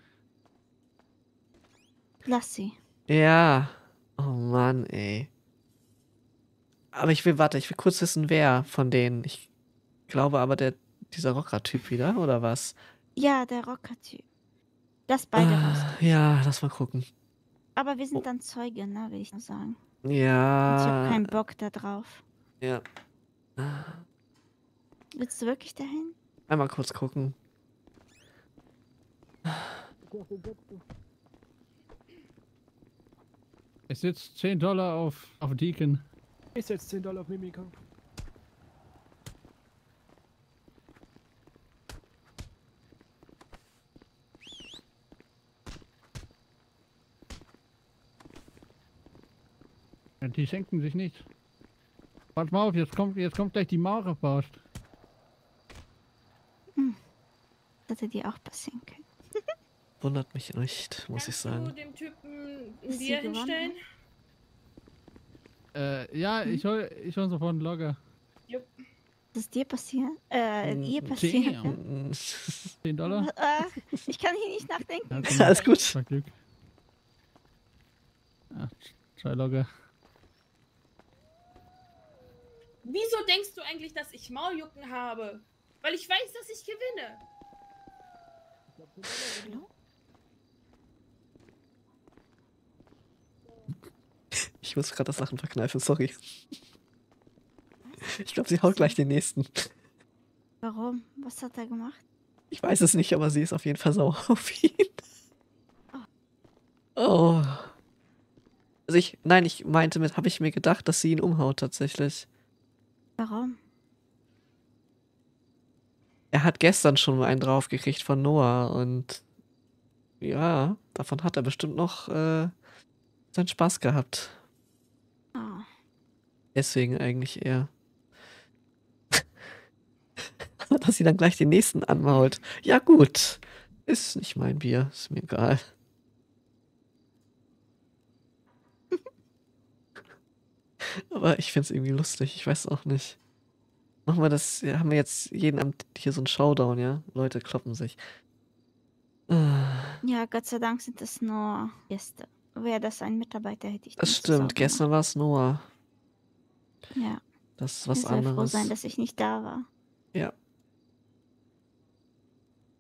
Lass sie. ja. Oh Mann, ey. Aber ich will, warte, ich will kurz wissen, wer von denen. Ich glaube aber, der, dieser Rocker-Typ wieder, oder was? Ja, der Rocker-Typ. Lass beide raus. Ah, ja, lass mal gucken. Aber wir sind dann Zeuge, ne, will ich nur sagen. Und ich Ja. habe keinen Bock da drauf. Ja. Willst du wirklich dahin? Einmal kurz gucken. Es sitzt 10 Dollar auf, auf Deacon. Ich setze 10 Dollar auf Mimika. Ja, die schenken sich nicht. Pass mal auf, jetzt kommt, jetzt kommt gleich die Maurerpost. Das hätte dir auch passieren können. Wundert mich nicht, muss ich Kannst du sagen. dem Typen ein Bier gewonnen? hinstellen? Äh, ja, ich hol, ich hol sofort einen Logger. Das ist dir passieren? Äh, Mm, ihr? Mm, 10 Dollar? Äh, ich kann hier nicht nachdenken. Ja, Alles gut. Glück. Ja, zwei Logger. Wieso denkst du eigentlich, dass ich Mauljucken habe? Weil ich weiß, dass ich gewinne. Ich muss gerade das Sachen verkneifen, sorry. Ich glaube, sie haut gleich den nächsten. Warum? Was hat er gemacht? Ich weiß es nicht, aber sie ist auf jeden Fall sauer auf ihn. Oh. Also ich, nein, ich meinte mit, habe ich mir gedacht, dass sie ihn umhaut tatsächlich. Warum? Er hat gestern schon mal einen draufgekriegt von Noah und ja, davon hat er bestimmt noch äh, seinen Spaß gehabt. Oh, Deswegen eigentlich eher. Dass sie dann gleich den nächsten anmault. Ja, gut. Ist nicht mein Bier. Ist mir egal. Aber ich find's irgendwie lustig. Ich weiß auch nicht. Machen wir das. ja, Haben wir jetzt jeden Abend hier so einen Showdown, ja? Leute kloppen sich. Ah, ja, Gott sei Dank sind das nur Gäste. Wäre das ein Mitarbeiter, hätte ich Das nicht so stimmt. sauer Gestern war es Noah. gemacht. Ja, Das ist was ich soll froh anderes. sein, dass ich nicht da war. Ja.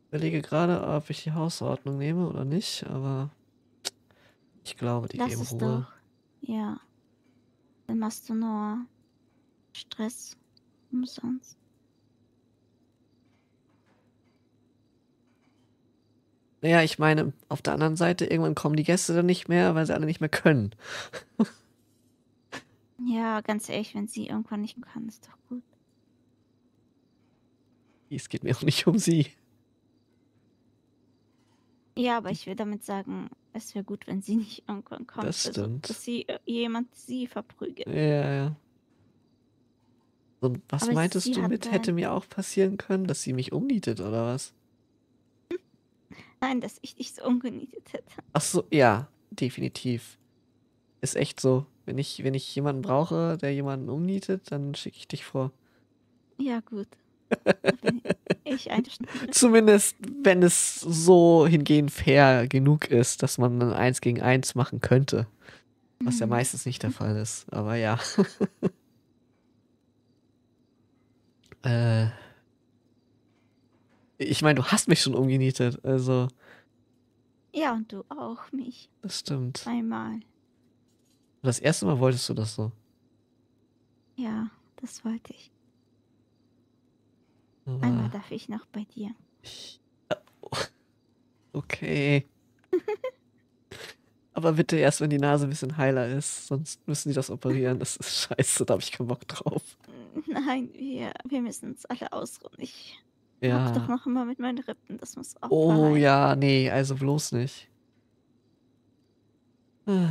Ich überlege gerade, ob ich die Hausordnung nehme oder nicht, aber ich glaube, die Lass geben es Ruhe. doch. Ja. Dann machst du nur Stress umsonst. Naja, ich meine, auf der anderen Seite, irgendwann kommen die Gäste dann nicht mehr, weil sie alle nicht mehr können. Ja, ganz ehrlich, wenn sie irgendwann nicht kann, ist doch gut. Es geht mir auch nicht um sie. Ja, aber ich will damit sagen, es wäre gut, wenn sie nicht irgendwann kommt. Das Also, stimmt. dass sie äh, jemand sie verprügelt. Ja, ja. Und was Aber meintest du mit, hätte mir auch passieren können, dass sie mich umnietet oder was? Nein, dass ich dich so umgenietet hätte. Ach so, ja, definitiv. Ist echt so. Wenn ich, wenn ich jemanden brauche, der jemanden umnietet, dann schicke ich dich vor. Ja, gut. Ich. Zumindest, wenn es so hingehend fair genug ist, dass man ein Eins gegen Eins machen könnte. Was ja Mhm. meistens nicht der Fall ist. Aber ja. äh. Ich meine, du hast mich schon umgenietet. Also, Ja, und du auch mich. das stimmt. Zweimal. Das erste Mal wolltest du das so. Ja, das wollte ich. Einmal darf ich noch bei dir. okay. Aber bitte erst, wenn die Nase ein bisschen heiler ist. Sonst müssen die das operieren. Das ist scheiße, da habe ich keinen Bock drauf. Nein, wir, wir müssen uns alle ausruhen. Ich Ja. hab doch noch immer mit meinen Rippen. Das muss auch Oh verheilen. ja, nee, also bloß nicht. Ah,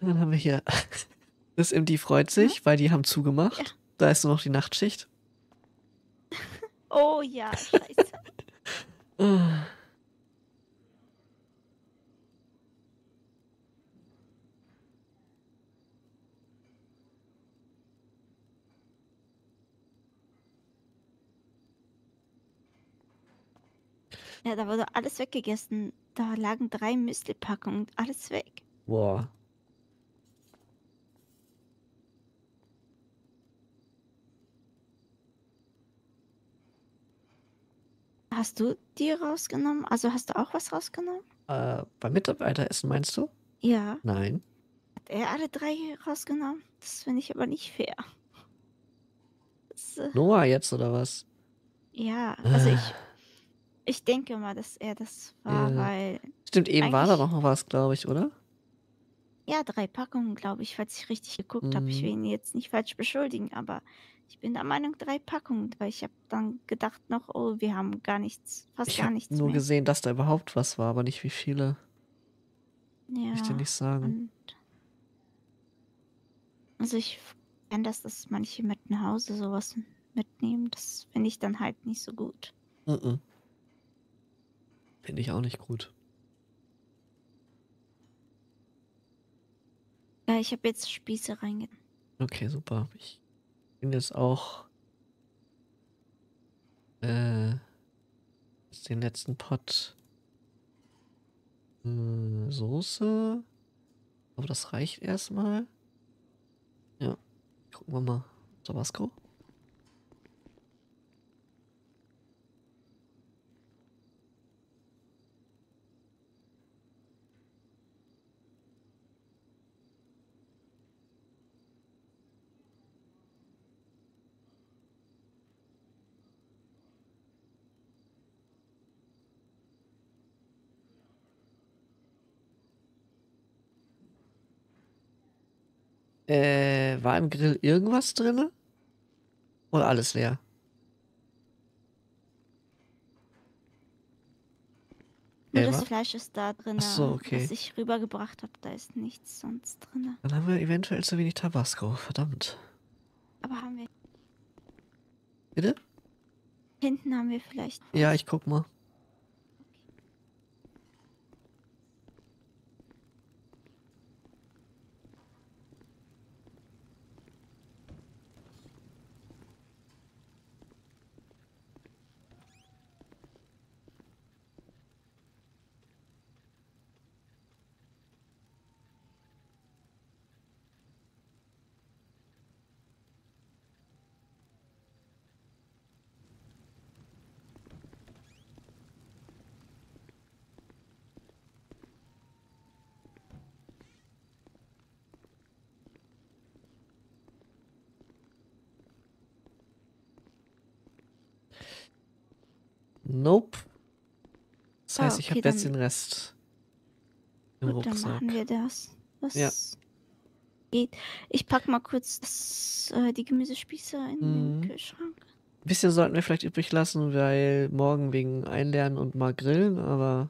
Dann haben wir hier. Das MD freut sich, weil die haben zugemacht. Ja. Da ist nur noch die Nachtschicht. Oh ja, scheiße. Ja, da wurde alles weggegessen. Da lagen drei Müsli-Packungen. Alles weg. Boah. Hast du die rausgenommen? Also hast du auch was rausgenommen? Äh, beim Mitarbeiteressen meinst du? Ja. Nein. Hat er alle drei rausgenommen? Das finde ich aber nicht fair. Das, äh, Noah jetzt oder was? ja, also Ah. ich, ich denke mal, dass er das war, Ja. weil, Stimmt, eben war da noch was, glaube ich, oder? ja, drei Packungen, glaube ich, falls ich richtig geguckt habe. Ich Mhm. will ihn jetzt nicht falsch beschuldigen, aber ich bin der Meinung, drei Packungen, weil ich habe dann gedacht noch, oh, wir haben gar nichts, fast Ich gar habe nichts nur mehr. gesehen, dass da überhaupt was war, aber nicht wie viele. Ja, ich dir nicht sagen. also ich kenne das, dass manche mit nach Hause sowas mitnehmen. Das finde ich dann halt nicht so gut. Mhm. Finde ich auch nicht gut. Ja, ich habe jetzt Spieße reinge... Okay, super. Ich bin jetzt auch äh, den letzten Pot äh, Soße. Aber das reicht erstmal. Ja. Gucken wir mal. Tabasco. Äh, war im Grill irgendwas drinne? Oder alles leer? Nur das? Fleisch ist da drin, Ach so, okay. was ich rübergebracht habe. Da ist nichts sonst drin. Dann haben wir eventuell zu wenig Tabasco. Verdammt. Aber haben wir... Bitte? Hinten haben wir vielleicht... Ja, ich guck mal. Nope. Das heißt, ich okay, habe jetzt dann- den Rest im Gut, dann Rucksack. machen wir das. Was Ja. geht? Ich pack mal kurz das, äh, die Gemüsespieße in Mhm. den Kühlschrank. Ein bisschen sollten wir vielleicht übrig lassen, weil morgen wegen Einlernen und mal grillen, aber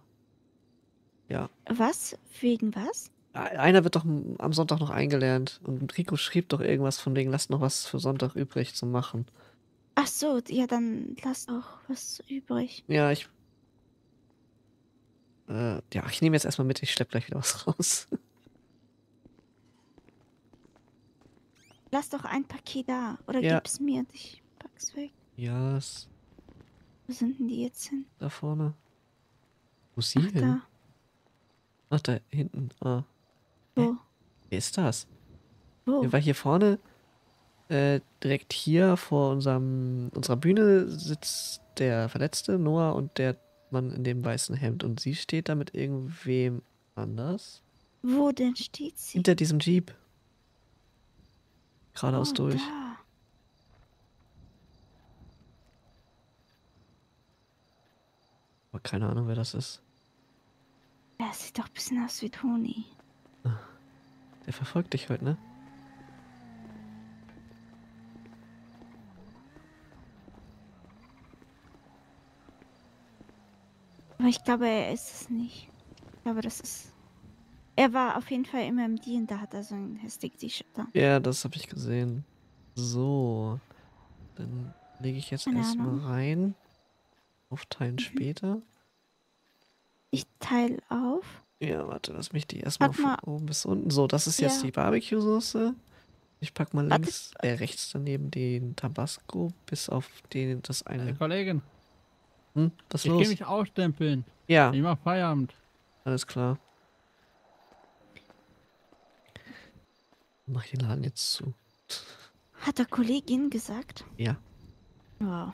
ja. Was? Wegen was? Einer wird doch am Sonntag noch eingelernt und Rico schrieb doch irgendwas von wegen, lasst noch was für Sonntag übrig zu machen. Ach so, ja, dann lass auch was übrig. Ja, ich. Äh, ja, ich nehme jetzt erstmal mit, ich schlepp gleich wieder was raus. Lass doch ein Paket da. Oder Ja. gib's mir und ich pack's weg. Ja, ist Wo sind denn die jetzt hin? da vorne. Wo ist sie Ach, hin? da. Ach, da hinten. Ah, Wo? wer ist das? Wo? Ja, weil hier vorne, äh, direkt hier vor unserem, unserer Bühne sitzt der Verletzte, Noah, und der Mann in dem weißen Hemd. Und sie steht da mit irgendwem anders. Wo denn steht sie? Hinter diesem Jeep. Geradeaus oh, durch. Da. Aber keine Ahnung, wer das ist. Der sieht doch ein bisschen aus wie Toni. Der verfolgt dich heute, ne? Aber ich glaube, er ist es nicht. Ich glaube, das ist. Er war auf jeden Fall immer im D und da hat er so ein Hastig-T-Shirt an. Ja, das habe ich gesehen. So. Dann lege ich jetzt erstmal rein. Aufteilen Mhm. später. Ich teile auf. Ja, warte, lass mich die erstmal Pack von mal- oben bis unten. So, das ist jetzt Ja. die Barbecue-Soße. Ich pack mal Warte. links, äh, rechts daneben den Tabasco, bis auf den, das Hey, eine. Kollegin, Hm, was ich los? gehe mich ausstempeln. Ja, Ich mach Feierabend. alles klar. Mach den Laden jetzt zu. Hat der Kollegin gesagt? Ja. Wow.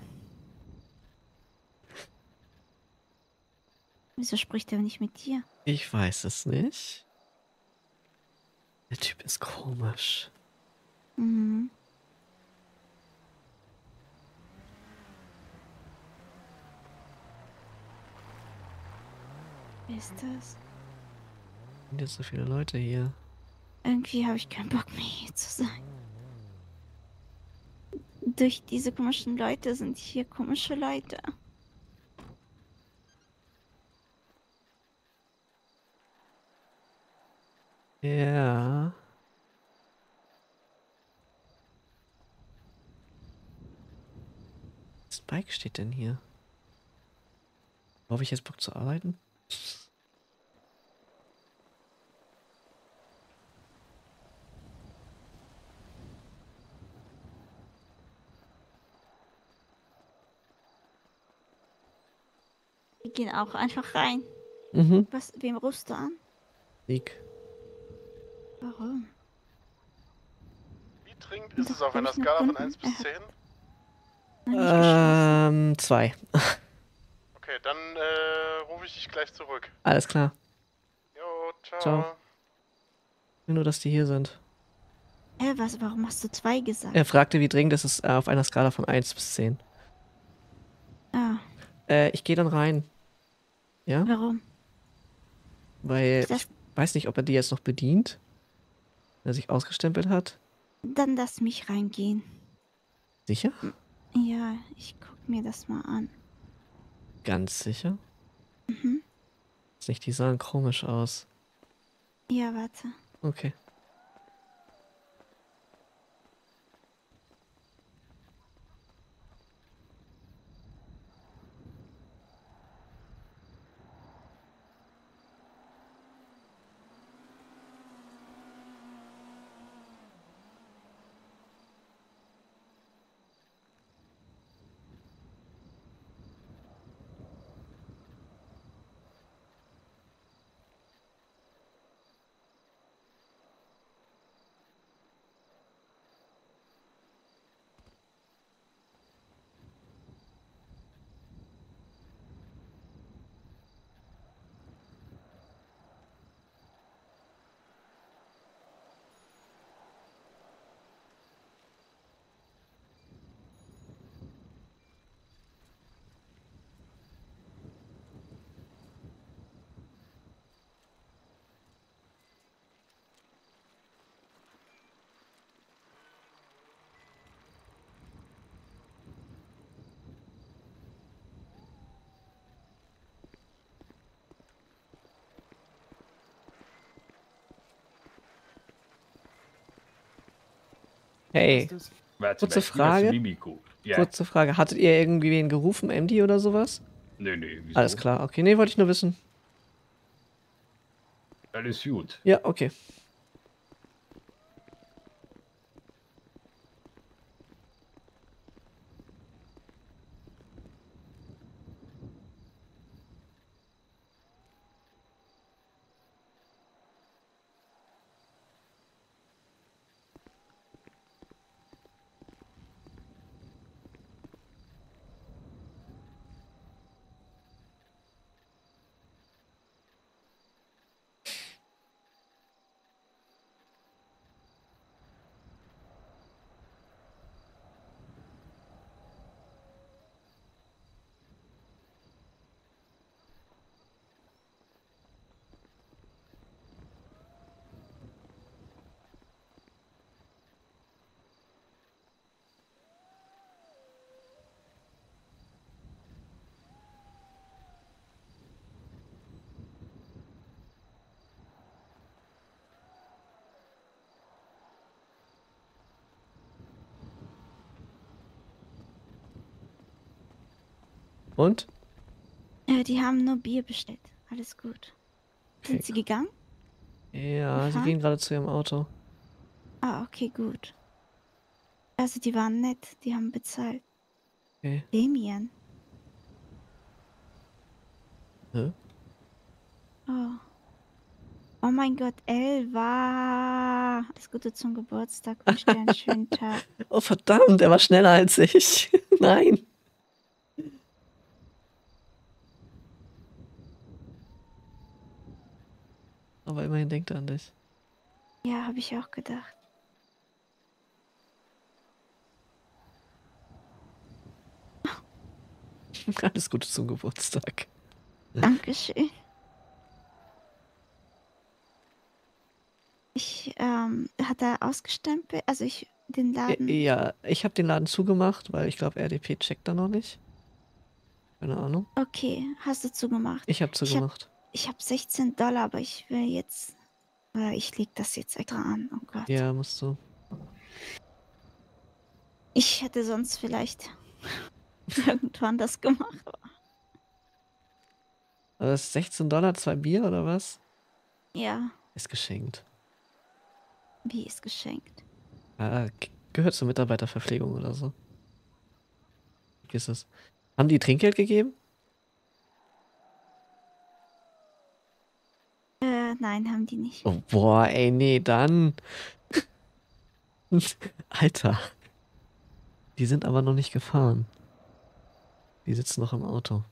Wieso spricht er nicht mit dir? Ich weiß es nicht. Der Typ ist komisch. Mhm. Ist das? Sind jetzt so viele Leute hier. Irgendwie habe ich keinen Bock mehr hier zu sein. Durch diese komischen Leute sind hier komische Leute. Ja. Was Bike steht denn hier? Habe ich jetzt Bock zu arbeiten? Wir gehen auch einfach rein. Mhm. Was, wem rufst du an? Sieg. Warum? Wie dringend ist Doch, es auf einer Skala von 1 bis 10? Ähm, 2. ich dich gleich zurück. Alles klar. Jo, ciao. Ciao. Ich will Nur, dass die hier sind. Hä, was, warum hast du zwei gesagt? Er fragte, wie dringend es ist äh, auf einer Skala von 1 bis 10. Ah, Äh, ich gehe dann rein. Ja? warum? Weil ich weiß nicht, ob er die jetzt noch bedient. Wenn er sich ausgestempelt hat. Dann lass mich reingehen. Sicher? Ja, ich guck mir das mal an. Ganz sicher? Mhm. Nicht, die sahen komisch aus. Ja, warte. Okay. Hey, kurze Frage. Kurze Frage. Hattet ihr irgendwie wen gerufen, MD oder sowas? Nö, nö, wieso? Alles klar, okay. Nee, wollte ich nur wissen. Alles gut. Ja, okay. Und? Äh, die haben nur Bier bestellt. Alles gut. Okay. Sind sie gegangen? Ja, sie Aha. gehen gerade zu ihrem Auto. Ah, okay, gut. Also die waren nett, die haben bezahlt. Okay. Damien. Hä? Oh. Oh mein Gott, Elva. Alles Gute zum Geburtstag. Wünsche dir einen schönen Tag. Oh verdammt, er war schneller als ich. Nein. Aber immerhin denkt er an dich. Ja, habe ich auch gedacht. Alles Gute zum Geburtstag. Dankeschön. Ich, ähm, hat er ausgestempelt? Also ich, den Laden. Ja, ich habe den Laden zugemacht, weil ich glaube, RDP checkt da noch nicht. Keine Ahnung. Okay, hast du zugemacht. Ich habe Ich hab- zugemacht. Ich habe 16 Dollar, aber ich will jetzt. Oder ich leg das jetzt extra an. Oh Gott. Ja, musst du. Ich hätte sonst vielleicht irgendwann das gemacht. Aber das ist 16 Dollar, zwei Bier oder was? Ja, Ist geschenkt. wie ist geschenkt. Ah, gehört zur Mitarbeiterverpflegung oder so. Vergiss es. Haben die Trinkgeld gegeben? Äh, nein, haben die nicht. Oh, boah, ey, nee, dann. Alter. Die sind aber noch nicht gefahren. Die sitzen noch im Auto.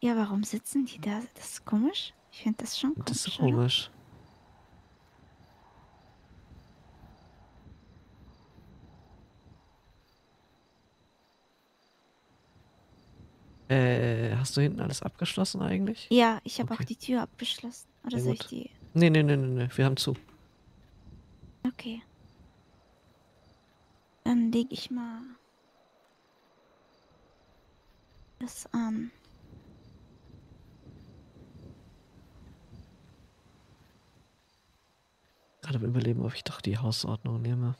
Ja, warum sitzen die da? Das ist komisch. Ich finde das schon komisch. Das ist komisch. Äh, hast du hinten alles abgeschlossen eigentlich? Ja, ich habe auch Okay. die Tür abgeschlossen. Oder Sehr soll ich die. Nee, nee, nee, nee, nee, wir haben zu. Okay. Dann lege ich mal das an. Gerade im Überleben, ob ich doch die Hausordnung nehme.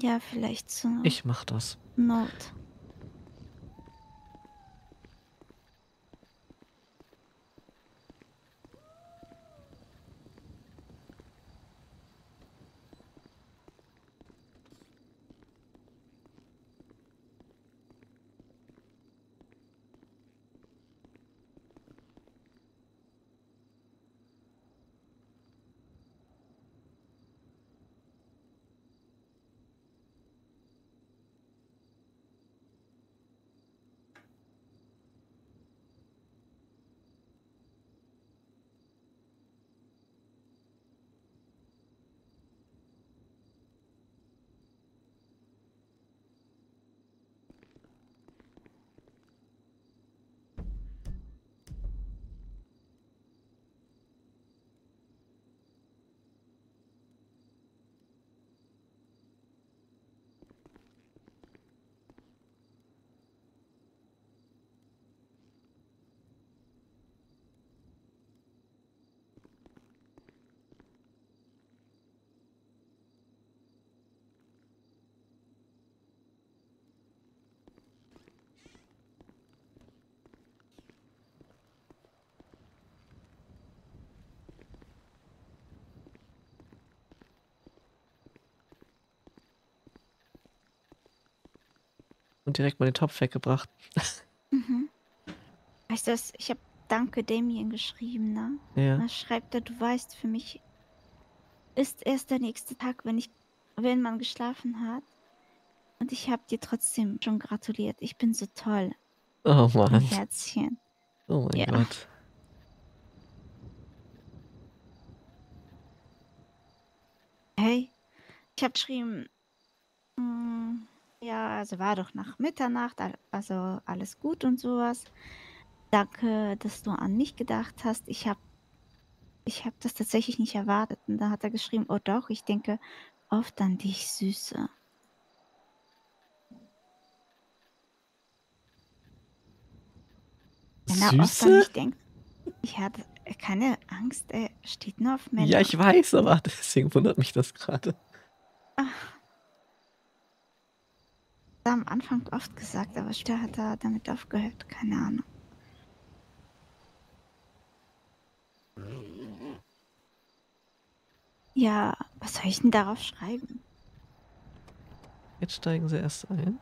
Ja, vielleicht zur Ich mach das. Not. Und direkt mal den Topf weggebracht. Mhm. Weißt du was, ich habe Danke Damien geschrieben, ne? Ja. Da schreibt er, du weißt, für mich ist erst der nächste Tag, wenn ich, wenn man geschlafen hat. Und ich habe dir trotzdem schon gratuliert. Ich bin so toll. Oh Ein Mann. Herzchen. Oh mein Ja. Gott. Hey, ich habe geschrieben, also war doch nach Mitternacht, al- also alles gut und sowas. Danke, dass du an mich gedacht hast. Ich habe ich hab das tatsächlich nicht erwartet. Und da hat er geschrieben, oh doch, ich denke oft an dich, Süße. Wenn er oft an Süße? mich denkt, ich hatte keine Angst, er steht nur auf Männer. Ja, ich weiß, aber deswegen wundert mich das gerade. Ach. Hat er am Anfang oft gesagt, aber später hat er damit aufgehört. Keine Ahnung. Ja, was soll ich denn darauf schreiben? Jetzt steigen sie erst ein.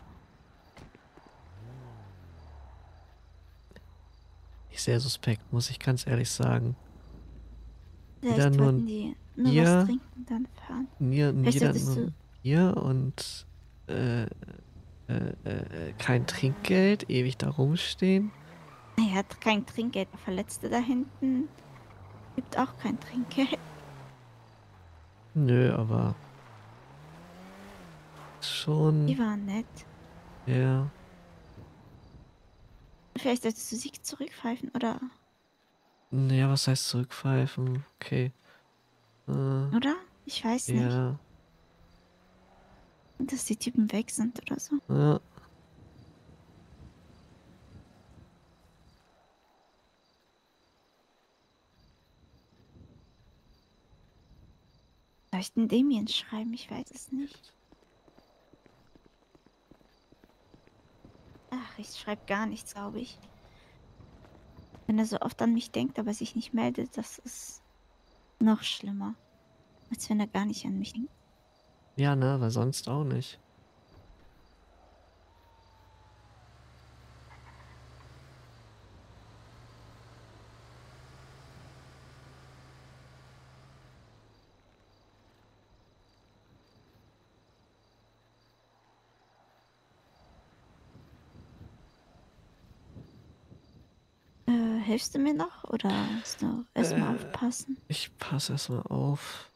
Nicht sehr suspekt, muss ich ganz ehrlich sagen. Vielleicht Wieder nur die nur was trinken, dann fahren. Jeder nur du- Bier und äh, äh, äh, kein Trinkgeld, ewig da rumstehen. Er hat kein Trinkgeld. Der Verletzte da hinten gibt auch kein Trinkgeld. Nö, aber schon, Die waren nett. ja. Vielleicht solltest du Sieg zurückpfeifen oder, Naja, was heißt zurückpfeifen? Okay. Äh, oder? Ich weiß nicht. ja, Dass die Typen weg sind oder so. ja. Soll ich den Damien schreiben? Ich weiß es nicht. Ach, ich schreibe gar nichts, glaube ich. Wenn er so oft an mich denkt, aber sich nicht meldet, das ist noch schlimmer. Als wenn er gar nicht an mich denkt. Ja, ne, weil sonst auch nicht. Äh, hilfst du mir noch oder musst du erstmal Äh. aufpassen? Ich passe erstmal auf.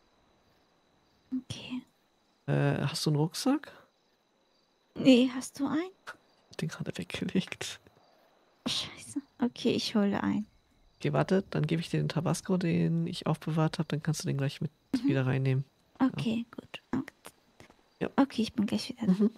Okay. Äh, hast du einen Rucksack? Nee, hast du einen? Hab den gerade weggelegt. Scheiße. Okay, ich hole einen. Okay, warte, dann gebe ich dir den Tabasco, den ich aufbewahrt habe, dann kannst du den gleich mit wieder reinnehmen. Okay, gut. Okay. Ja. okay, ich bin gleich wieder da. Mhm.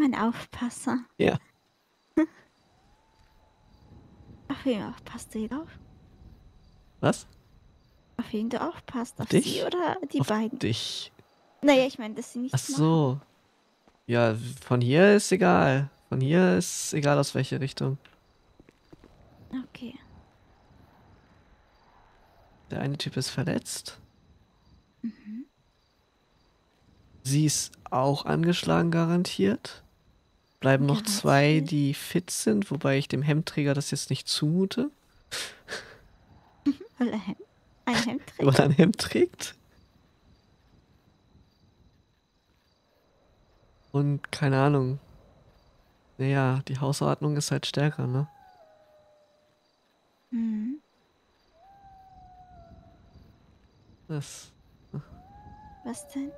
Mein Aufpasser. Ja. Auf wen aufpasst du auf? Was? Auf wen du aufpasst? Auf Dich? sie oder die Auf beiden? dich. Naja, ich meine, dass sie nichts Ach so. Ja, von hier ist egal. Von hier ist egal aus welche Richtung. machen. Okay. Der eine Typ ist verletzt. Mhm. Sie ist auch angeschlagen, garantiert. Bleiben noch zwei, Garantiert. die fit sind, wobei ich dem Hemdträger das jetzt nicht zumute, Weil er Hem- ein Hemd trägt. weil er ein Hemd trägt. Und keine Ahnung. Naja, die Hausordnung ist halt stärker, ne? Mhm. Das. Was denn?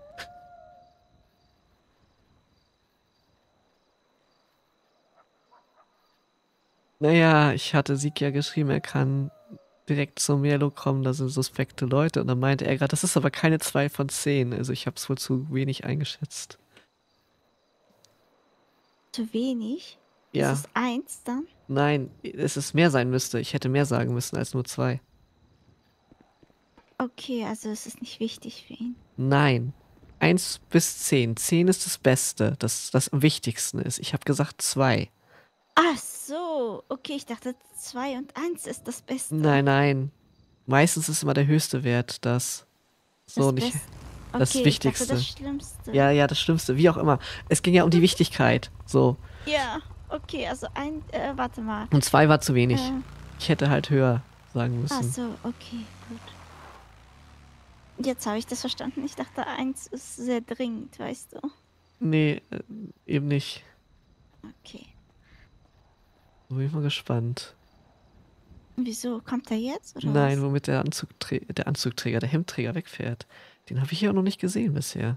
Naja, ich hatte Sieg ja geschrieben, er kann direkt zum Melo kommen, da sind suspekte Leute. Und dann meinte er gerade, das ist aber keine 2 von 10. Also ich habe es wohl zu wenig eingeschätzt. Zu wenig? Ja, Ist es eins dann? nein, es ist mehr sein müsste. Ich hätte mehr sagen müssen als nur 2. Okay, also es ist nicht wichtig für ihn. Nein. 1 bis 10. 10 ist das Beste, das das am wichtigsten ist. Ich habe gesagt 2. Ach so, okay, ich dachte zwei und eins ist das Beste. Nein, nein. Meistens ist immer der höchste Wert das. So das nicht. Best- das okay, Wichtigste. Ich dachte, das Schlimmste. Ja, ja, das Schlimmste, wie auch immer. Es ging ja um die Wichtigkeit. So. Ja, okay, also ein, äh, warte mal. Und zwei war zu wenig. Äh, Ich hätte halt höher sagen ach müssen. so, okay, gut. Jetzt habe ich das verstanden. Ich dachte, eins ist sehr dringend, weißt du. Nee, äh, eben nicht. Okay. So bin ich mal gespannt. Wieso? Kommt er jetzt? Oder Nein, was? womit der, Anzugträ der Anzugträger, der Hemdträger wegfährt. Den habe ich hier auch noch nicht gesehen bisher.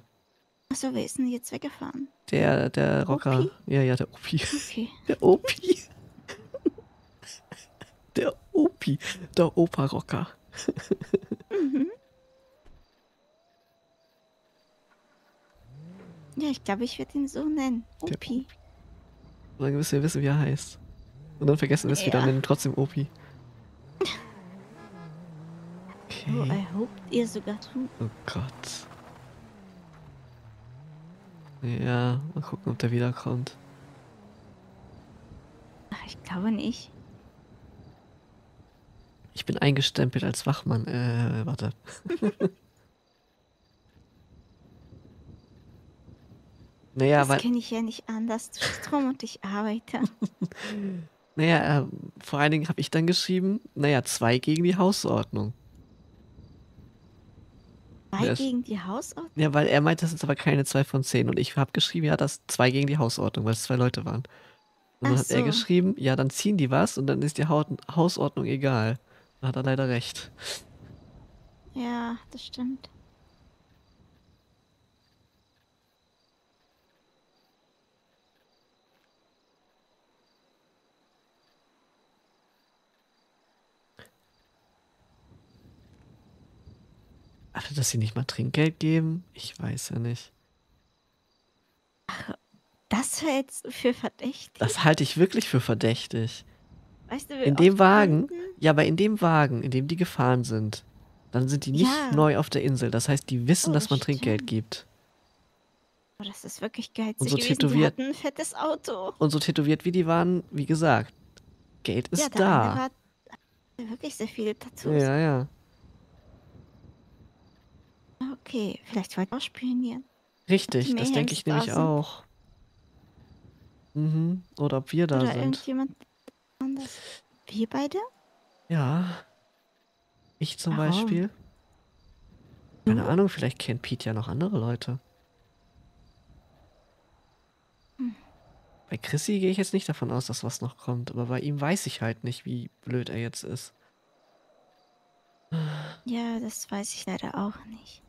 Achso, wer ist denn jetzt weggefahren? Der, der Rocker. Opi? Ja, ja, der Opi. Okay. Der Opi. Der Opi. Der Opa-Rocker. Mhm. Ja, ich glaube, ich werde ihn so nennen. Opi. Müsst ihr wissen, wie er heißt. Und dann vergessen wir es wieder und Ja. nennen trotzdem Opi. Oh, Okay. erhobt ihr sogar zu. Oh Gott. Ja, mal gucken, ob der wiederkommt. Ach, ich glaube nicht. Ich bin eingestempelt als Wachmann. Äh, warte. naja, das weil, kenne ich ja nicht anders. Du Strom und ich arbeite. naja, äh, vor allen Dingen habe ich dann geschrieben, naja, zwei gegen die Hausordnung. Zwei ist- gegen die Hausordnung? Ja, weil er meinte, das ist aber keine zwei von zehn. Und ich habe geschrieben, ja, das zwei gegen die Hausordnung, weil es zwei Leute waren. Und dann Ach hat er so. geschrieben, ja, dann ziehen die was und dann ist die Haut Hausordnung egal. Da hat er leider recht. Ja, das stimmt. Also, dass sie nicht mal Trinkgeld geben? Ich weiß ja nicht. Das hältst du für verdächtig? Das halte ich wirklich für verdächtig. Weißt du, In dem Wagen, Kunden- ja, aber in dem Wagen, in dem die gefahren sind, dann sind die nicht Ja. neu auf der Insel. Das heißt, die wissen, Oh, dass man stimmt. Trinkgeld gibt. Oh, das ist wirklich geizig Und so gewesen. tätowiert- ein fettes Auto. Und so tätowiert wie die waren, wie gesagt, Geld ist ja, da. wirklich sehr viele Tattoos. Ja, ja. Okay, vielleicht wollte er auch spionieren. Richtig, die das denke ich nämlich sind. auch. Mhm. Oder ob wir da Oder sind. irgendjemand anders. Wir beide? Ja. Ich zum Warum? Beispiel. Keine Ahnung, vielleicht kennt Pete ja noch andere Leute. Hm. Bei Chrissy gehe ich jetzt nicht davon aus, dass was noch kommt, aber bei ihm weiß ich halt nicht, wie blöd er jetzt ist. Ja, das weiß ich leider auch nicht.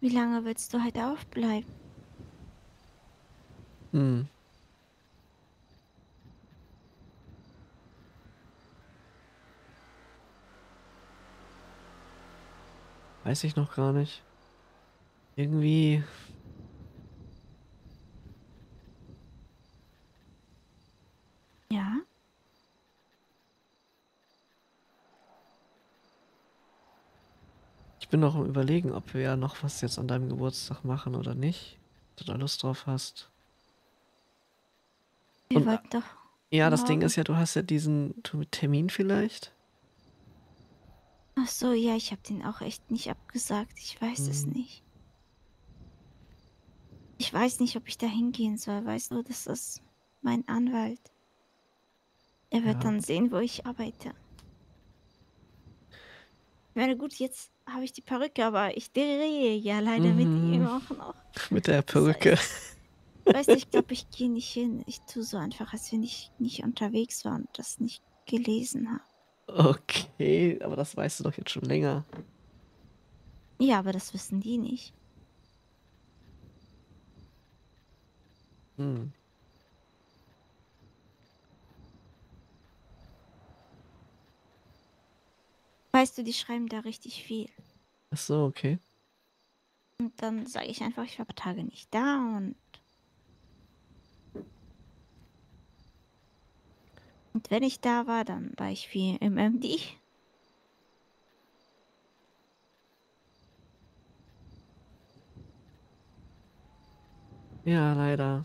Wie lange willst du heute aufbleiben? Hm. Weiß ich noch gar nicht. Irgendwie. Ja? Ich bin noch am überlegen, ob wir noch was jetzt an deinem Geburtstag machen oder nicht. Ob du da Lust drauf hast. Wir Und- wollten doch. Ja, das Ding ist ja, du hast ja diesen Termin vielleicht. Ach so, ja, ich habe den auch echt nicht abgesagt. Ich weiß es Hm. nicht. Ich weiß nicht, ob ich da hingehen soll. Weißt du, das ist mein Anwalt. Er wird Ja. dann sehen, wo ich arbeite. Ich meine, gut, jetzt habe ich die Perücke, aber ich drehe ja leider mit Mhm. ihm auch noch. Mit der Perücke. Weißt du, ich glaube, ich gehe nicht hin. Ich tue so einfach, als wenn ich nicht unterwegs war und das nicht gelesen habe. Okay, aber das weißt du doch jetzt schon länger. Ja, aber das wissen die nicht. Hm. Weißt du, die schreiben da richtig viel. Ach so, okay. Und dann sage ich einfach, ich war ein paar Tage nicht da und. Und wenn ich da war, dann war ich viel im MD. Ja, leider.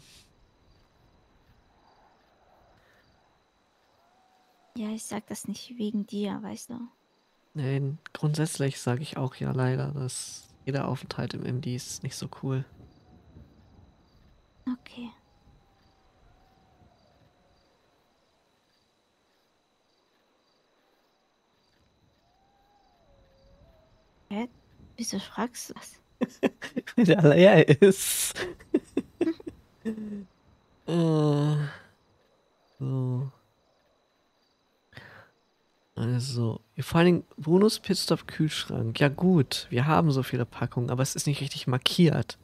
Ja, ich sag das nicht wegen dir, weißt du. Nein, grundsätzlich sage ich auch ja leider, dass jeder Aufenthalt im MD ist nicht so cool. Okay. Hä? Wieso fragst du das? Wenn der leer ist. äh, so. Also, vor allen Dingen Bonus Pitstop Kühlschrank. Ja gut, wir haben so viele Packungen, aber es ist nicht richtig markiert.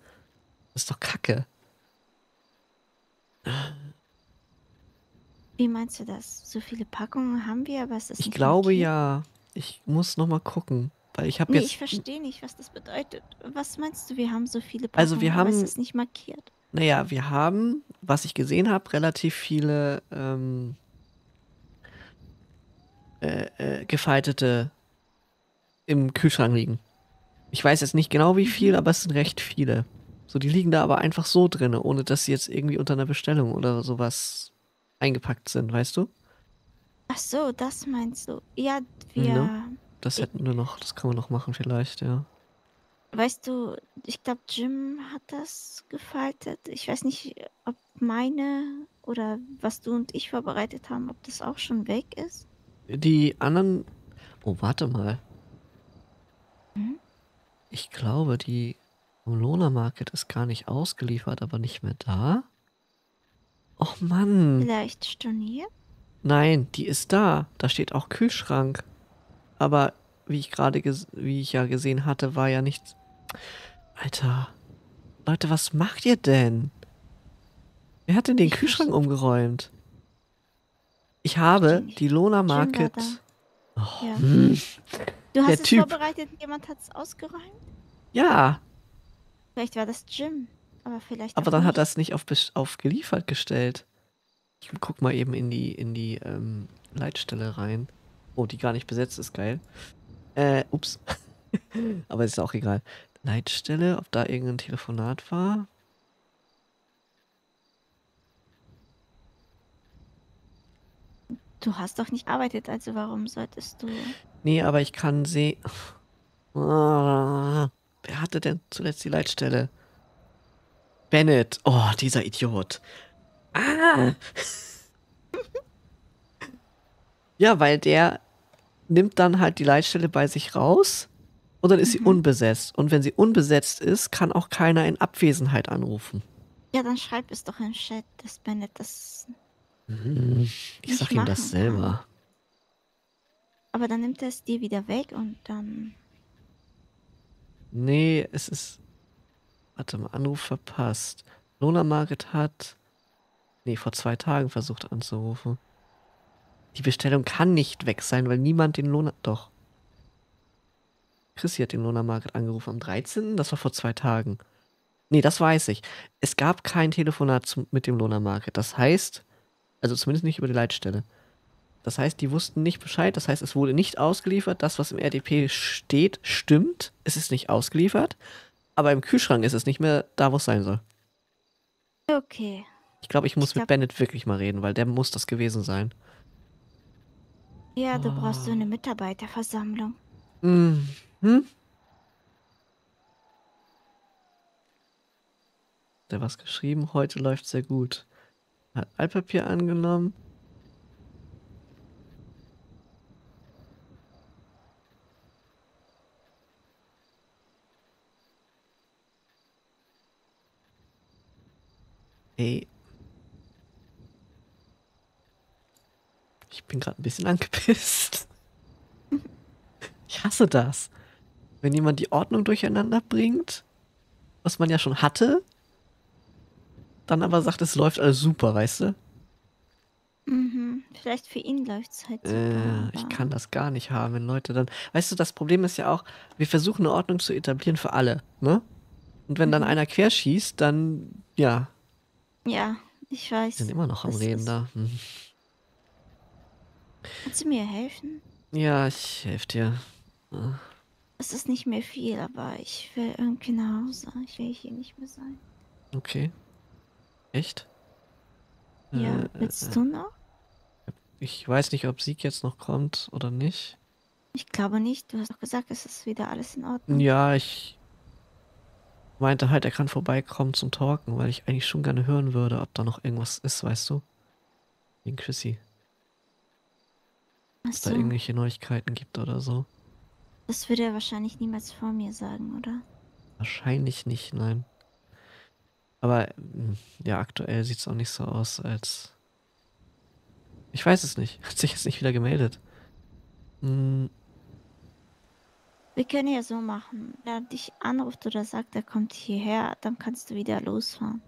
Das ist doch Kacke. Wie meinst du das? So viele Packungen haben wir, aber es ist Ich glaube markiert? ja. Ich muss noch mal gucken, weil ich habe Nee, jetzt ich verstehe nicht, was das bedeutet. Was meinst du, wir haben so viele Packungen, Also wir aber es haben- ist nicht markiert? Naja, wir haben, was ich gesehen habe, relativ viele ähm, äh, äh, gefaltete im Kühlschrank liegen. Ich weiß jetzt nicht genau wie viel, aber es sind recht viele. So, die liegen da aber einfach so drin, ohne dass sie jetzt irgendwie unter einer Bestellung oder sowas eingepackt sind, weißt du? Ach so, das meinst du. Ja, wir, Ne? Das hätten wir noch, das kann man noch machen vielleicht, ja. weißt du, ich glaube, Jim hat das gefaltet. Ich weiß nicht, ob meine oder was du und ich vorbereitet haben, ob das auch schon weg ist. Die anderen. Oh, warte mal. Mhm. Ich glaube, die Lona Market ist gar nicht ausgeliefert, aber nicht mehr da. Och Mann. Vielleicht storniert? Nein, die ist da. Da steht auch Kühlschrank. Aber wie ich gerade, wie ich ja gesehen hatte, war ja nichts. Alter. Leute, was macht ihr denn? Wer hat denn den Ich Kühlschrank umgeräumt? Ich habe die Lona Market. Oh, Ja. hm. Du hast Der es Typ. vorbereitet und jemand hat es ausgeräumt? Ja, Vielleicht war das Jim, aber vielleicht aber dann hat nicht. er es nicht auf, auf geliefert gestellt. Ich guck mal eben in die, in die ähm, Leitstelle rein. Oh, die gar nicht besetzt ist, geil. Äh, ups. aber ist auch egal. Leitstelle, ob da irgendein Telefonat war? Du hast doch nicht gearbeitet, also warum solltest du... Nee, aber ich kann sehen. Ah, wer hatte denn zuletzt die Leitstelle? Bennett. Oh, dieser Idiot. Ah. ja, weil der nimmt dann halt die Leitstelle bei sich raus und dann ist sie Mhm. unbesetzt. Und wenn sie unbesetzt ist, kann auch keiner in Abwesenheit anrufen. Ja, dann schreib es doch im Chat, dass Bennett das... Ich sag ihm das selber. Aber dann nimmt er es dir wieder weg und dann... Nee, es ist. Warte mal, Anruf verpasst. Lona Margit hat. Nee, vor zwei Tagen versucht anzurufen. Die Bestellung kann nicht weg sein, weil niemand den Lona. Doch. Chrissy hat den Lona Margit angerufen am 13. Das war vor zwei Tagen. Nee, das weiß ich. Es gab kein Telefonat zum, mit dem Lona Market. Das heißt, also zumindest nicht über die Leitstelle. Das heißt, die wussten nicht Bescheid. Das heißt, es wurde nicht ausgeliefert. Das, was im RDP steht, stimmt. Es ist nicht ausgeliefert. Aber im Kühlschrank ist es nicht mehr da, wo es sein soll. Okay. Ich glaube, ich muss Ich mit glaub- Bennett wirklich mal reden, weil der muss das gewesen sein. Ja, du brauchst so eine Mitarbeiterversammlung. Mhm. Hm? Der was geschrieben, heute läuft sehr gut. Hat Altpapier angenommen. Ey. Ich bin gerade ein bisschen angepisst. Ich hasse das. Wenn jemand die Ordnung durcheinander bringt, was man ja schon hatte, dann aber sagt, es läuft alles super, weißt du? Mhm. Vielleicht für ihn läuft's halt super. Äh, ich kann das gar nicht haben, wenn Leute dann. Weißt du, das Problem ist ja auch, wir versuchen eine Ordnung zu etablieren für alle, ne? Und wenn dann Mhm. einer querschießt, dann, ja, Ja, ich weiß. sind immer noch am Reden da. Hm. Kannst du mir helfen? Ja, ich helfe dir. Ah, Es ist nicht mehr viel, aber ich will irgendwie nach Hause. Ich will hier nicht mehr sein. Okay. Echt? Ja, Äh, willst äh, du noch? Ich weiß nicht, ob Sieg jetzt noch kommt oder nicht. Ich glaube nicht. Du hast doch gesagt, es ist wieder alles in Ordnung. Ja, ich meinte halt, er kann vorbeikommen zum Talken, weil ich eigentlich schon gerne hören würde, ob da noch irgendwas ist, weißt du? Wegen Chrissy. Ob es da Achso, irgendwelche Neuigkeiten gibt oder so. das würde er wahrscheinlich niemals vor mir sagen, oder? Wahrscheinlich nicht, nein. Aber mm, ja, aktuell sieht es auch nicht so aus, als. Ich weiß es nicht. Hat sich jetzt nicht wieder gemeldet. Hm, Wir können ja so machen. Wenn er dich anruft oder sagt, er kommt hierher, dann kannst du wieder losfahren.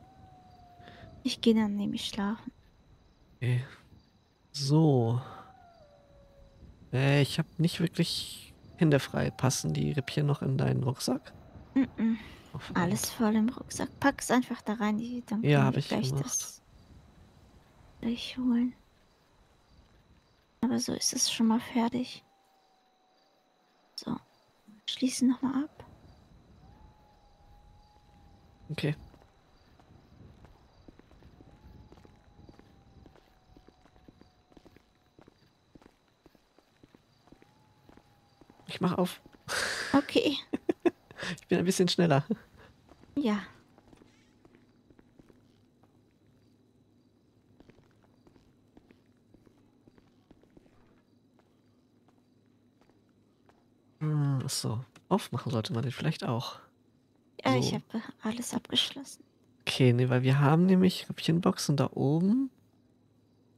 Ich gehe dann nämlich schlafen. okay. So. Äh, ich habe nicht wirklich Hände frei. Passen die Rippchen noch in deinen Rucksack? Oh, verdammt. Alles voll im Rucksack. Pack's einfach da rein, die- dann Ja, wir ich gleich gemacht. das durchholen. Aber so ist es schon mal fertig. So, schließen nochmal ab. Okay. Ich mach auf. Okay, Ich bin ein bisschen schneller. ja. Hm, so. Aufmachen sollte man den vielleicht auch. Ja, ich So. habe alles abgeschlossen. Okay, nee, weil wir haben nämlich Rippchenboxen da oben.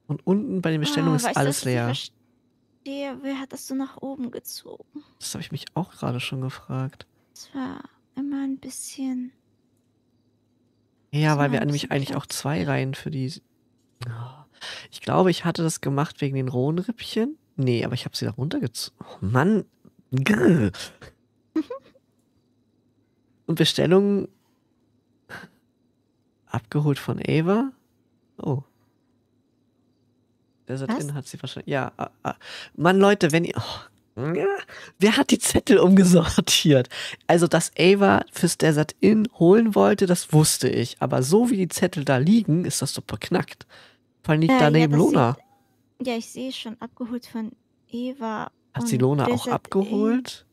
Und unten bei den Bestellungen Ah, ist weißt alles ich leer. Verstehe, wer hat das so nach oben gezogen? Das habe ich mich auch gerade schon gefragt. Das war immer ein bisschen. Ja, weil wir nämlich eigentlich auch zwei Reihen für die. Oh. Ich glaube, ich hatte das gemacht wegen den rohen Rippchen. Nee, aber ich habe sie da runtergezogen. Oh Mann. Und Bestellungen abgeholt von Ava. Oh. Der Satin Was? hat sie wahrscheinlich. Ja, ah, ah. Mann, Leute, wenn ihr. Oh. Ja, Wer hat die Zettel umgesortiert? Also, dass Ava fürs Desert Inn holen wollte, das wusste ich. Aber so wie die Zettel da liegen, ist das super knackt. Vor allem liegt Äh, ja, daneben das Lona. Ja, ich sehe schon abgeholt von Eva. Hat sie Lona auch Desert Inn. abgeholt?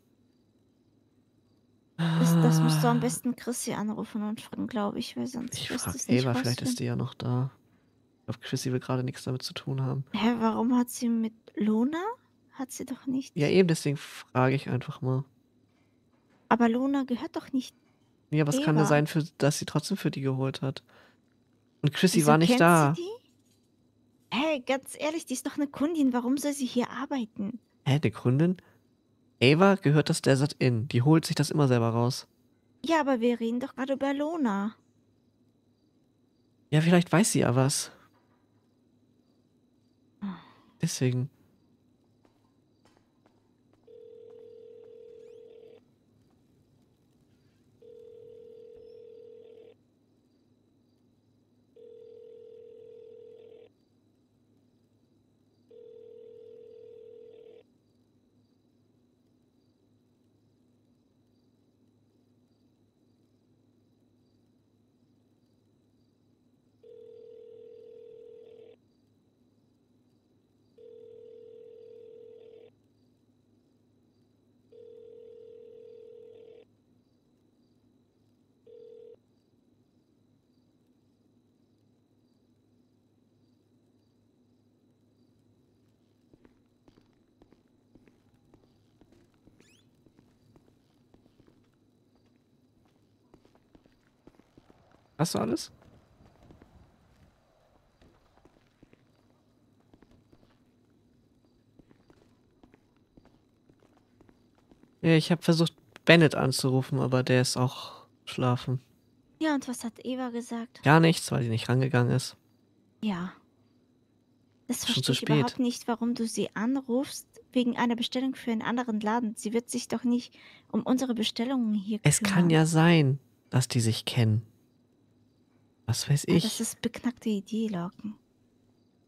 Das, das musst du am Ah, besten Chrissy anrufen und fragen, glaube ich, weil sonst Ich frage Ava, vielleicht ist die ja noch da. Ich glaube, Chrissy will gerade nichts damit zu tun haben. Hä, warum hat sie mit Lona? Hat sie doch nicht. Ja, eben, deswegen frage ich einfach mal. Aber Lona gehört doch nicht. Ja, was kann denn Eva. sein, für, dass sie trotzdem für die geholt hat? Und Chrissy Wieso war nicht kennt da. Sie die? Hey, ganz ehrlich, die ist doch eine Kundin. Warum soll sie hier arbeiten? Hä, eine Kundin? Ava gehört das Desert Inn. Die holt sich das immer selber raus. Ja, aber wir reden doch gerade über Lona. Ja, vielleicht weiß sie ja was. Ah. Deswegen. Hast du alles? Ja, ich habe versucht, Bennett anzurufen, aber der ist auch schlafen. Ja, und was hat Eva gesagt? Gar nichts, weil sie nicht rangegangen ist. Ja. Das Schon verstehe ich spät. überhaupt nicht, warum du sie anrufst wegen einer Bestellung für einen anderen Laden. Sie wird sich doch nicht um unsere Bestellungen hier Es kümmern. kann ja sein, dass die sich kennen. Was weiß Ja, ich. Das ist beknackte Idee, Locken.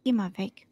Geh mal weg.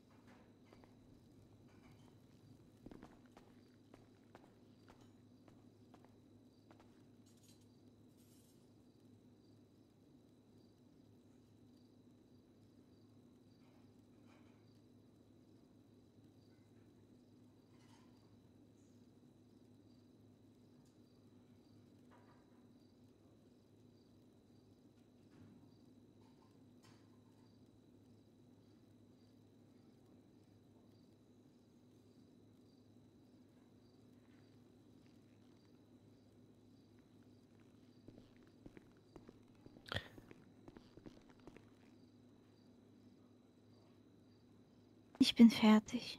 Ich bin fertig.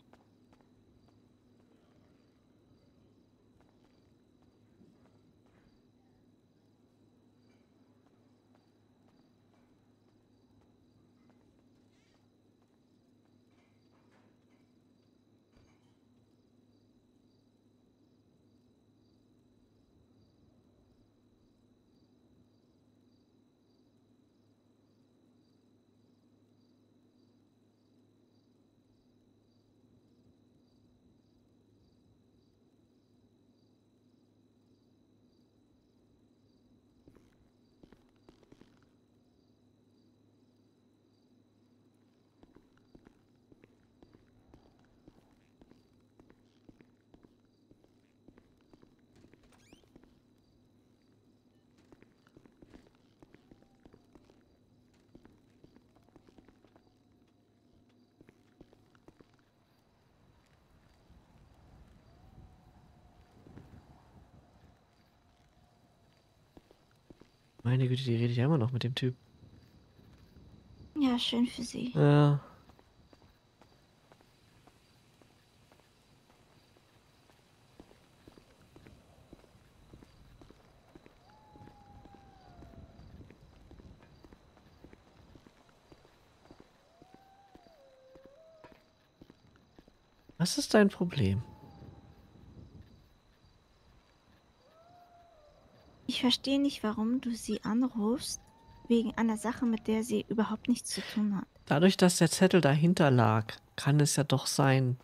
Meine Güte, die redet ja immer noch mit dem Typ. Ja, schön für sie. Ja. Was ist dein Problem? Verstehe nicht, warum du sie anrufst wegen einer Sache, mit der sie überhaupt nichts zu tun hat. Dadurch, dass der Zettel dahinter lag, kann es ja doch sein,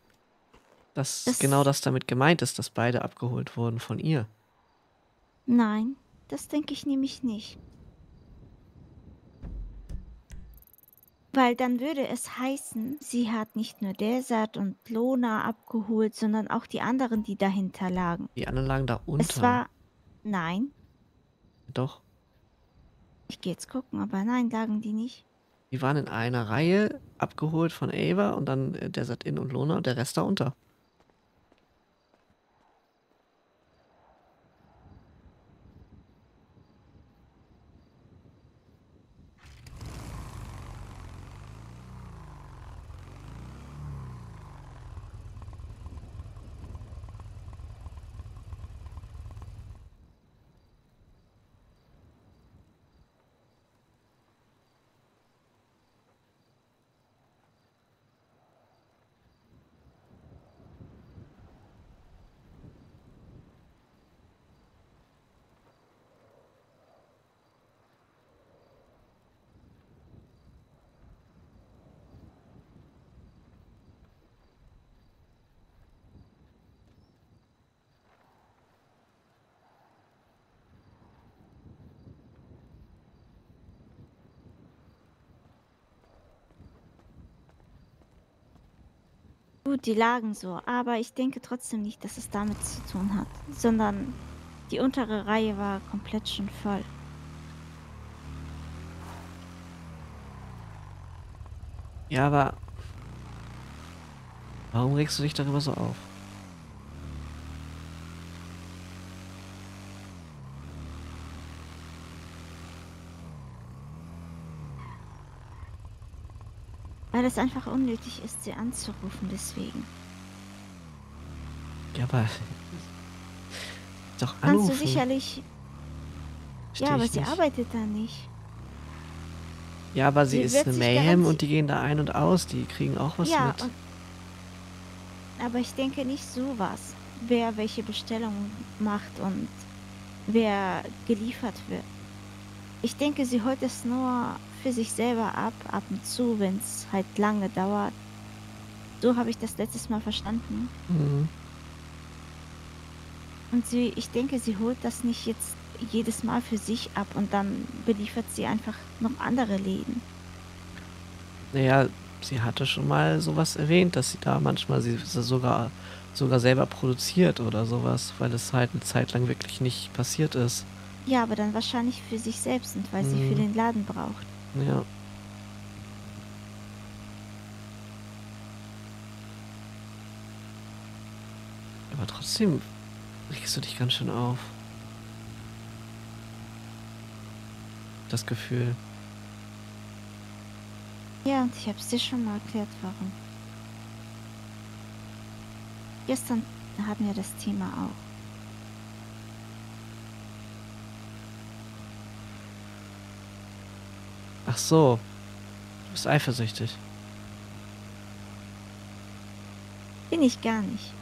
dass Das- genau das damit gemeint ist, dass beide abgeholt wurden von ihr. Nein, das denke ich nämlich nicht. Weil dann würde es heißen, sie hat nicht nur Desert und Lona abgeholt, sondern auch die anderen, die dahinter lagen. Die anderen lagen da unter. Es war. Nein, Doch. ich gehe jetzt gucken, aber nein, lagen die nicht. Die waren in einer Reihe abgeholt von Ava und dann äh, Desert In und Lona und der Rest da unter. Gut, die lagen so, aber ich denke trotzdem nicht, dass es damit zu tun hat, sondern die untere Reihe war komplett schon voll. Ja, aber. Warum regst du dich darüber so auf? Es einfach unnötig ist, sie anzurufen, deswegen. Ja, aber. Doch Kannst du anrufen. sicherlich. Versteh ja, aber sie nicht. arbeitet da nicht. Ja, aber sie Sie ist eine Mayhem und die gehen da ein und aus. Die kriegen auch was ja, mit. aber ich denke nicht sowas. Wer welche Bestellungen macht und wer geliefert wird. Ich denke, sie holt es nur für sich selber ab, ab und zu, wenn es halt lange dauert. So habe ich das letztes Mal verstanden. Mhm. Und sie, ich denke, sie holt das nicht jetzt jedes Mal für sich ab und dann beliefert sie einfach noch andere Läden. Naja, sie hatte schon mal sowas erwähnt, dass sie da manchmal sie sie sogar sogar selber produziert oder sowas, weil es halt eine Zeit lang wirklich nicht passiert ist. Ja, aber dann wahrscheinlich für sich selbst und weil sie für Mhm. den Laden braucht. Ja. Aber trotzdem regst du dich ganz schön auf. Das Gefühl. Ja, und ich habe es dir schon mal erklärt, warum. Gestern hatten wir das Thema auch. So. Du bist eifersüchtig. Bin ich gar nicht.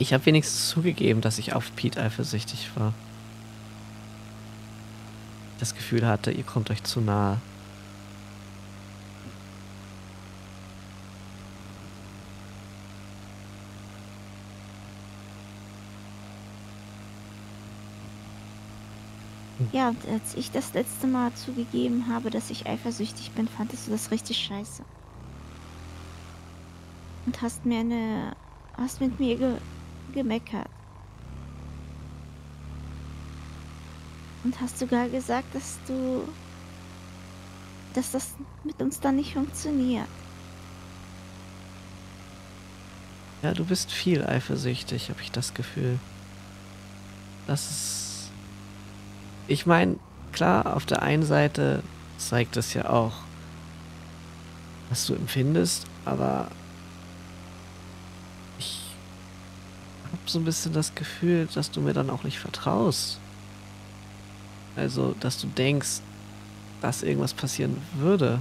Ich habe wenigstens zugegeben, dass ich auf Pete eifersüchtig war. Das Gefühl hatte, ihr kommt euch zu nahe. Ja, und als ich das letzte Mal zugegeben habe, dass ich eifersüchtig bin, fandest du das richtig scheiße. Und hast mir eine. hast mit mir ge gemeckert. Und hast sogar gesagt, dass du. dass das mit uns dann nicht funktioniert. Ja, du bist viel eifersüchtig, habe ich das Gefühl. Das ist. Ich meine, klar, auf der einen Seite zeigt es ja auch, was du empfindest, aber ich habe so ein bisschen das Gefühl, dass du mir dann auch nicht vertraust. Also, dass du denkst, dass irgendwas passieren würde.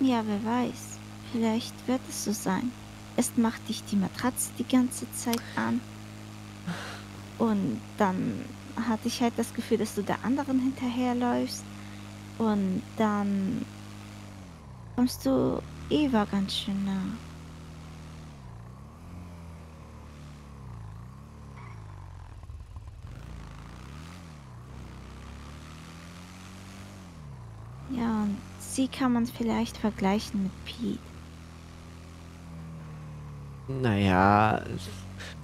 Ja, wer weiß. Vielleicht wird es so sein. Erst macht dich die Matratze die ganze Zeit an. Und dann hatte ich halt das Gefühl, dass du der anderen hinterherläufst. Und dann kommst du Eva ganz schön nah. Ja, und sie kann man vielleicht vergleichen mit Pete. Naja,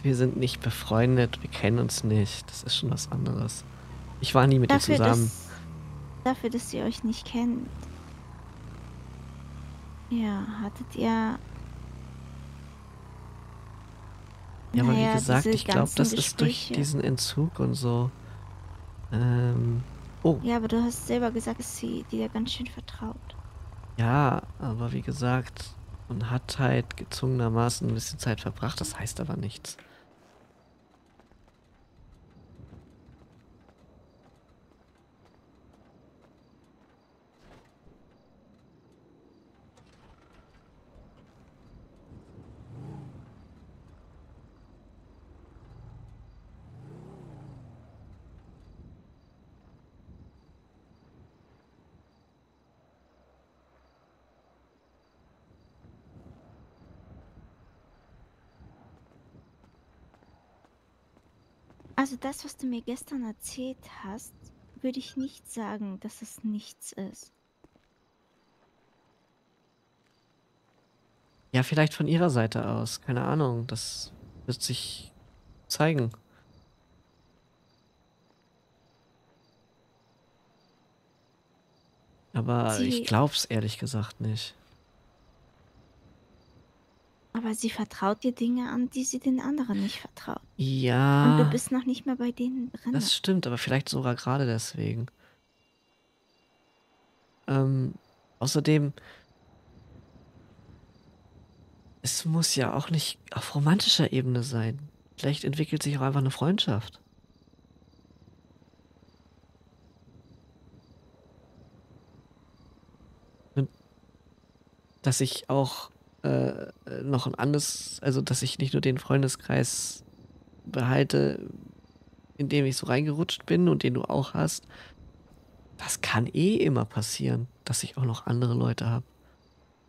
wir sind nicht befreundet, wir kennen uns nicht. Das ist schon was anderes. Ich war nie mit Dafür, zusammen. dass, dafür, dass ihr euch nicht kennt. Ja, hattet ihr. Ja, aber naja, wie gesagt, ich glaube, das ist durch Gespräche. diesen Entzug und so. Ähm, oh, Ja, aber du hast selber gesagt, dass sie dir ganz schön vertraut. ja, aber wie gesagt, man hat halt gezwungenermaßen ein bisschen Zeit verbracht, das heißt aber nichts. Also das, was du mir gestern erzählt hast, würde ich nicht sagen, dass es nichts ist. Ja, vielleicht von ihrer Seite aus. Keine Ahnung. Das wird sich zeigen. Aber Sie- ich glaub's ehrlich gesagt nicht. Aber sie vertraut dir Dinge an, die sie den anderen nicht vertraut. Und du Ja, bist noch nicht mehr bei denen drin. das stimmt, aber vielleicht sogar gerade deswegen. Ähm, außerdem, es muss ja auch nicht auf romantischer Ebene sein. Vielleicht entwickelt sich auch einfach eine Freundschaft. Und dass ich auch äh, noch ein anderes, also dass ich nicht nur den Freundeskreis behalte, in dem ich so reingerutscht bin und den du auch hast, das kann eh immer passieren, dass ich auch noch andere Leute habe.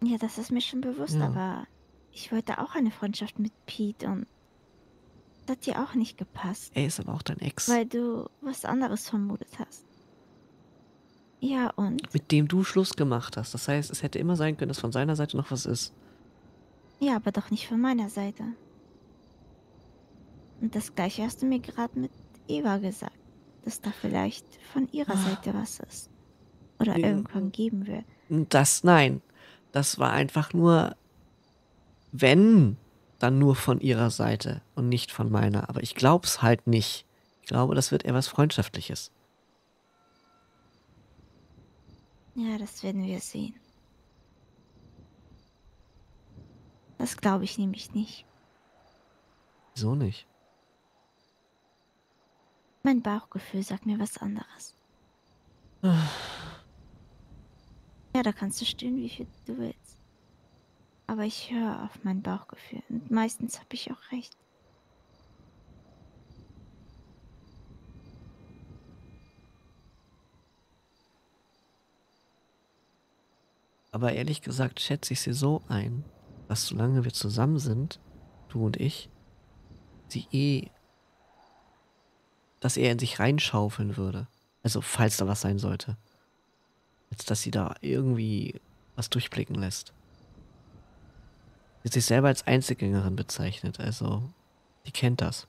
Ja, das ist mir schon bewusst, Ja. aber ich wollte auch eine Freundschaft mit Pete und das hat dir auch nicht gepasst, Er ist aber auch dein Ex, weil du was anderes vermutet hast. Ja, und? mit dem du Schluss gemacht hast. Das heißt, es hätte immer sein können, dass von seiner Seite noch was ist. Ja, aber doch nicht von meiner Seite. Und das gleiche hast du mir gerade mit Eva gesagt, dass da vielleicht von ihrer Ah. Seite was ist. Oder Ja. irgendwann geben wird. Das, nein. Das war einfach nur, wenn, dann nur von ihrer Seite und nicht von meiner. Aber ich glaub's halt nicht. Ich glaube, das wird eher was Freundschaftliches. Ja, das werden wir sehen. Das glaube ich nämlich nicht. Wieso nicht? Mein Bauchgefühl sagt mir was anderes. Ja, da kannst du stöhnen, wie viel du willst. Aber ich höre auf mein Bauchgefühl. Und meistens habe ich auch recht. Aber ehrlich gesagt schätze ich sie so ein, dass solange wir zusammen sind, du und ich, sie eh, dass er in sich reinschaufeln würde. Also falls da was sein sollte. Als dass sie da irgendwie was durchblicken lässt. Sie hat sich selber als Einzelgängerin bezeichnet, also die kennt das.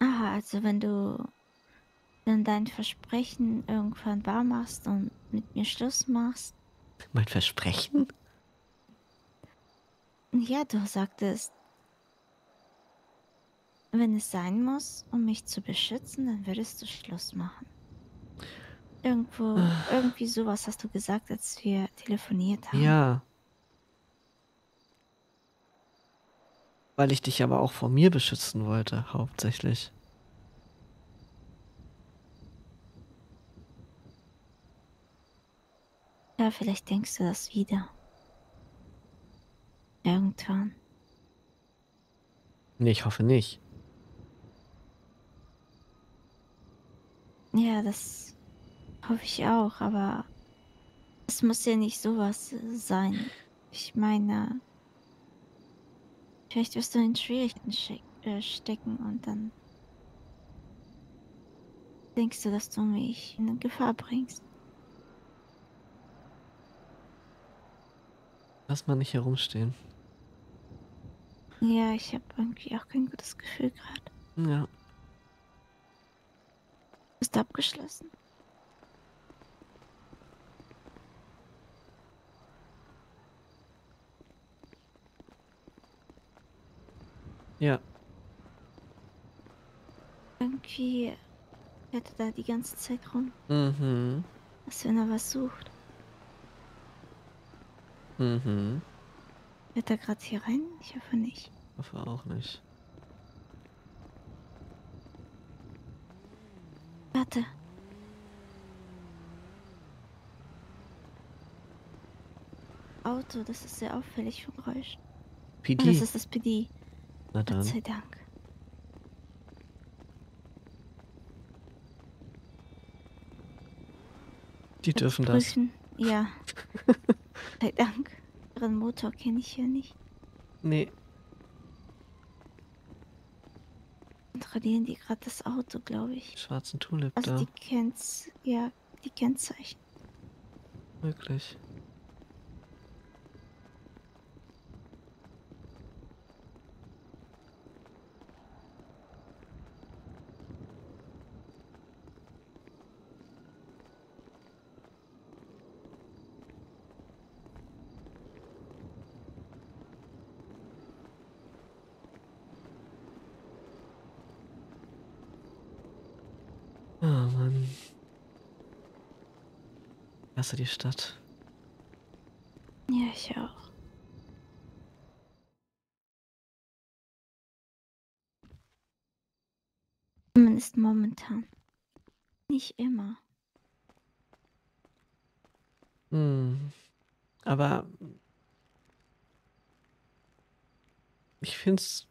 Ah, also wenn du dann dein Versprechen irgendwann wahr machst und mit mir Schluss machst. Mein Versprechen? Ja, du sagtest, wenn es sein muss, um mich zu beschützen, dann würdest du Schluss machen. Irgendwo, irgendwie sowas hast du gesagt, als wir telefoniert haben. Ja. Weil ich dich aber auch vor mir beschützen wollte, hauptsächlich. Ja, vielleicht denkst du das wieder. Irgendwann. Nee, ich hoffe nicht. Ja, das hoffe ich auch, aber es muss ja nicht sowas sein. Ich meine, vielleicht wirst du in Schwierigkeiten äh, stecken und dann denkst du, dass du mich in Gefahr bringst. Lass mal nicht herumstehen. Ja, ich habe irgendwie auch kein gutes Gefühl gerade. Ja. Bist du abgeschlossen? Ja. Irgendwie fährt er da die ganze Zeit rum, Mhm. als wenn er was sucht. Mhm. Fährt er gerade hier rein? Ich hoffe nicht. Hoffe auch nicht. Warte. Auto, das ist sehr auffällig vom Geräusch. PD? das ist das PD. Na Gott dann. sei Dank. Die dürfen das. Ja. sei Dank. Ihren Motor kenne ich hier nicht. Nee. kontrollieren die gerade das Auto, glaube ich. Schwarzen Tulip Also da. die Kennz, ja, die Kennzeichen. Möglich. Oh Mann. Ich hasse die Stadt. Ja, ich auch. Zumindest momentan. Nicht immer. Hm. Aber ich finde es.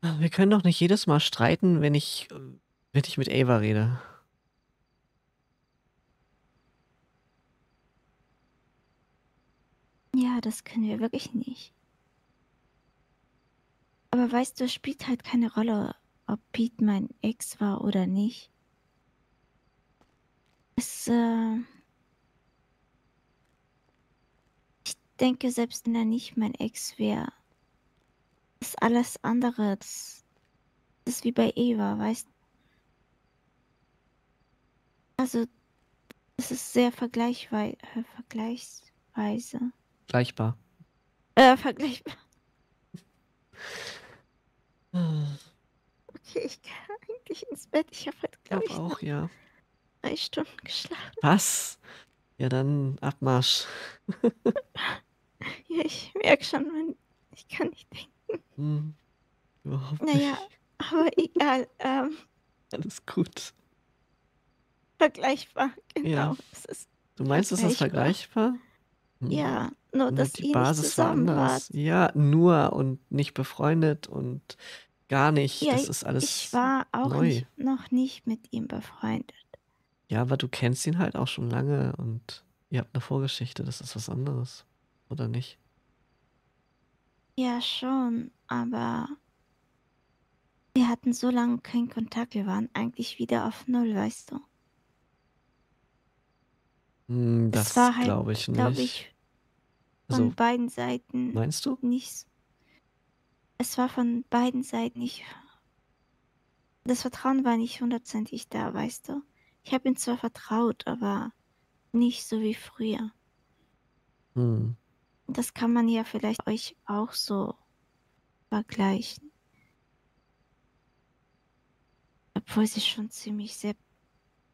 Wir können doch nicht jedes Mal streiten, wenn ich, äh, wenn ich mit Ava rede. Ja, das können wir wirklich nicht. Aber weißt du, es spielt halt keine Rolle, ob Pete mein Ex war oder nicht. Es, äh. Ich denke, selbst wenn er nicht mein Ex wäre, ist alles andere, das, ist wie bei Eva, weißt Also, es ist sehr vergleichwei äh, vergleichsweise. Gleichbar. Äh, vergleichbar. Okay, ich kann eigentlich ins Bett. Ich habe heute, glaube ich, auch, ja. drei Stunden geschlafen. Was? Ja, dann Abmarsch. Ja, ich merke schon, ich kann nicht denken. Hm. Überhaupt Naja, nicht. aber egal. Ähm, Alles gut. Vergleichbar, genau. Ja. Es ist, Du meinst, ist das vergleichbar? Hm. ja, nur dass die ihr nicht Basis war zusammen anders. wart. Ja, nur und nicht befreundet und gar nicht. Ja, das ist alles ich war auch neu. nicht, noch nicht mit ihm befreundet. Ja, aber du kennst ihn halt auch schon lange und ihr habt eine Vorgeschichte, das ist was anderes. Oder nicht? Ja, schon, aber wir hatten so lange keinen Kontakt. Wir waren eigentlich wieder auf Null, weißt du. Hm, Es das war halt, glaube ich glaube nicht. ich, von Also, beiden Seiten meinst du? nicht. Es war von beiden Seiten nicht. Das Vertrauen war nicht hundertprozentig da, weißt du. Ich habe ihm zwar vertraut, aber nicht so wie früher. Hm. Das kann man ja vielleicht euch auch so vergleichen. Obwohl sie schon ziemlich sehr,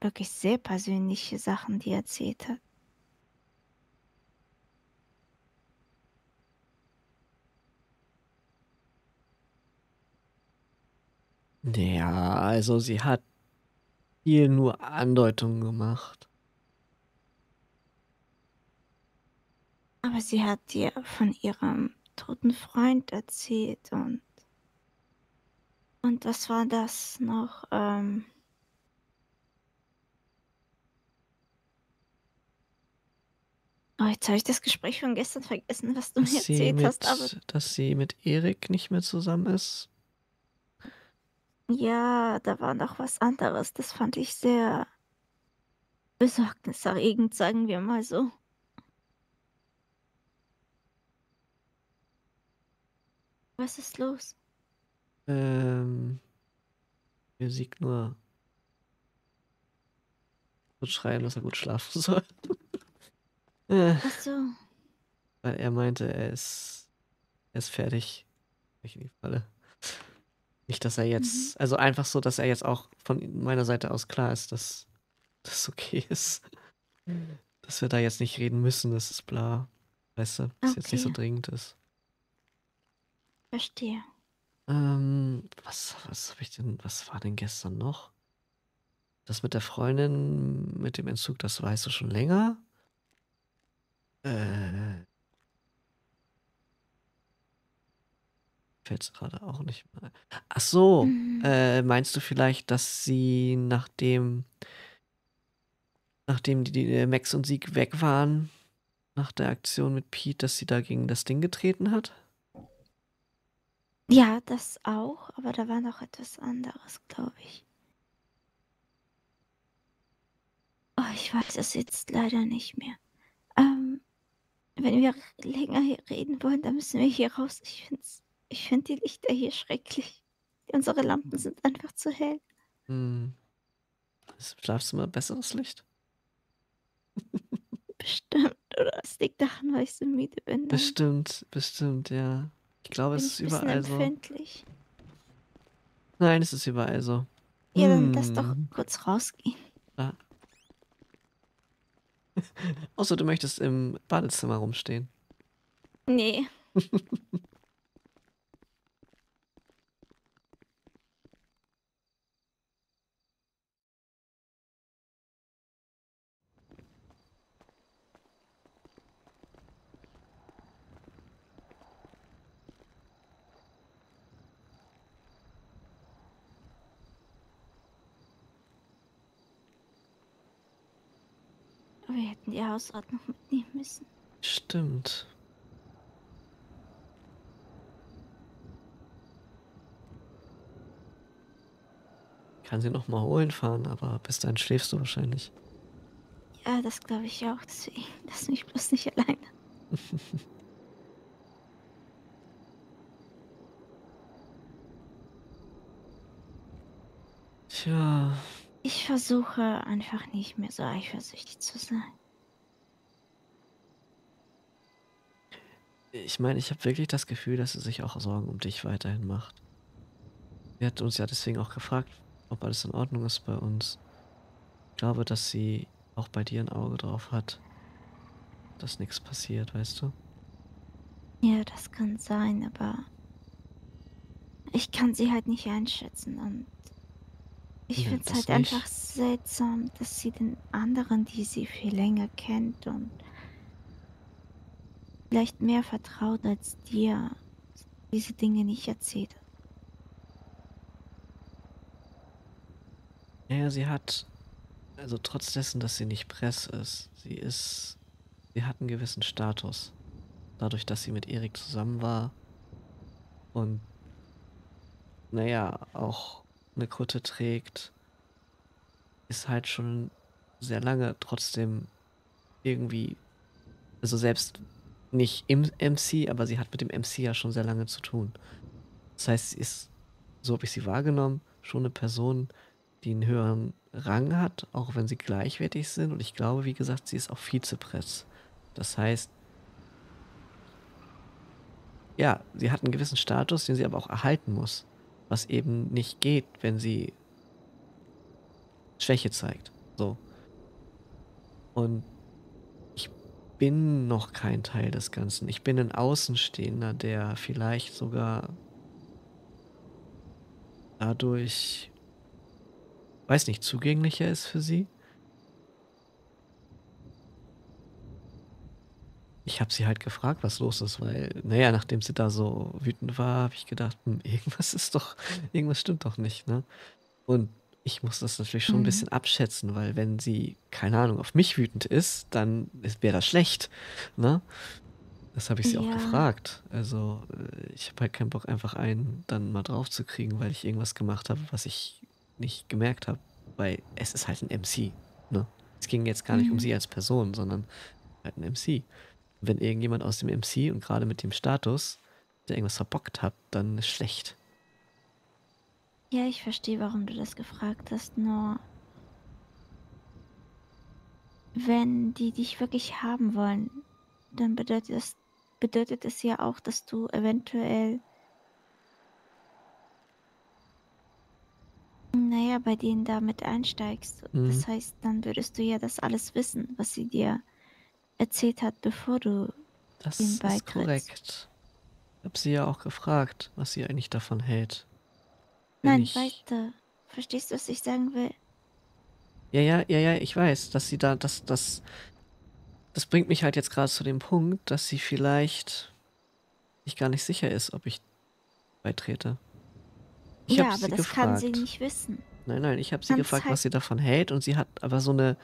wirklich sehr persönliche Sachen, die er erzählt hat. Ja, also sie hat viel nur Andeutungen gemacht. Aber sie hat dir von ihrem toten Freund erzählt und. Und was war das noch? Ähm, oh, jetzt habe ich das Gespräch von gestern vergessen, was du mir Dass sie, erzählt mit, hast. Aber dass sie mit Erik nicht mehr zusammen ist. ja, da war noch was anderes. Das fand ich sehr besorgniserregend, sagen wir mal so. Was ist los? Ähm, mir siegt nur gut schreien, dass er gut schlafen soll. Äh, Ach so. weil er meinte, er ist, er ist fertig. Ich in die Falle. Nicht, dass er jetzt, also einfach so, dass er jetzt auch von meiner Seite aus klar ist, dass das okay ist. Dass wir da jetzt nicht reden müssen, das ist bla. Weißt du, dass jetzt nicht so Okay. dringend ist. Verstehe. Ähm, was, was habe ich denn, was war denn gestern noch? Das mit der Freundin, mit dem Entzug, das weißt du schon länger? Äh. Fällt's gerade auch nicht ein. Ach so, Mhm. äh, meinst du vielleicht, dass sie nachdem, nachdem die, die Max und Sieg weg waren, nach der Aktion mit Pete, dass sie da gegen das Ding getreten hat? Ja, das auch, aber da war noch etwas anderes, glaube ich. Oh, ich weiß es jetzt leider nicht mehr. Wenn wir länger hier reden wollen, dann müssen wir hier raus. Ich finde ich find die Lichter hier schrecklich. Unsere Lampen sind einfach zu hell. Hm. Ist im Schlafzimmer besseres Licht? Bestimmt, oder es liegt daran, weil ich so müde bin. dann Bestimmt, bestimmt, ja. Ich glaube, bin es ist überall so. empfindlich. Nein, es ist überall so. Ja, dann lass doch Hm. kurz rausgehen. Ja. Außer du möchtest im Badezimmer rumstehen. Nee. Wir hätten die Hausordnung mitnehmen müssen. Stimmt. Kann sie noch mal holen fahren, aber bis dahin schläfst du wahrscheinlich. Ja, das glaube ich auch. Deswegen lass mich bloß nicht alleine. Tja, Ich versuche einfach nicht mehr so eifersüchtig zu sein. ich meine, ich habe wirklich das Gefühl, dass sie sich auch Sorgen um dich weiterhin macht. Sie hat uns ja deswegen auch gefragt, ob alles in Ordnung ist bei uns. Ich glaube, dass sie auch bei dir ein Auge drauf hat, dass nichts passiert, weißt du? Ja, das kann sein, aber ich kann sie halt nicht einschätzen und ich finde es halt nicht. einfach seltsam, dass sie den anderen, die sie viel länger kennt und vielleicht mehr vertraut als dir, diese Dinge nicht erzählt. Ja, sie hat, also trotz dessen, dass sie nicht Press ist, sie ist, sie hat einen gewissen Status. Dadurch, dass sie mit Erik zusammen war und, naja, auch eine Kutte trägt, ist halt schon sehr lange trotzdem irgendwie, also selbst nicht im MC, aber sie hat mit dem MC ja schon sehr lange zu tun. Das heißt, sie ist, so habe ich sie wahrgenommen, schon eine Person, die einen höheren Rang hat, auch wenn sie gleichwertig sind. Und ich glaube, wie gesagt, sie ist auch Vizepress. Das heißt, ja, sie hat einen gewissen Status, den sie aber auch erhalten muss. Was eben nicht geht, wenn sie Schwäche zeigt. So. Und ich bin noch kein Teil des Ganzen. Ich bin ein Außenstehender, der vielleicht sogar dadurch, weiß nicht, zugänglicher ist für sie. Ich habe sie halt gefragt, was los ist, weil, naja, nachdem sie da so wütend war, habe ich gedacht, hm, irgendwas ist doch, irgendwas stimmt doch nicht, ne? Und ich muss das natürlich schon ein Mhm. bisschen abschätzen, weil wenn sie, keine Ahnung, auf mich wütend ist, dann wäre das schlecht, ne? Das habe ich sie auch Ja. gefragt. Also, äh, ich habe halt keinen Bock, einfach einen dann mal drauf zu kriegen, weil ich irgendwas gemacht habe, was ich nicht gemerkt habe. Weil es ist halt ein MC, ne? Es ging jetzt gar nicht um Mhm. sie als Person, sondern halt ein MC. Wenn irgendjemand aus dem MC und gerade mit dem Status, der irgendwas verbockt hat, dann ist schlecht. Ja, ich verstehe, warum du das gefragt hast, nur wenn die dich wirklich haben wollen, dann bedeutet das, bedeutet es ja auch, dass du eventuell, naja, bei denen da mit einsteigst. Mhm. Das heißt, dann würdest du ja das alles wissen, was sie dir erzählt hat, bevor du Das ist beitrittst. korrekt. Ich habe sie ja auch gefragt, was sie eigentlich davon hält. wenn Nein, ich- weiter. Verstehst du, was ich sagen will? Ja, ja, ja, ja, ich weiß, dass sie da, das, das, das bringt mich halt jetzt gerade zu dem Punkt, dass sie vielleicht sich gar nicht sicher ist, ob ich beitrete. Ich ja, aber das kann sie gefragt. nicht wissen. Nein, nein, ich habe sie gefragt, halt- was sie davon hält und sie hat aber so eine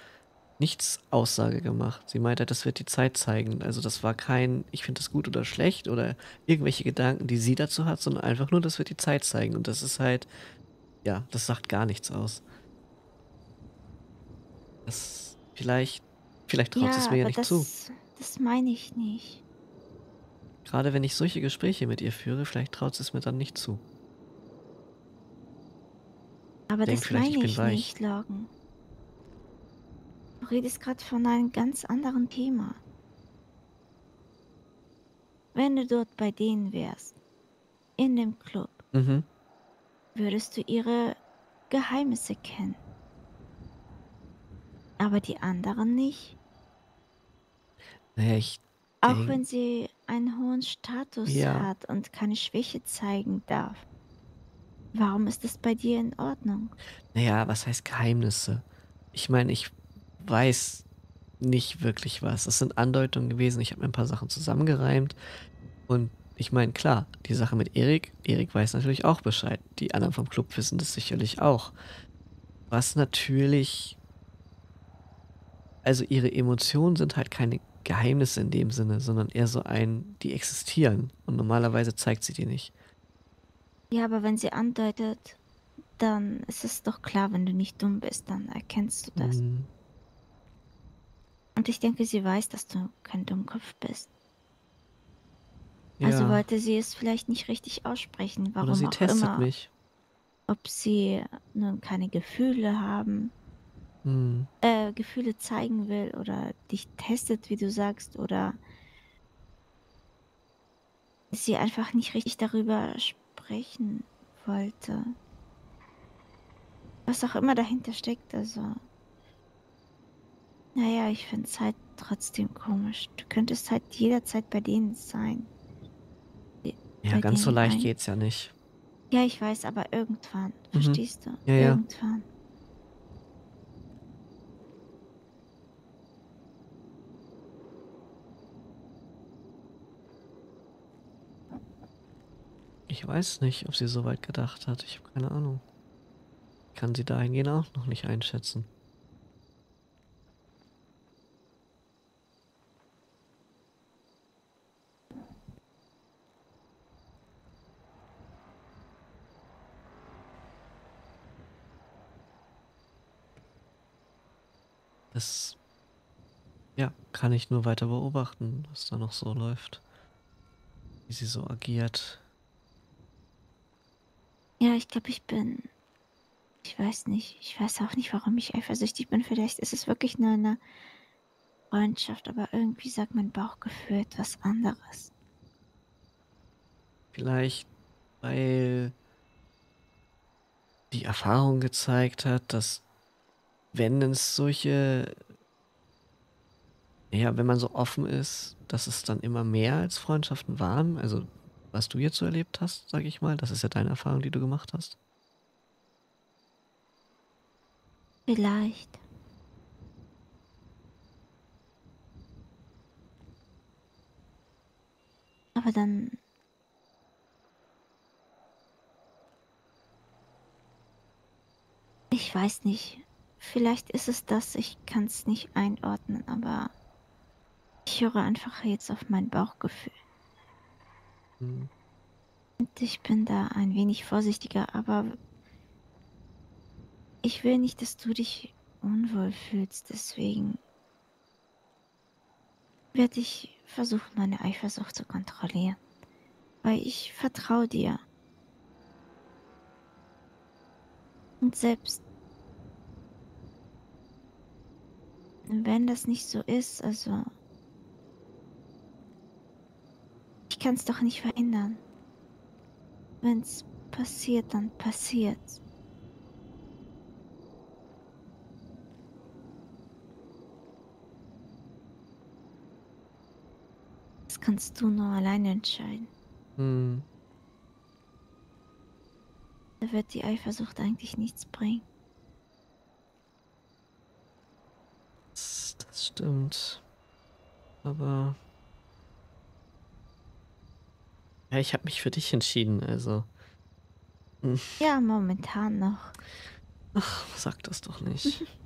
nichts Aussage gemacht. Sie meinte, das wird die Zeit zeigen. Also das war kein, ich finde das gut oder schlecht oder irgendwelche Gedanken, die sie dazu hat, sondern einfach nur, das wird die Zeit zeigen. Und das ist halt, ja, das sagt gar nichts aus. Das vielleicht, vielleicht traut sie es mir ja nicht das, zu. das meine ich nicht. Gerade wenn ich solche Gespräche mit ihr führe, vielleicht traut sie es mir dann nicht zu. Aber Denk das vielleicht, ich meine ich weich. nicht, Logan. Du redest gerade von einem ganz anderen Thema. Wenn du dort bei denen wärst, in dem Club, Mhm. würdest du ihre Geheimnisse kennen. Aber die anderen nicht. Naja, ich Auch wenn sie einen hohen Status Ja. hat und keine Schwäche zeigen darf. Warum ist das bei dir in Ordnung? Naja, was heißt Geheimnisse? Ich meine, ich weiß nicht wirklich was. Es sind Andeutungen gewesen. Ich habe mir ein paar Sachen zusammengereimt. Und ich meine, klar, die Sache mit Erik, Erik weiß natürlich auch Bescheid. Die anderen vom Club wissen das sicherlich auch. Was natürlich. Also ihre Emotionen sind halt keine Geheimnisse in dem Sinne, sondern eher so ein, die existieren. Und normalerweise zeigt sie die nicht. Ja, aber wenn sie andeutet, dann ist es doch klar, wenn du nicht dumm bist, dann erkennst du das. Mhm. Und ich denke, sie weiß, dass du kein Dummkopf bist. Also Ja. wollte sie es vielleicht nicht richtig aussprechen, warum Oder sie auch testet immer. mich. Ob sie nun keine Gefühle haben, Hm. äh, Gefühle zeigen will oder dich testet, wie du sagst, oder sie einfach nicht richtig darüber sprechen wollte. Was auch immer dahinter steckt, also. Naja, ich finde es halt trotzdem komisch. Du könntest halt jederzeit bei denen sein. Ja, bei ganz so leicht ein- geht's ja nicht. Ja, ich weiß, aber irgendwann. Mhm. Verstehst du? Ja, ja. Irgendwann. Ich weiß nicht, ob sie so weit gedacht hat. Ich habe keine Ahnung. Ich kann sie dahingehend auch noch nicht einschätzen. Das ja, kann ich nur weiter beobachten, was da noch so läuft. Wie sie so agiert. Ja, ich glaube, ich bin. Ich weiß nicht. Ich weiß auch nicht, warum ich eifersüchtig bin. Vielleicht ist es wirklich nur eine Freundschaft, aber irgendwie sagt mein Bauchgefühl etwas anderes. Vielleicht, weil die Erfahrung gezeigt hat, dass wenn es solche, ja, wenn man so offen ist, dass es dann immer mehr als Freundschaften waren. Also, was du jetzt so erlebt hast, sag ich mal, das ist ja deine Erfahrung, die du gemacht hast. Vielleicht. Aber dann. Ich weiß nicht. Vielleicht ist es das, ich kann es nicht einordnen, aber ich höre einfach jetzt auf mein Bauchgefühl. Hm. Und ich bin da ein wenig vorsichtiger, aber ich will nicht, dass du dich unwohl fühlst, deswegen werde ich versuchen, meine Eifersucht zu kontrollieren. Weil ich vertraue dir. Und selbst wenn das nicht so ist, also ich kann es doch nicht verhindern. Wenn es passiert, dann passiert's. Das kannst du nur alleine entscheiden. Hm. Da wird die Eifersucht eigentlich nichts bringen. Stimmt. Aber. Ja, ich habe mich für dich entschieden, also. Hm. Ja, momentan noch. Ach, sag das doch nicht.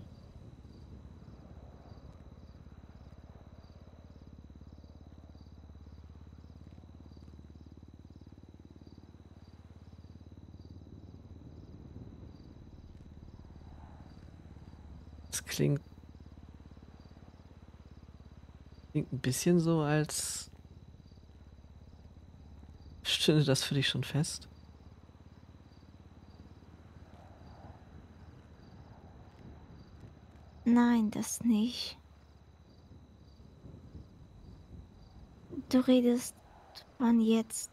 Das klingt Klingt ein bisschen so, als. Stünde das für dich schon fest? Nein, das nicht. Du redest von jetzt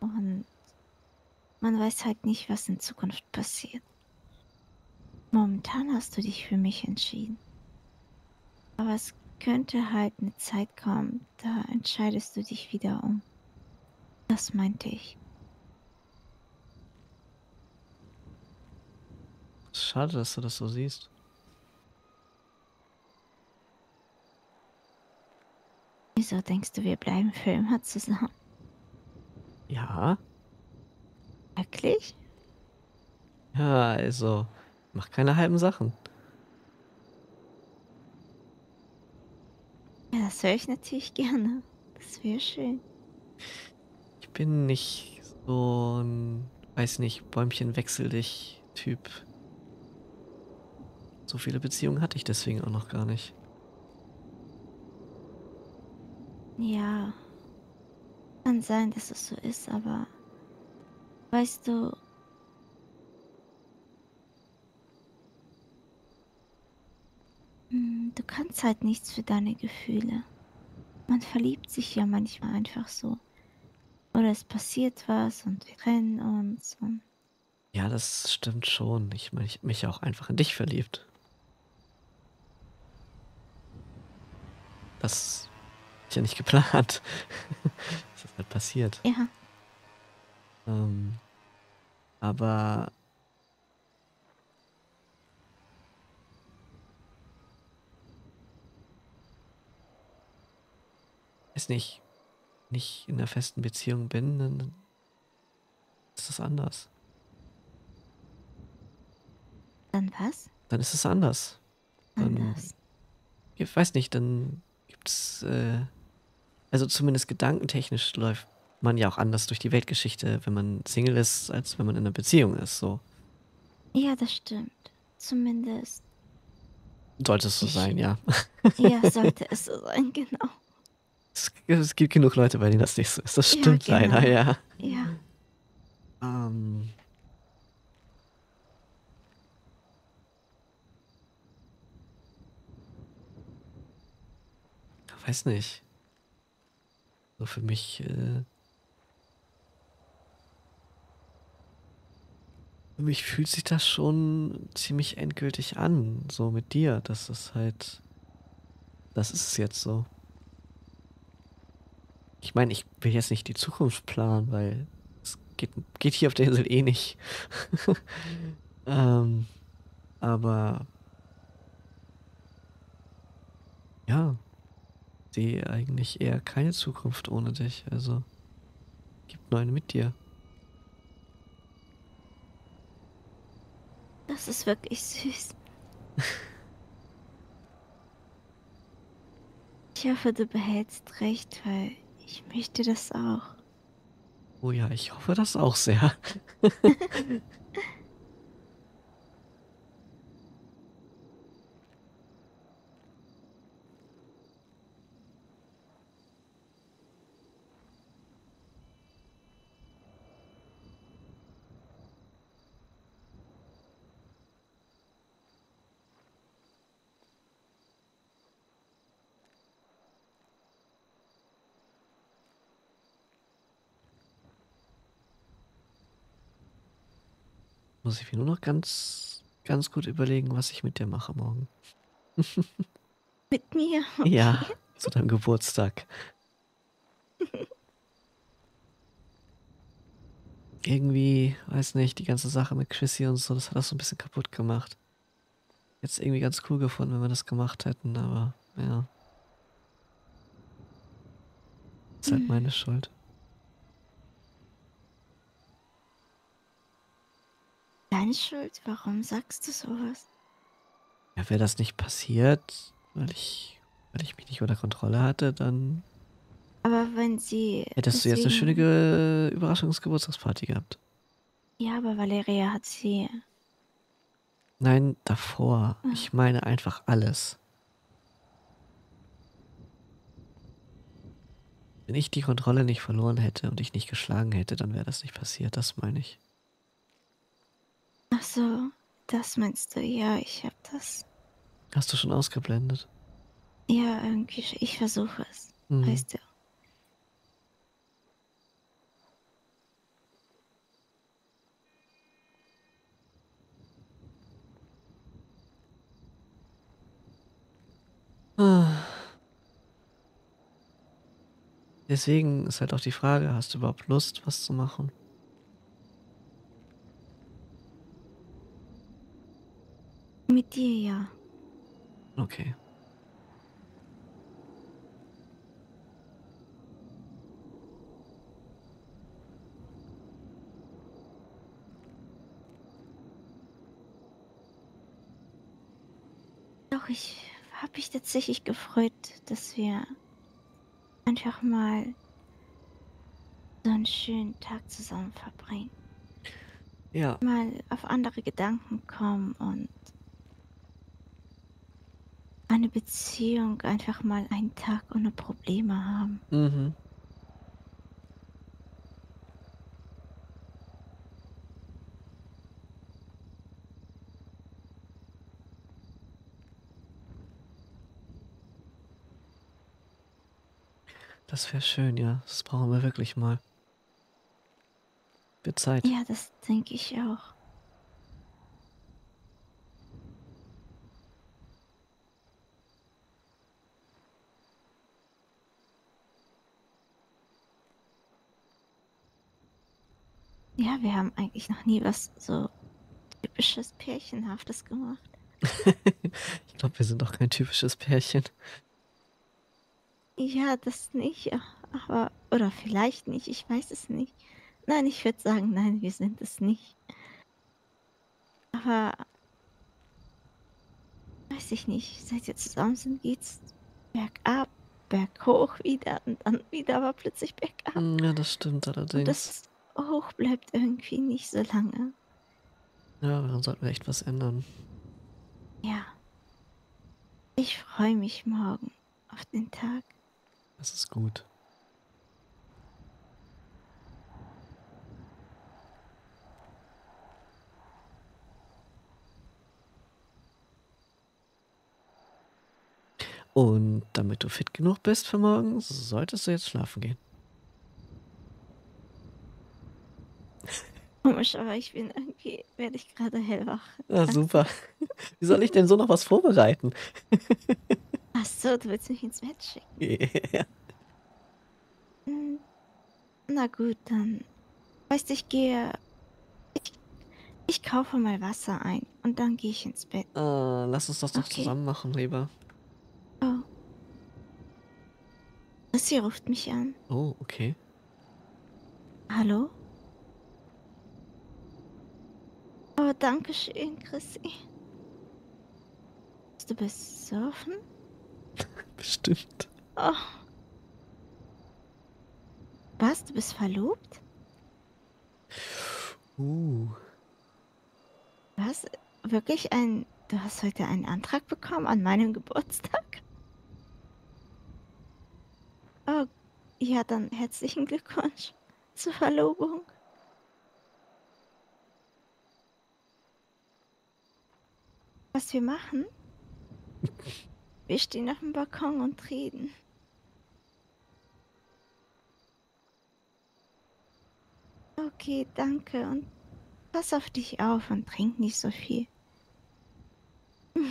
und man weiß halt nicht, was in Zukunft passiert. Momentan hast du dich für mich entschieden. Aber es könnte halt eine Zeit kommen, da entscheidest du dich wieder um. Das meinte ich. Schade, dass du das so siehst. Wieso denkst du, wir bleiben für immer zusammen? Ja? Wirklich? Ja, also. Mach keine halben Sachen. Ja, das höre ich natürlich gerne. Das wäre schön. Ich bin nicht so ein, weiß nicht, Bäumchen wechsel dich Typ. So viele Beziehungen hatte ich deswegen auch noch gar nicht. Ja. Kann sein, dass es so ist, aber weißt du, du kannst halt nichts für deine Gefühle. Man verliebt sich ja manchmal einfach so. Oder es passiert was und wir trennen uns und Ja, das stimmt schon. Ich meine, ich hab mich auch einfach in dich verliebt. Das ist ja nicht geplant. das ist halt passiert. ja, Ähm, aber weiß nicht, ich in einer festen Beziehung bin, dann ist das anders. dann was? Dann ist es anders. Dann, Anders. ich weiß nicht, dann gibt's, äh, also zumindest gedankentechnisch läuft man ja auch anders durch die Weltgeschichte, wenn man Single ist, als wenn man in einer Beziehung ist. So Ja, das stimmt. Zumindest. sollte es so sein, ja. Ja, sollte es so sein, genau. Es, es gibt genug Leute, bei denen das nicht so ist. Das Ja, stimmt leider, genau. ja. Ja. Ähm. Weiß nicht. So für mich. Äh, für mich fühlt sich das schon ziemlich endgültig an, so mit dir. Das ist halt. Das ist es jetzt so. Ich meine, ich will jetzt nicht die Zukunft planen, weil es geht, geht hier auf der Insel eh nicht. ähm, aber ja, sehe eigentlich eher keine Zukunft ohne dich. Also gibt nur eine mit dir. Das ist wirklich süß. Ich hoffe, du behältst recht, weil ich möchte das auch. Oh ja, ich hoffe das auch sehr. Muss ich mir nur noch ganz, ganz gut überlegen, was ich mit dir mache morgen. Mit mir? Ja, zu deinem Geburtstag. Irgendwie, weiß nicht, die ganze Sache mit Chrissy und so, das hat das so ein bisschen kaputt gemacht. Jetzt irgendwie ganz cool gefunden, wenn wir das gemacht hätten, aber ja. Ist halt meine Schuld. Deine Schuld? Warum sagst du sowas? Ja, wäre das nicht passiert, weil ich, weil ich mich nicht unter Kontrolle hatte, dann Aber wenn sie. hättest du jetzt eine schöne deswegen- Ge Überraschungsgeburtstagsparty gehabt. Ja, aber Valeria hat sie. Nein, davor. Ah. Ich meine einfach alles. Wenn ich die Kontrolle nicht verloren hätte und ich nicht geschlagen hätte, dann wäre das nicht passiert. Das meine ich. Ach so, das meinst du? Ja, ich hab das. Hast du schon ausgeblendet? Ja, irgendwie. Ich versuche es. Mhm. Weißt du. Ah. Deswegen ist halt auch die Frage, hast du überhaupt Lust, was zu machen? Dir ja. Okay. Doch, ich habe mich tatsächlich gefreut, dass wir einfach mal so einen schönen Tag zusammen verbringen. Ja, Mal auf andere Gedanken kommen und eine Beziehung einfach mal einen Tag ohne Probleme haben. mhm. Das wäre schön, ja. Das brauchen wir wirklich mal. Wird Zeit. Ja, das denke ich auch. Ja, wir haben eigentlich noch nie was so typisches Pärchenhaftes gemacht. ich glaube, wir sind doch kein typisches Pärchen. Ja, das nicht, aber oder vielleicht nicht, ich weiß es nicht. Nein, ich würde sagen, nein, wir sind es nicht. Aber weiß ich nicht, seit wir zusammen sind, geht's bergab, berghoch wieder und dann wieder aber plötzlich bergab. Ja, das stimmt Und allerdings. das hoch bleibt irgendwie nicht so lange. Ja, dann sollten wir echt was ändern. Ja. Ich freue mich morgen auf den Tag. Das ist gut. Und damit du fit genug bist für morgen, solltest du jetzt schlafen gehen. Komisch, aber ich bin irgendwie, werde ich gerade hellwach. Ah, super. Wie soll ich denn so noch was vorbereiten? Ach so, du willst mich ins Bett schicken. Ja. Hm, Na gut, dann. Weißt du, ich gehe. Ich, ich kaufe mal Wasser ein und dann gehe ich ins Bett. Ah, lass uns das doch Okay. zusammen machen, lieber. Oh. Sie ruft mich an. Oh, okay. Hallo? Oh, danke schön, Chrissy. Du bist surfen? Bestimmt. Oh. Was? Du bist verlobt? Uh. Was? Wirklich ein. Du hast heute einen Antrag bekommen an meinem Geburtstag? Oh, ja, dann herzlichen Glückwunsch zur Verlobung. Was wir machen? Wir stehen auf dem Balkon und reden. Okay, danke und pass auf dich auf und trink nicht so viel.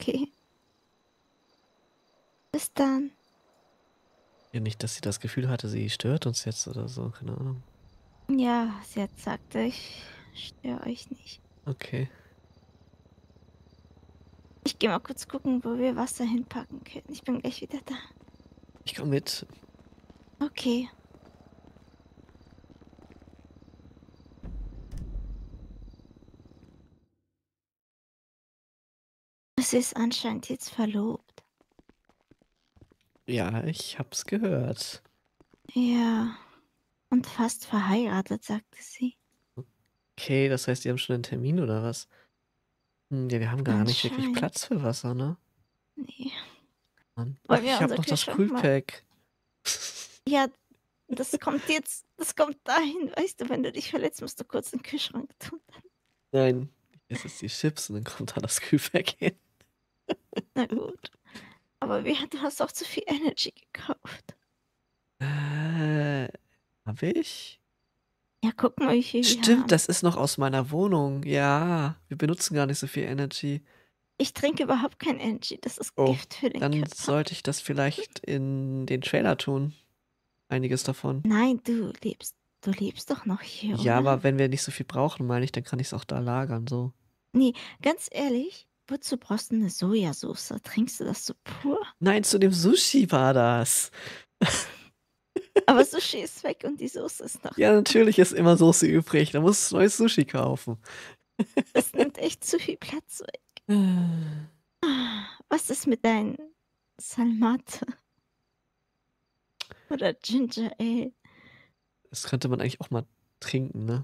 Okay. Bis dann. Ja, nicht, dass sie das Gefühl hatte, sie stört uns jetzt oder so, keine Ahnung. Ja, sie hat gesagt, ich störe euch nicht. Okay. Ich gehe mal kurz gucken, wo wir Wasser hinpacken können. Ich bin gleich wieder da. Ich komme mit. Okay. Es ist anscheinend jetzt verlobt. Ja, ich hab's gehört. Ja. Und fast verheiratet, sagte sie. Okay, das heißt, die haben schon einen Termin oder was? Hm, Ja, wir haben gar nicht wirklich. Platz für Wasser, ne? Nee. Mann. Ach, wir ich habe unser noch das Kühlpack. Ja, das kommt jetzt, das kommt dahin, weißt du, wenn du dich verletzt, musst du kurz in den Kühlschrank tun. Nein, esse jetzt die Chips und dann kommt da das Kühlpack hin. Na gut. Aber wie, du hast auch zu viel Energy gekauft. Äh, hab ich? Ja, guck mal, wie viel wir Stimmt, haben. das ist noch aus meiner Wohnung. Ja, wir benutzen gar nicht so viel Energy. Ich trinke überhaupt kein Energy. Das ist Oh, Gift für den Dann Körper. sollte ich das vielleicht in den Trailer tun. Einiges davon. Nein, du lebst, du lebst doch noch hier, Ja, oder? aber wenn wir nicht so viel brauchen, meine ich, dann kann ich es auch da lagern, so. Nee, ganz ehrlich, wozu brauchst du eine Sojasauce? Trinkst du das so pur? Nein, zu dem Sushi war das. Aber Sushi ist weg und die Soße ist noch. Ja, natürlich ist immer Soße übrig. Da musst du neues Sushi kaufen. Das nimmt echt zu viel Platz weg. Was ist mit deinen Salmate? Oder Ginger Ale? Das könnte man eigentlich auch mal trinken, ne?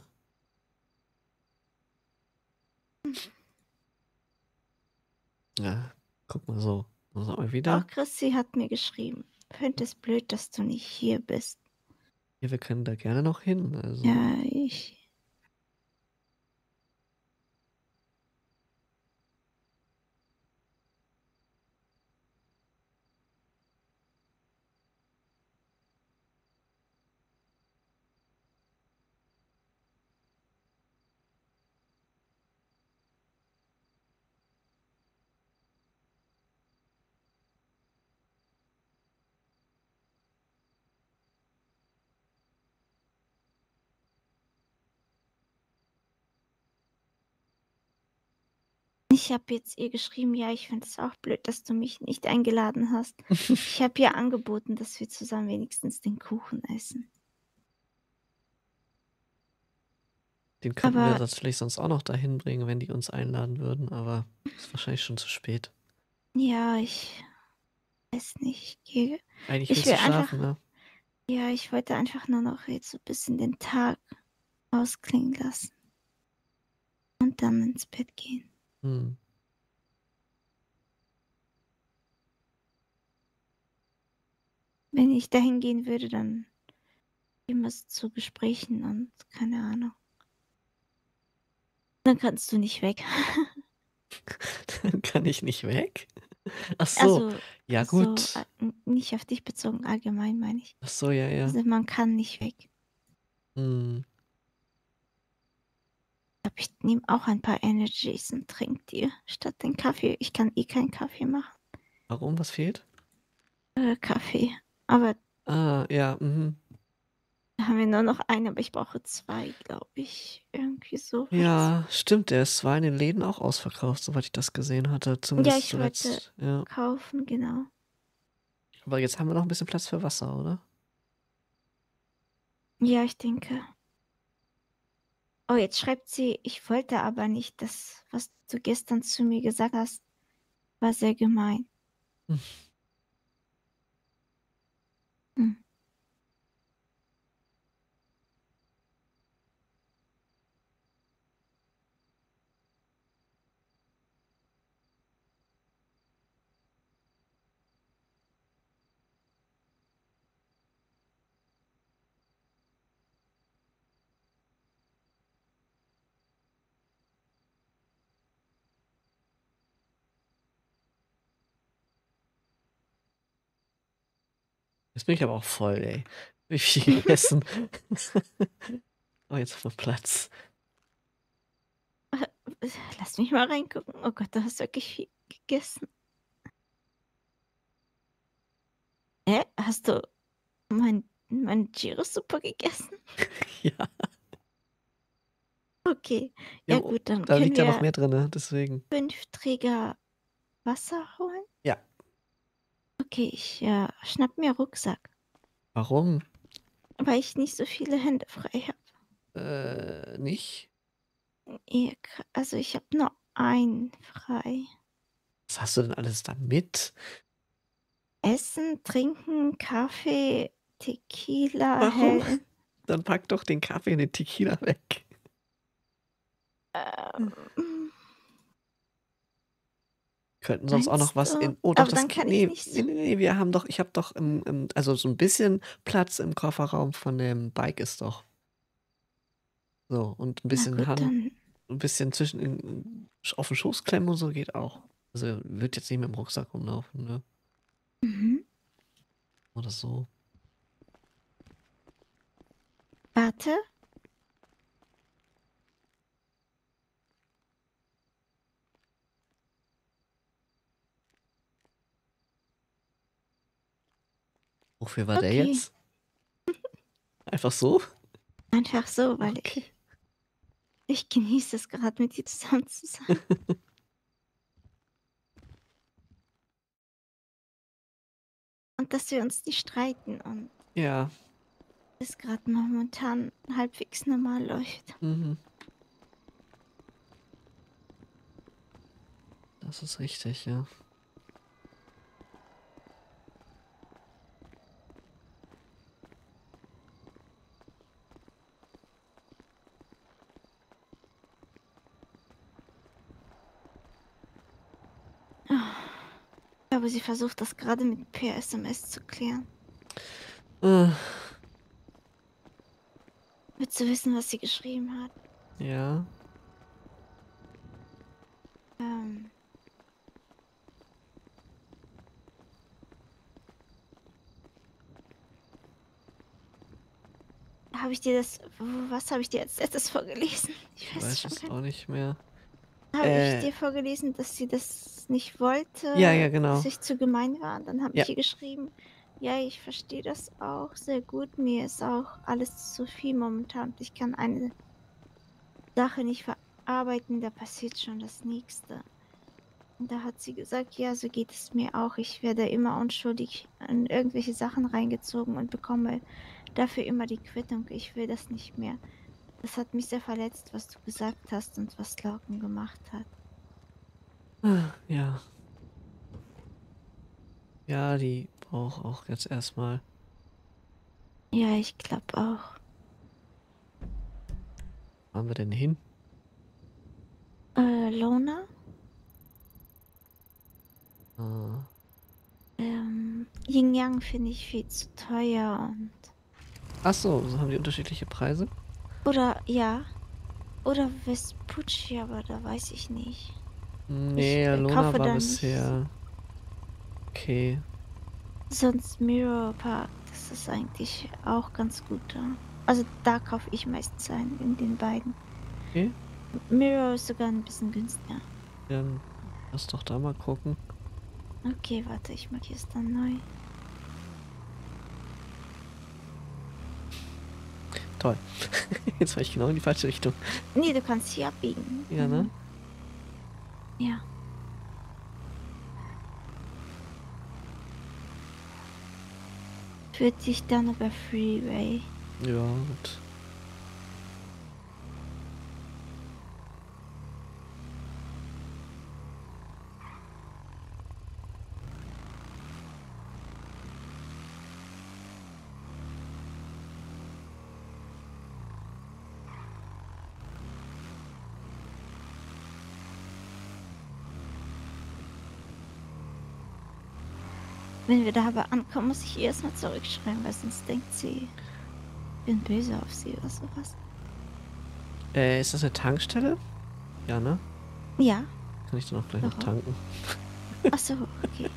Ja, guck mal so. So mal wieder. Auch Chrissy hat mir geschrieben. Finde es blöd, dass du nicht hier bist. Ja, wir können da gerne noch hin. Also. Ja, ich. Ich habe jetzt ihr geschrieben, ja, ich finde es auch blöd, dass du mich nicht eingeladen hast. Ich habe ihr angeboten, dass wir zusammen wenigstens den Kuchen essen. Den könnten wir Aber- natürlich sonst auch noch dahin bringen, wenn die uns einladen würden, aber ist wahrscheinlich schon zu spät. Ja, ich weiß nicht. Ich gehe. Eigentlich Ich will einfach- schlafen, ne? Ja, ich wollte einfach nur noch jetzt so ein bisschen den Tag ausklingen lassen. Und dann ins Bett gehen. Hm. Wenn ich dahin gehen würde, dann immer zu Gesprächen und keine Ahnung. Dann kannst du nicht weg. Dann kann ich nicht weg. Ach so, Also, ja so, gut. n- nicht auf dich bezogen, allgemein meine ich. Ach so, ja, ja. Also man kann nicht weg. Hm. Aber ich nehme auch ein paar Energies und trinke die statt den Kaffee. Ich kann eh keinen Kaffee machen. Warum? Was fehlt? Äh, Kaffee. Aber Ah, ja, mhm. da haben wir nur noch einen, aber ich brauche zwei, glaube ich. Irgendwie so. Ja, stimmt, der ist war in den Läden auch ausverkauft, soweit ich das gesehen hatte. Zumindest ich wollte- zuletzt. Ja. Kaufen, genau. Aber jetzt haben wir noch ein bisschen Platz für Wasser, oder? Ja, ich denke. Oh, jetzt schreibt sie, ich wollte aber nicht das, was du gestern zu mir gesagt hast, war sehr gemein. Hm. Hm. Jetzt bin ich aber auch voll, ey. Wie viel gegessen. oh, jetzt haben wir Platz. Lass mich mal reingucken. Oh Gott, du hast wirklich viel gegessen. Hä? Hast du mein, meine Gyros-Suppe gegessen? Ja, Okay. Ja, Ja, gut, dann da liegt ja noch mehr drin, ne? deswegen. fünf Träger Wasser holen. Okay, ich äh, schnapp mir Rucksack, Warum? weil ich nicht so viele Hände frei habe. Äh, nicht? Also ich habe nur einen frei. Was hast du denn alles da mit? Essen, trinken, Kaffee, Tequila, Warum? hell. Dann pack doch den Kaffee und den Tequila weg. Ähm, Könnten sonst auch noch was Meinst du? in. Oh, doch, Aber das dann kann nee, ich nicht. nee, nee, nee, wir haben doch, ich habe doch im, im, also so ein bisschen Platz im Kofferraum von dem Bike ist doch. So, und ein bisschen gut, Hand, dann. ein bisschen zwischen in, auf den Schoß klemmen und so geht auch. Also wird jetzt nicht mit dem Rucksack rumlaufen, ne? Mhm. Oder so. Warte. Wofür war der Okay. jetzt? Einfach so? Einfach so, weil Okay. ich, ich genieße es gerade mit dir zusammen zu sein. und dass wir uns nicht streiten und Ja. es gerade momentan halbwegs normal läuft. Mhm. Das ist richtig, ja. Glaube, sie versucht das gerade mit per SMS zu klären. Äh, Willst du wissen, was sie geschrieben hat? ja. Ähm. Habe ich dir das. Was habe ich dir als letztes vorgelesen? Ich Ich weiß, weiß schon es auch nicht mehr. Habe Äh. ich dir vorgelesen, dass sie das nicht wollte? Ja, ja, genau. Dass ich zu gemein war? Dann habe Ja. ich ihr geschrieben, ja, ich verstehe das auch sehr gut. Mir ist auch alles zu viel momentan. und Ich kann eine Sache nicht verarbeiten, da passiert schon das nächste. Und da hat sie gesagt, ja, so geht es mir auch. Ich werde immer unschuldig in irgendwelche Sachen reingezogen und bekomme dafür immer die Quittung. Ich will das nicht mehr. Das hat mich sehr verletzt, was du gesagt hast und was Lauken gemacht hat. Ja. Ja, die braucht auch jetzt erstmal. Ja, ich glaube auch. Wo fahren wir denn hin? Äh, Lona? Ah, Ähm, Yin Yang finde ich viel zu teuer und. Ach so, so haben die unterschiedliche Preise? Oder, ja. Oder Vespucci, aber da weiß ich nicht. Nee, Lona kaufe war bisher. Okay. Sonst Mirror Park, das ist eigentlich auch ganz gut da. Also da kaufe ich meistens ein, in den beiden. Okay. Mirror ist sogar ein bisschen günstiger. Dann lass doch da mal gucken. Okay, warte, ich markiere es dann neu. Toll. Jetzt war ich genau in die falsche Richtung. Nee, du kannst hier abbiegen. Ja, ne? Ja. Führt dich dann über Freeway. Ja, gut. Wenn wir da aber ankommen, muss ich ihr erstmal zurückschreiben, weil sonst denkt sie, ich bin böse auf sie oder sowas. Äh, ist das eine Tankstelle? Ja, ne? Ja. Kann ich dann auch gleich noch Aha. tanken. Achso, okay.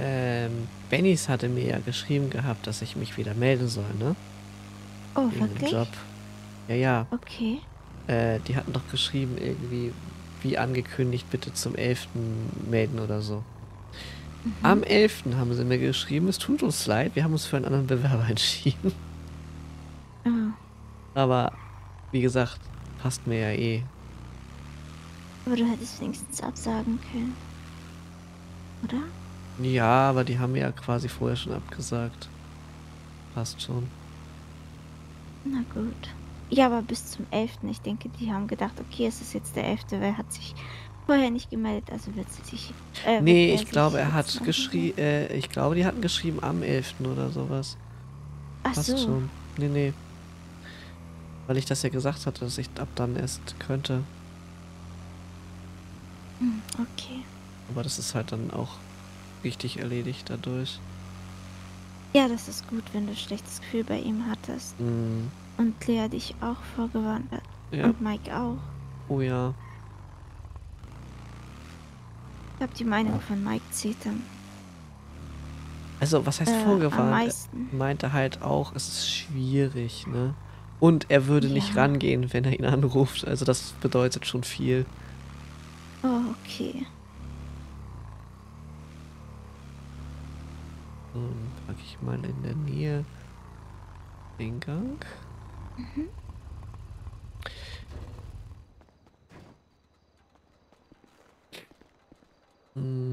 Ähm, Bennys hatte mir ja geschrieben gehabt, dass ich mich wieder melden soll, ne? Oh, Wegen wirklich? Job. Ja, ja. Okay. Äh, die hatten doch geschrieben, irgendwie, wie angekündigt, bitte zum 11. melden oder so. Mhm. Am 11. haben sie mir geschrieben, es tut uns leid, wir haben uns für einen anderen Bewerber entschieden. Oh. Aber, wie gesagt, passt mir ja eh. Aber du hättest wenigstens absagen können. Oder? Ja, aber die haben ja quasi vorher schon abgesagt. Passt schon. Na gut. Ja, aber bis zum 11. Ich denke, die haben gedacht, okay, es ist jetzt der 11. Wer hat sich vorher nicht gemeldet, also wird sie sich. Äh, Nee, er ich glaube, er hat geschrieben, äh, ich glaube, die hatten geschrieben am 11. oder sowas. Ach Passt so. schon. Nee, nee. Weil ich das ja gesagt hatte, dass ich ab dann erst könnte. Hm, okay. Aber das ist halt dann auch richtig erledigt dadurch. Ja, das ist gut, wenn du ein schlechtes Gefühl bei ihm hattest. Mhm. Und Lea dich auch vorgewarnt hat. Ja. Und Mike auch. Oh ja. Ich glaube, die Meinung von Mike zählt dann. Also, was heißt Äh, vorgewarnt? Er meinte halt auch, es ist schwierig, ne? Und er würde nicht Ja. rangehen, wenn er ihn anruft. Also, das bedeutet schon viel. Oh, okay. Dann packe ich mal in der Nähe den Gang. Mhm. Hm.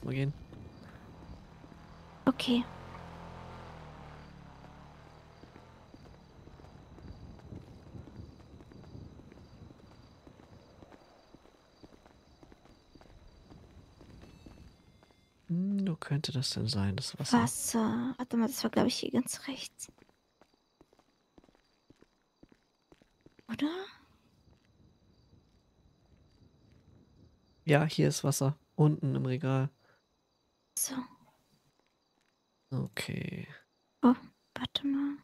Lass mal gehen. Okay. Hm, wo könnte das denn sein, das Wasser? Wasser. Warte mal, das war, glaube ich, hier ganz rechts. Oder? Ja, hier ist Wasser. Unten im Regal. So, Okay. warte mal.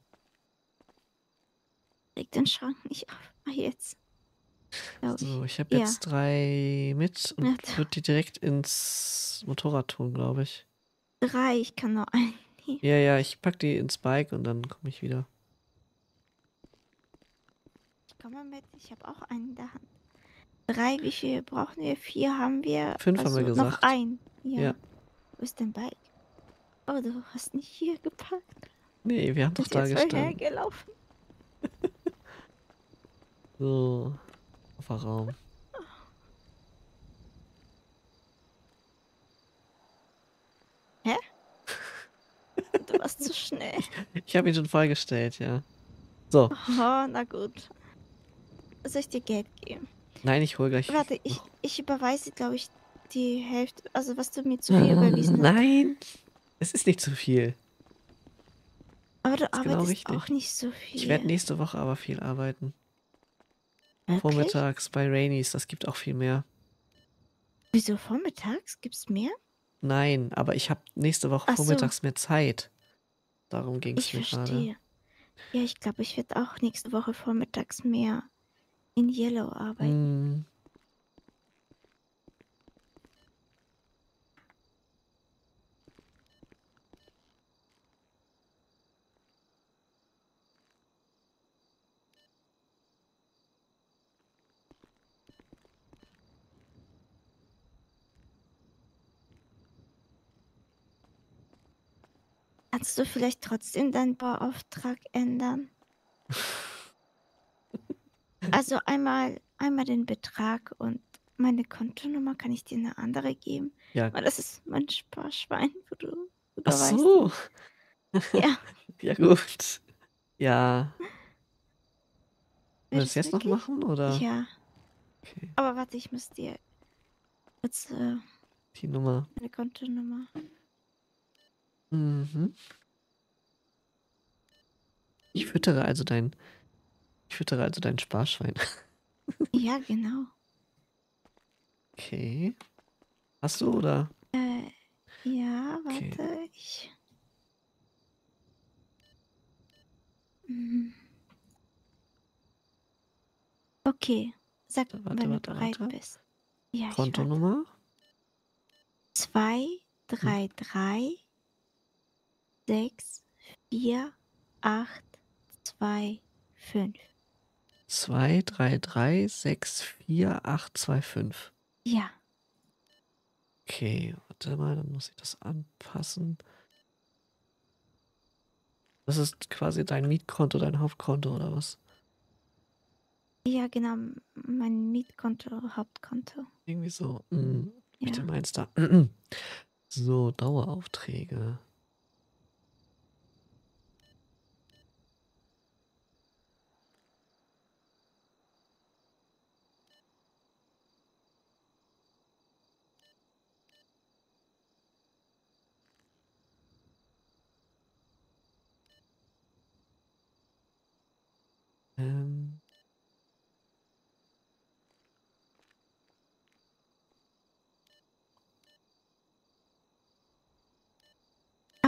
Leg den Schrank nicht auf. Ah, jetzt. Glaub So, ich. ich habe Ja. jetzt drei mit und Ja, würde die direkt ins Motorrad tun, glaube ich. Drei, ich kann nur einen. nehmen. Ja, ja, ich pack die ins Bike und dann komme ich wieder. Ich komme mit, ich habe auch einen in der Hand. Drei, wie viel brauchen wir? Vier haben wir. Fünf haben wir Noch gesagt. ein. Ja. Ja. Wo ist dein Bike? Oh, du hast nicht hier gepackt. Nee, wir haben doch da gestanden. hergelaufen. So, Kofferraum. Du warst zu schnell. Ich habe ihn schon vollgestellt, ja. So, Oh, na gut. Soll ich dir Geld geben? nein, ich hole gleich. Warte, ich, ich überweise, glaube ich, die Hälfte. Also, was du mir zu viel überwiesen hast. Nein, es ist nicht zu viel. Aber du genau arbeitest richtig. auch nicht so viel. Ich werde nächste Woche aber viel arbeiten. Wirklich? Vormittags bei Rainies, das gibt auch viel mehr. Wieso vormittags? Gibt's mehr? Nein, aber ich habe nächste Woche Ach so. vormittags mehr Zeit. Darum ging es Ich mir gerade. verstehe. Ja, ich glaube, ich werde auch nächste Woche vormittags mehr in Yellow arbeiten. Hm, Kannst du vielleicht trotzdem deinen Bauauftrag ändern? Also einmal, einmal den Betrag und meine Kontonummer kann ich dir eine andere geben. ja. Weil das ist mein Sparschwein, wo du Ach so. Ja. Ja, gut. Ja. Wollen wir das Willst jetzt noch machen, oder? Ja. Okay, Aber warte, ich muss dir kurz äh, die Nummer. meine Kontonummer. Mhm. Ich füttere also dein. Ich füttere also dein Sparschwein. Ja, genau. Okay. Hast du oder? Äh, ja, Okay. warte, ich. Mhm. Okay, sag, Warte, wenn warte, du bereit warte. bist. Ja, Kontonummer? 2, 3, 3, 6, 4, 8, 2, 5. 2, 3, 3, 6, 4, 8, 2, 5. Ja, Okay, warte mal, dann muss ich das anpassen. Das ist quasi dein Mietkonto, dein Hauptkonto oder was? ja, genau. Mein Mietkonto, Hauptkonto. Irgendwie so. Hm, Ja. bitte meinst da. So, Daueraufträge.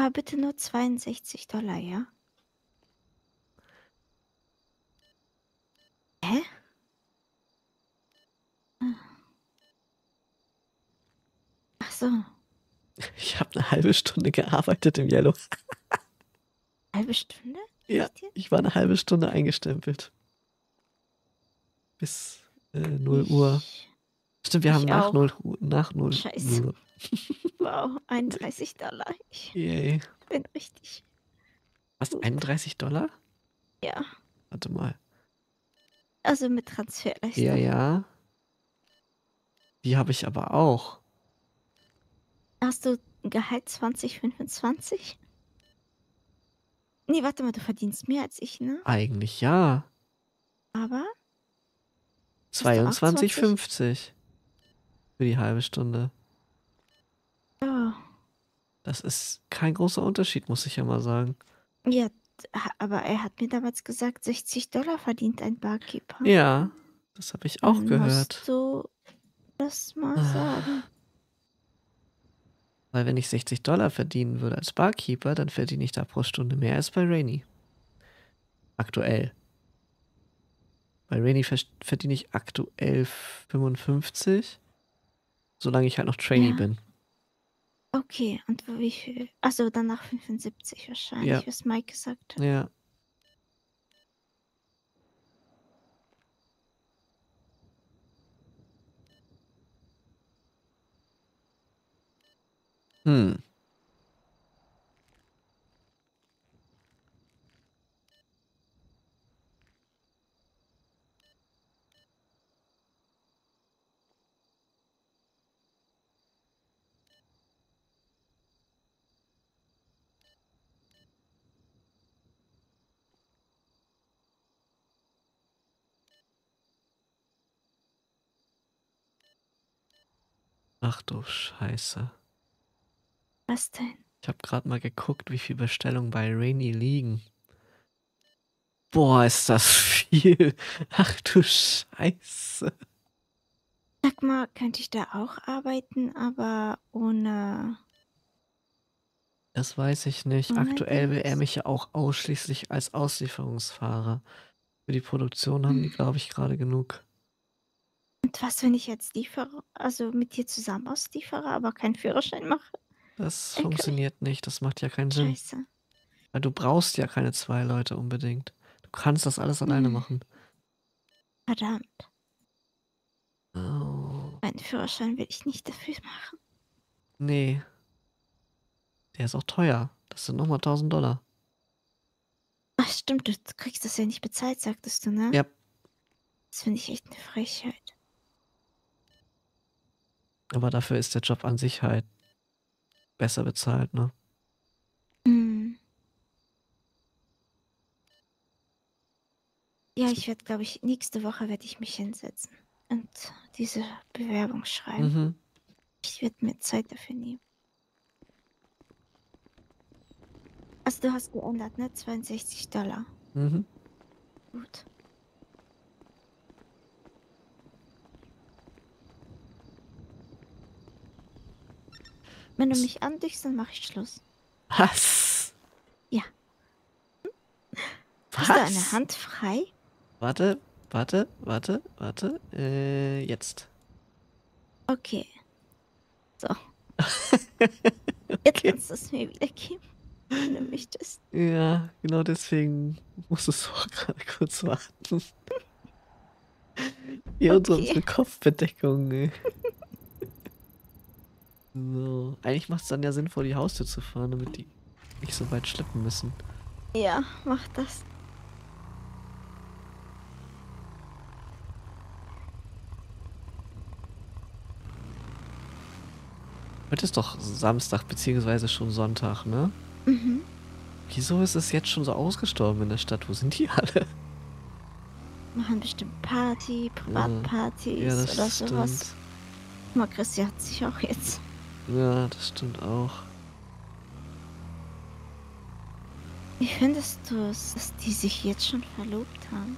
Aber bitte nur 62 Dollar, ja? Hä? Ah. Ach so, ich habe eine halbe Stunde gearbeitet im Yellow. halbe Stunde? Ja, ich war eine halbe Stunde eingestempelt. Bis äh, 0 Uhr. Stimmt, wir haben ich nach auch. 0 Uhr. Nach 0 Scheiße. Wow, 31 Dollar. Ich Yay. bin richtig. Was? Gut. 31 Dollar? Ja, Warte mal. also mit Transferleistung. Ja, ja. Die habe ich aber auch. Hast du ein Gehalt 2025? Nee, warte mal, du verdienst mehr als ich, ne? Eigentlich ja. Aber du auch 22,50 für die halbe Stunde. ja, Das ist kein großer Unterschied, muss ich ja mal sagen. ja, aber er hat mir damals gesagt, 60 Dollar verdient ein Barkeeper. Ja, das habe ich auch Dann gehört. Musst du das mal Ah. sagen. Weil wenn ich 60 Dollar verdienen würde als Barkeeper, dann verdiene ich da pro Stunde mehr als bei Rainy. Aktuell. Bei Rainy ver- verdiene ich aktuell 55, solange ich halt noch Trainee Ja. bin. Okay, und wie viel? Achso, danach 75 wahrscheinlich, Ja. was Mike gesagt hat. Ja. Hm. Ach du Scheiße. Was denn? Ich habe gerade mal geguckt, wie viele Bestellungen bei Rainy liegen. Boah, ist das viel. Ach du Scheiße. Sag mal, könnte ich da auch arbeiten, aber ohne. Das weiß ich nicht. Oh mein Aktuell will er mich ja auch ausschließlich als Auslieferungsfahrer. Für die Produktion haben die, glaube ich, gerade genug. Und was, wenn ich jetzt liefere, also mit dir zusammen ausliefere, aber keinen Führerschein mache? Das Okay. funktioniert nicht. Das macht ja keinen Sinn. Scheiße. Weil du brauchst ja keine zwei Leute unbedingt. Du kannst das alles alleine Hm. machen. Verdammt. Oh. Meinen Führerschein will ich nicht dafür machen. Nee. Der ist auch teuer. Das sind nochmal 1000 Dollar. Ach, stimmt, du kriegst das ja nicht bezahlt, sagtest du, ne? Ja. Das finde ich echt eine Frechheit. Aber dafür ist der Job an sich halt besser bezahlt, ne? Hm. Ja, ich werde, glaube ich, nächste Woche werde ich mich hinsetzen und diese Bewerbung schreiben. Mhm. Ich werde mir Zeit dafür nehmen. Also du hast geändert, ne? 62 Dollar. Mhm. Gut. Wenn du mich andichst, dann mache ich Schluss. Was? Ja. Was? Hast du eine Hand frei? Warte, warte, warte, warte. Äh, jetzt. Okay. So. Jetzt kannst du es mir wiedergeben, wenn du möchtest. Ja, genau deswegen musstest du auch gerade kurz warten. Hier Okay. unsere Kopfbedeckung. So. Eigentlich macht es dann ja Sinn, vor die Haustür zu fahren, damit die nicht so weit schleppen müssen. Ja, mach das. Heute ist doch Samstag beziehungsweise schon Sonntag, ne? Mhm. Wieso ist es jetzt schon so ausgestorben in der Stadt? Wo sind die alle? Machen bestimmt Party, Privatpartys Ja, das oder sowas. stimmt. Guck Mal, Christi hat sich auch jetzt. Ja, das stimmt auch. Wie findest du es, dass die sich jetzt schon verlobt haben?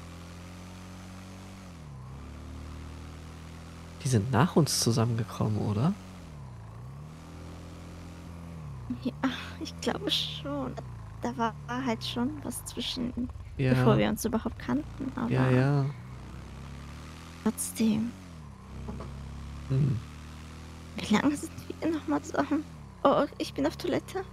Die sind nach uns zusammengekommen, oder? Ja, ich glaube schon. Da war halt schon was zwischen, Ja. bevor wir uns überhaupt kannten. Aber Ja, ja. trotzdem. Hm. Wie lange sind wir nochmal zusammen? Oh, ich bin auf Toilette.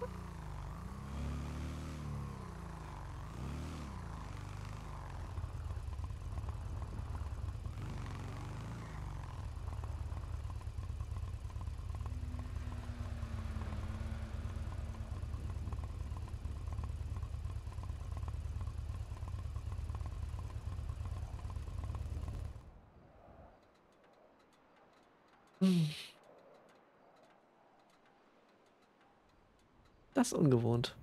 Das ist ungewohnt.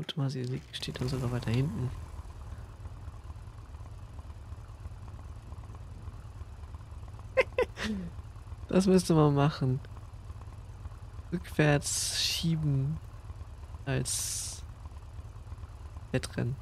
Gut, mal, sie steht dann sogar weiter hinten. Das müsste man machen. Rückwärts schieben als Wettrennen.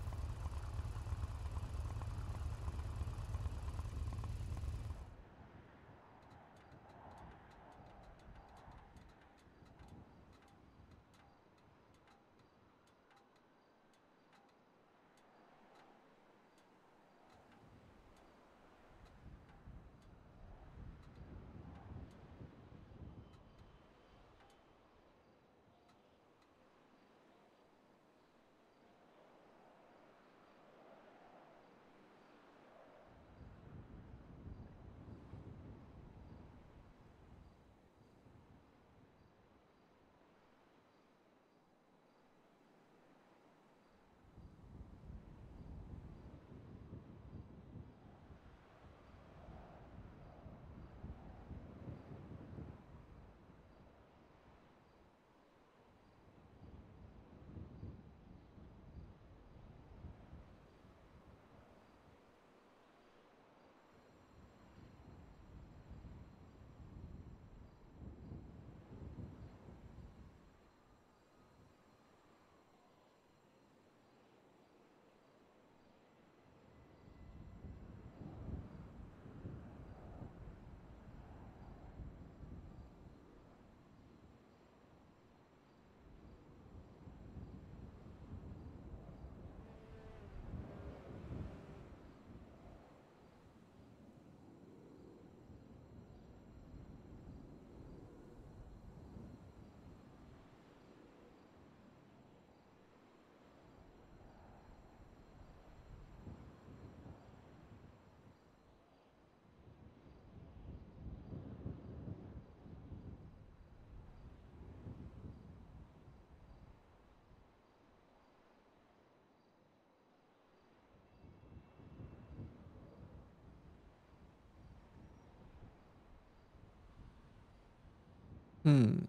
Hm.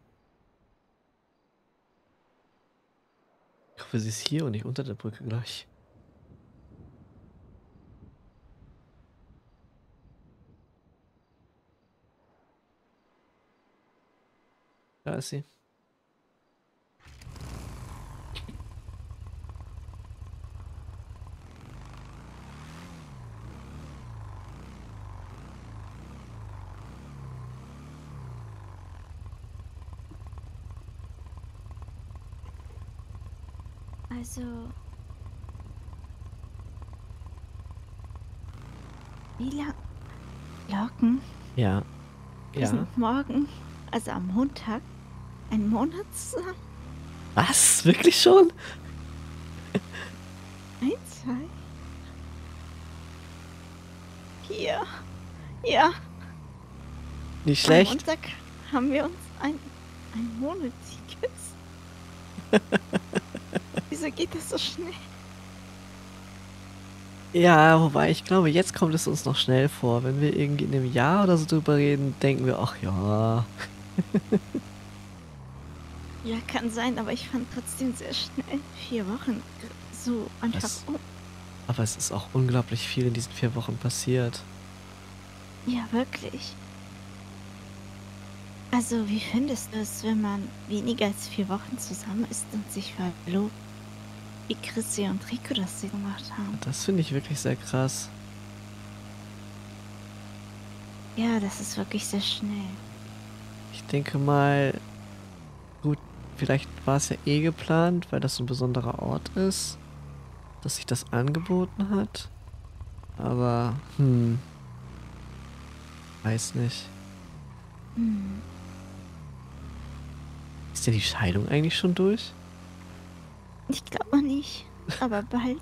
Ich hoffe, sie ist hier und nicht unter der Brücke gleich. Da ist sie. Also. Wie lang? Locken? Ja. Wir Ja. sind morgen, also am Montag, einen Monat zusammen. Was? Wirklich schon? Ein, zwei. Hier. Ja. Nicht Am schlecht. Montag haben wir uns ein, ein Monatiges. Wieso geht das so schnell? Ja, wobei ich glaube, jetzt kommt es uns noch schnell vor. Wenn wir irgendwie in einem Jahr oder so drüber reden, denken wir, ach ja. Ja, kann sein, aber ich fand trotzdem sehr schnell. Vier Wochen. So einfach. Das- um. Aber es ist auch unglaublich viel in diesen vier Wochen passiert. Ja, wirklich. Also, wie findest du es, wenn man weniger als vier Wochen zusammen ist und sich verlobt? Wie Chrissy und Rico das sie gemacht haben. Das finde ich wirklich sehr krass. Ja, das ist wirklich sehr schnell. Ich denke mal, gut, vielleicht war es ja eh geplant, weil das so ein besonderer Ort ist, dass sich das angeboten hat. Aber, hm. Weiß nicht. Hm. Ist ja die Scheidung eigentlich schon durch? Ich glaube nicht. Aber bald.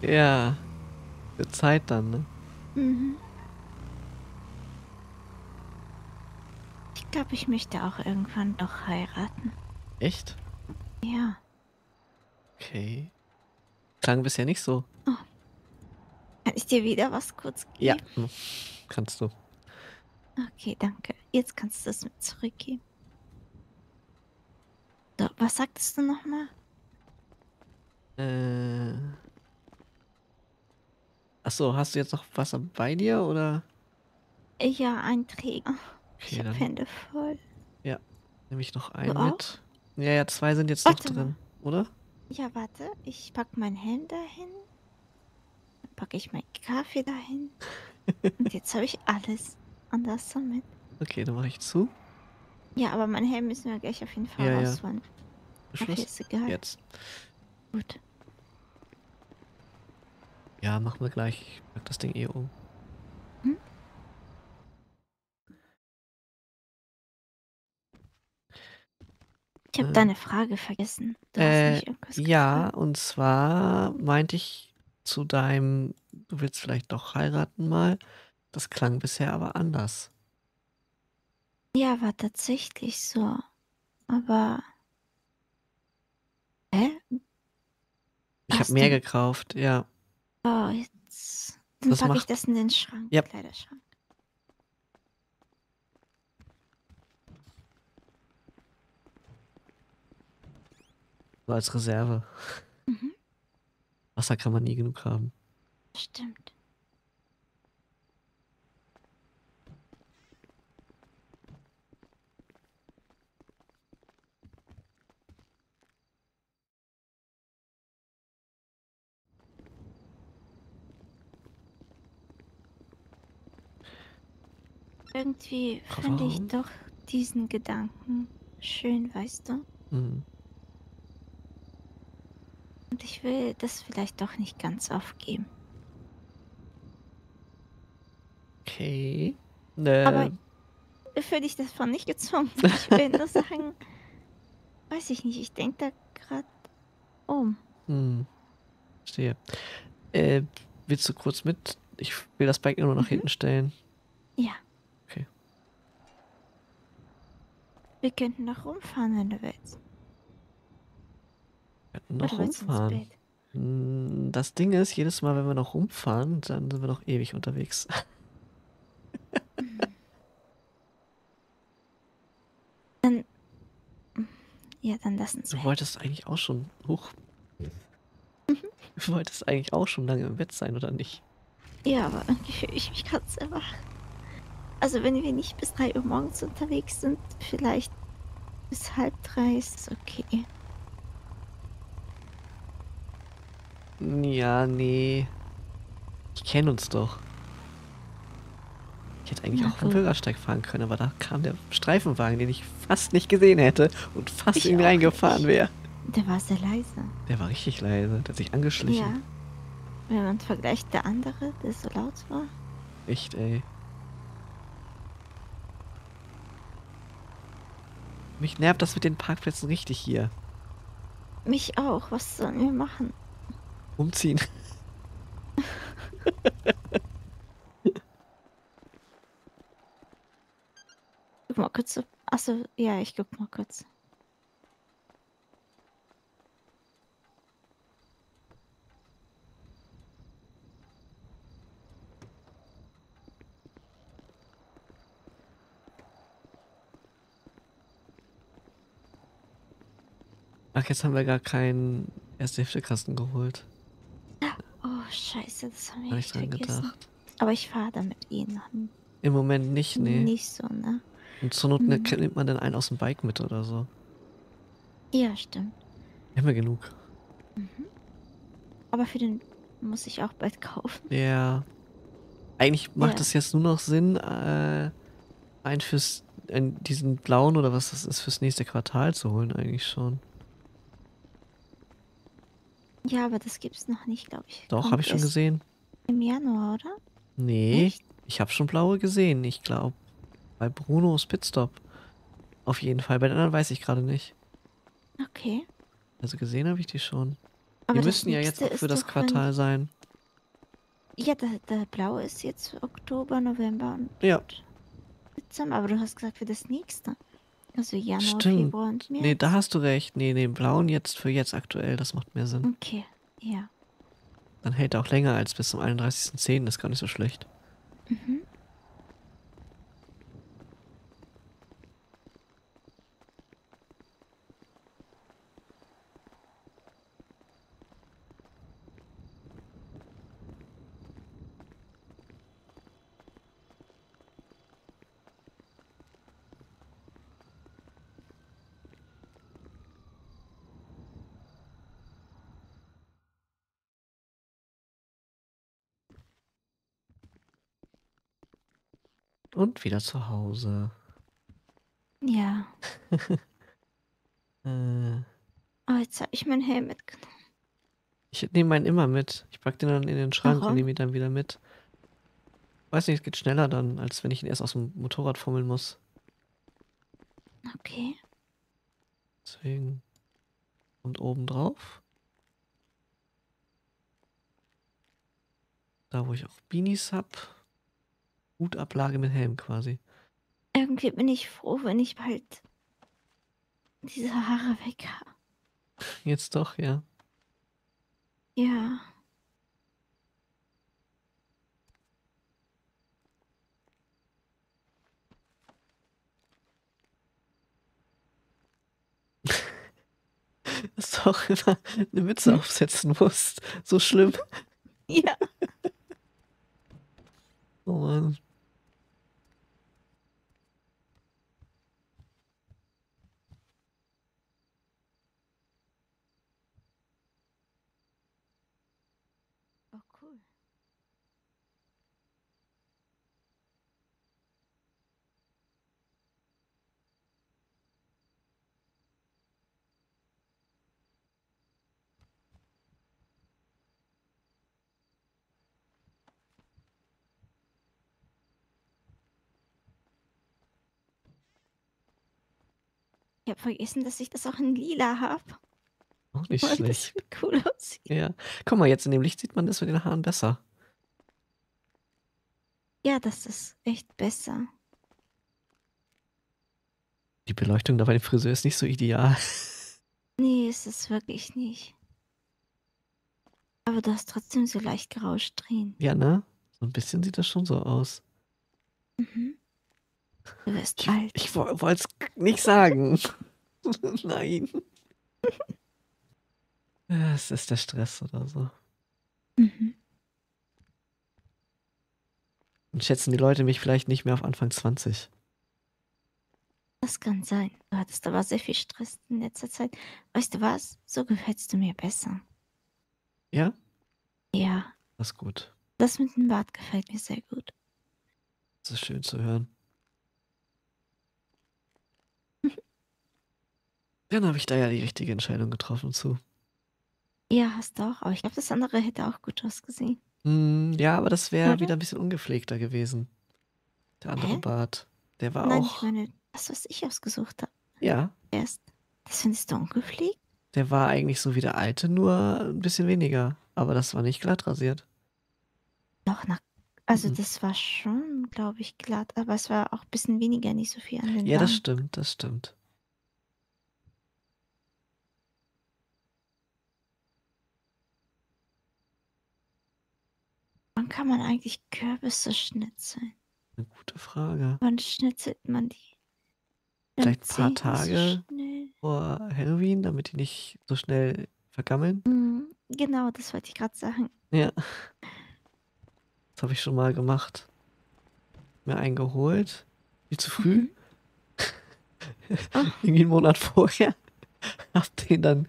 Ja. Wird Zeit dann, ne? Mhm. Ich glaube, ich möchte auch irgendwann doch heiraten. Echt? Ja. Okay. Klang bisher nicht so. Kann ich dir wieder was kurz geben? Ja. hm, Kannst du. Okay, danke. Jetzt kannst du es mir zurückgeben. So, was sagtest du nochmal? Äh. Achso, hast du jetzt noch Wasser bei dir oder? Ja, ein Träger. Ich Okay, habe dann Hände voll. nehme ich noch einen mit. Ja, ja, zwei sind jetzt noch Warte drin, oder? Ja, warte. Ich pack mein Helm dahin. Dann packe ich meinen Kaffee dahin. Und jetzt habe ich alles anders damit. Okay, dann mache ich zu. Ja, aber mein Helm müssen wir gleich auf jeden Fall Ja, ja. rausholen. Schluss. ist egal. Jetzt. Gut. Ja, machen wir gleich. Ich pack das Ding eh um. Ich habe Äh. deine Frage vergessen. Äh, ja, und zwar meinte ich zu deinem, du willst vielleicht doch heiraten mal. Das klang bisher aber anders. Ja, war tatsächlich so. Aber. Hä? Ich habe mehr gekauft, ja. Oh, jetzt. Dann packe ich das in den Schrank. Ja. Kleiderschrank. So als Reserve. Mhm. Wasser kann man nie genug haben. Stimmt. Irgendwie finde ich doch diesen Gedanken schön, weißt du? Mhm. Und ich will das vielleicht doch nicht ganz aufgeben. Okay. Äh, Aber fühle dich davon nicht gezwungen. Ich will nur sagen, weiß ich nicht, ich denke da gerade um. Hm. Verstehe. Äh, willst du kurz mit? Ich will das Bike nur nach Mhm. hinten stellen. Ja. Okay. Wir könnten noch rumfahren, wenn du willst. Wir könnten noch Oder du rumfahren. Hm, Das Ding ist, jedes Mal, wenn wir noch rumfahren, dann sind wir noch ewig unterwegs. Ja, dann lassen Du wir. wolltest eigentlich auch schon hoch. Du wolltest eigentlich auch schon lange im Bett sein, oder nicht? Ja, aber irgendwie fühle ich mich gerade wach. Also wenn wir nicht bis 3 Uhr morgens unterwegs sind, vielleicht bis halb drei ist es okay. Ja, nee. Ich kenne uns doch. Ich hätte eigentlich Na auch vom. Bürgersteig fahren können, aber da kam der Streifenwagen, den ich fast nicht gesehen hätte und fast Ich in ihn reingefahren wäre. Der war sehr leise. Der war richtig leise, der hat sich angeschlichen. Ja. Wenn man vergleicht der andere, der so laut war. Echt, ey. Mich nervt das mit den Parkplätzen richtig hier. Mich auch. Was sollen wir machen? Umziehen. Guck mal kurz. Achso, ja, ich guck mal kurz. Ach, jetzt haben wir gar keinen Erste-Hilfe-Kasten geholt. Oh, scheiße, das haben wir echt dran vergessen. gedacht. Aber ich fahre da mit ihnen. Im Moment nicht, nee. Nicht so, ne? Und zur Not ne- Mhm. nimmt man dann einen aus dem Bike mit oder so. Ja, stimmt. Haben wir genug. Aber für den muss ich auch bald kaufen. Ja. Eigentlich macht Ja. es jetzt nur noch Sinn, äh, einen fürs, einen, diesen blauen oder was das ist, fürs nächste Quartal zu holen, eigentlich schon. Ja, aber das gibt's noch nicht, glaube ich. Doch, habe ich schon gesehen. Im Januar, oder? Nee, Echt? ich habe schon blaue gesehen, ich glaube. Bei Brunos Pitstop. Auf jeden Fall. Bei den anderen weiß ich gerade nicht. Okay. Also gesehen habe ich die schon. Aber die müssten ja jetzt auch für das Quartal sein. Ja, der, der blaue ist jetzt Oktober, November und Ja, Dezember. Aber du hast gesagt für das nächste. Also Januar, stimmt. Februar und März. Nee, da hast du recht. Nee, den blauen jetzt für jetzt aktuell, das macht mehr Sinn. Okay, ja. Dann hält er auch länger als bis zum 31.10. Das ist gar nicht so schlecht. Mhm. Und wieder zu Hause. Ja. Äh, Oh, jetzt habe ich meinen Helm mitgenommen. ich nehme meinen immer mit. Ich pack den dann in den Schrank und Warum? nehme ihn dann wieder mit. Weiß nicht, es geht schneller dann, als wenn ich ihn erst aus dem Motorrad fummeln muss. Okay. Deswegen. Und oben drauf. Da, wo ich auch Beanies hab. Hutablage mit Helm quasi. Irgendwie bin ich froh, wenn ich bald diese Haare weg habe. Jetzt doch, ja. Ja. Dass du auch immer eine Mütze aufsetzen musst. So schlimm. Ja. Oh Mann. Ich habe vergessen, dass ich das auch in lila habe. Auch nicht Und das schlecht. sieht cool aussieht. Ja. Guck mal, jetzt in dem Licht sieht man das mit den Haaren besser. Ja, das ist echt besser. Die Beleuchtung da bei dem Friseur ist nicht so ideal. Nee, ist es wirklich nicht. Aber du hast trotzdem so leicht graue Strähnen. Ja, ne? So ein bisschen sieht das schon so aus. Mhm. Du wirst Ich, alt. ich wollte es nicht sagen. Nein. Es ist der Stress oder so. Mhm. Und schätzen die Leute mich vielleicht nicht mehr auf Anfang 20. Das kann sein. Du hattest aber sehr viel Stress in letzter Zeit. Weißt du was? So gefällst du mir besser. Ja? Ja, Das ist gut. das mit dem Bart gefällt mir sehr gut. Das ist schön zu hören. Dann habe ich da ja die richtige Entscheidung getroffen zu. Ja, hast du auch. Aber ich glaube, das andere hätte auch gut ausgesehen. Hm, ja, aber das wäre wieder ein bisschen ungepflegter gewesen. Der andere Hä? Bart. Der war Nein, auch. ich meine, das, was ich ausgesucht habe. Ja, Erst. Das findest du ungepflegt? der war eigentlich so wie der alte, nur ein bisschen weniger. Aber das war nicht glatt rasiert. Doch, na. Also, Mhm. das war schon, glaube ich, glatt. Aber es war auch ein bisschen weniger, nicht so viel an den Ja, das Wangen. stimmt, das stimmt. Kann man eigentlich Kürbisse schnitzeln? Eine gute Frage. Wann schnitzelt man die? Dann Vielleicht ein paar so Tage schnell. vor Halloween, damit die nicht so schnell vergammeln. Mhm, Genau, das wollte ich gerade sagen. Ja. Das habe ich schon mal gemacht. Mir einen geholt. Viel zu früh. Irgendwie einen Monat vorher. Hab den dann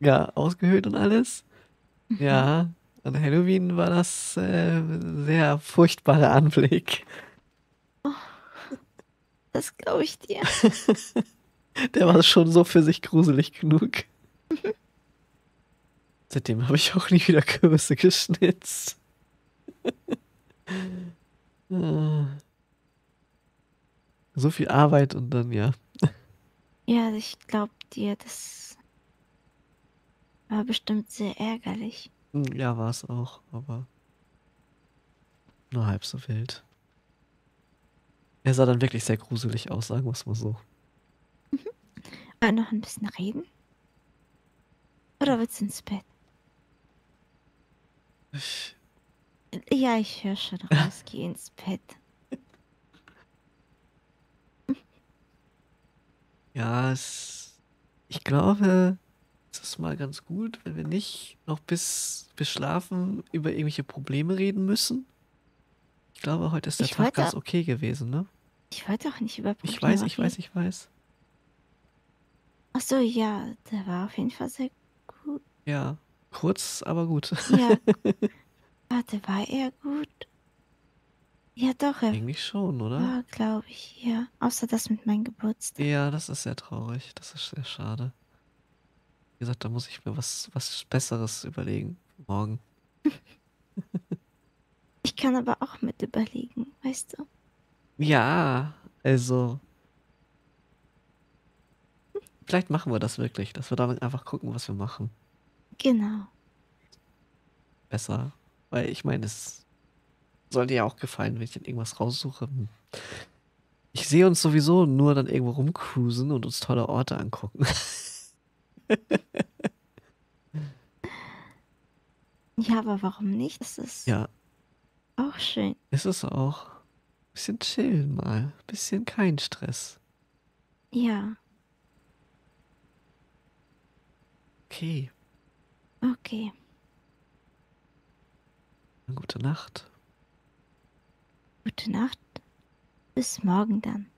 ja ausgehöhlt und alles. Ja. An Halloween war das äh, ein sehr furchtbarer Anblick. Das glaube ich dir. Der war schon so für sich gruselig genug. Seitdem habe ich auch nie wieder Kürbisse geschnitzt. So viel Arbeit und dann ja. Ja, ich glaube dir, das war bestimmt sehr ärgerlich. Ja, war es auch, aber nur halb so wild. Er sah dann wirklich sehr gruselig aus, sagen wir es mal so. Wollen wir noch ein bisschen reden? Oder willst du ins Bett? Ich, Ja, ich höre schon raus. Geh ins Bett. ja, es, ich glaube, es mal ganz gut, wenn wir nicht noch bis, bis schlafen über irgendwelche Probleme reden müssen. Ich glaube, heute ist der Ich Tag ganz okay gewesen, ne? Ich wollte auch nicht über Probleme Ich weiß, ich weiß, ich weiß. Ach so, ja, der war auf jeden Fall sehr gut. Ja, kurz, aber gut. Ja. Warte, war er gut? Ja, doch, er Eigentlich schon, oder? war, glaube ich, ja. Außer das mit meinem Geburtstag. Ja, das ist sehr traurig. Das ist sehr schade. Wie gesagt, da muss ich mir was, was Besseres überlegen. Morgen. Ich kann aber auch mit überlegen, weißt du? Ja, also. Vielleicht machen wir das wirklich, dass wir damit einfach gucken, was wir machen. Genau. Besser. Weil ich meine, es soll dir ja auch gefallen, wenn ich dann irgendwas raussuche. Ich sehe uns sowieso nur dann irgendwo rumcruisen und uns tolle Orte angucken. Ja, aber warum nicht? Das ist ja, auch schön. ist es auch. Bisschen chillen mal. Bisschen kein Stress. Ja, Okay, okay. gute Nacht. Gute Nacht. Bis morgen dann.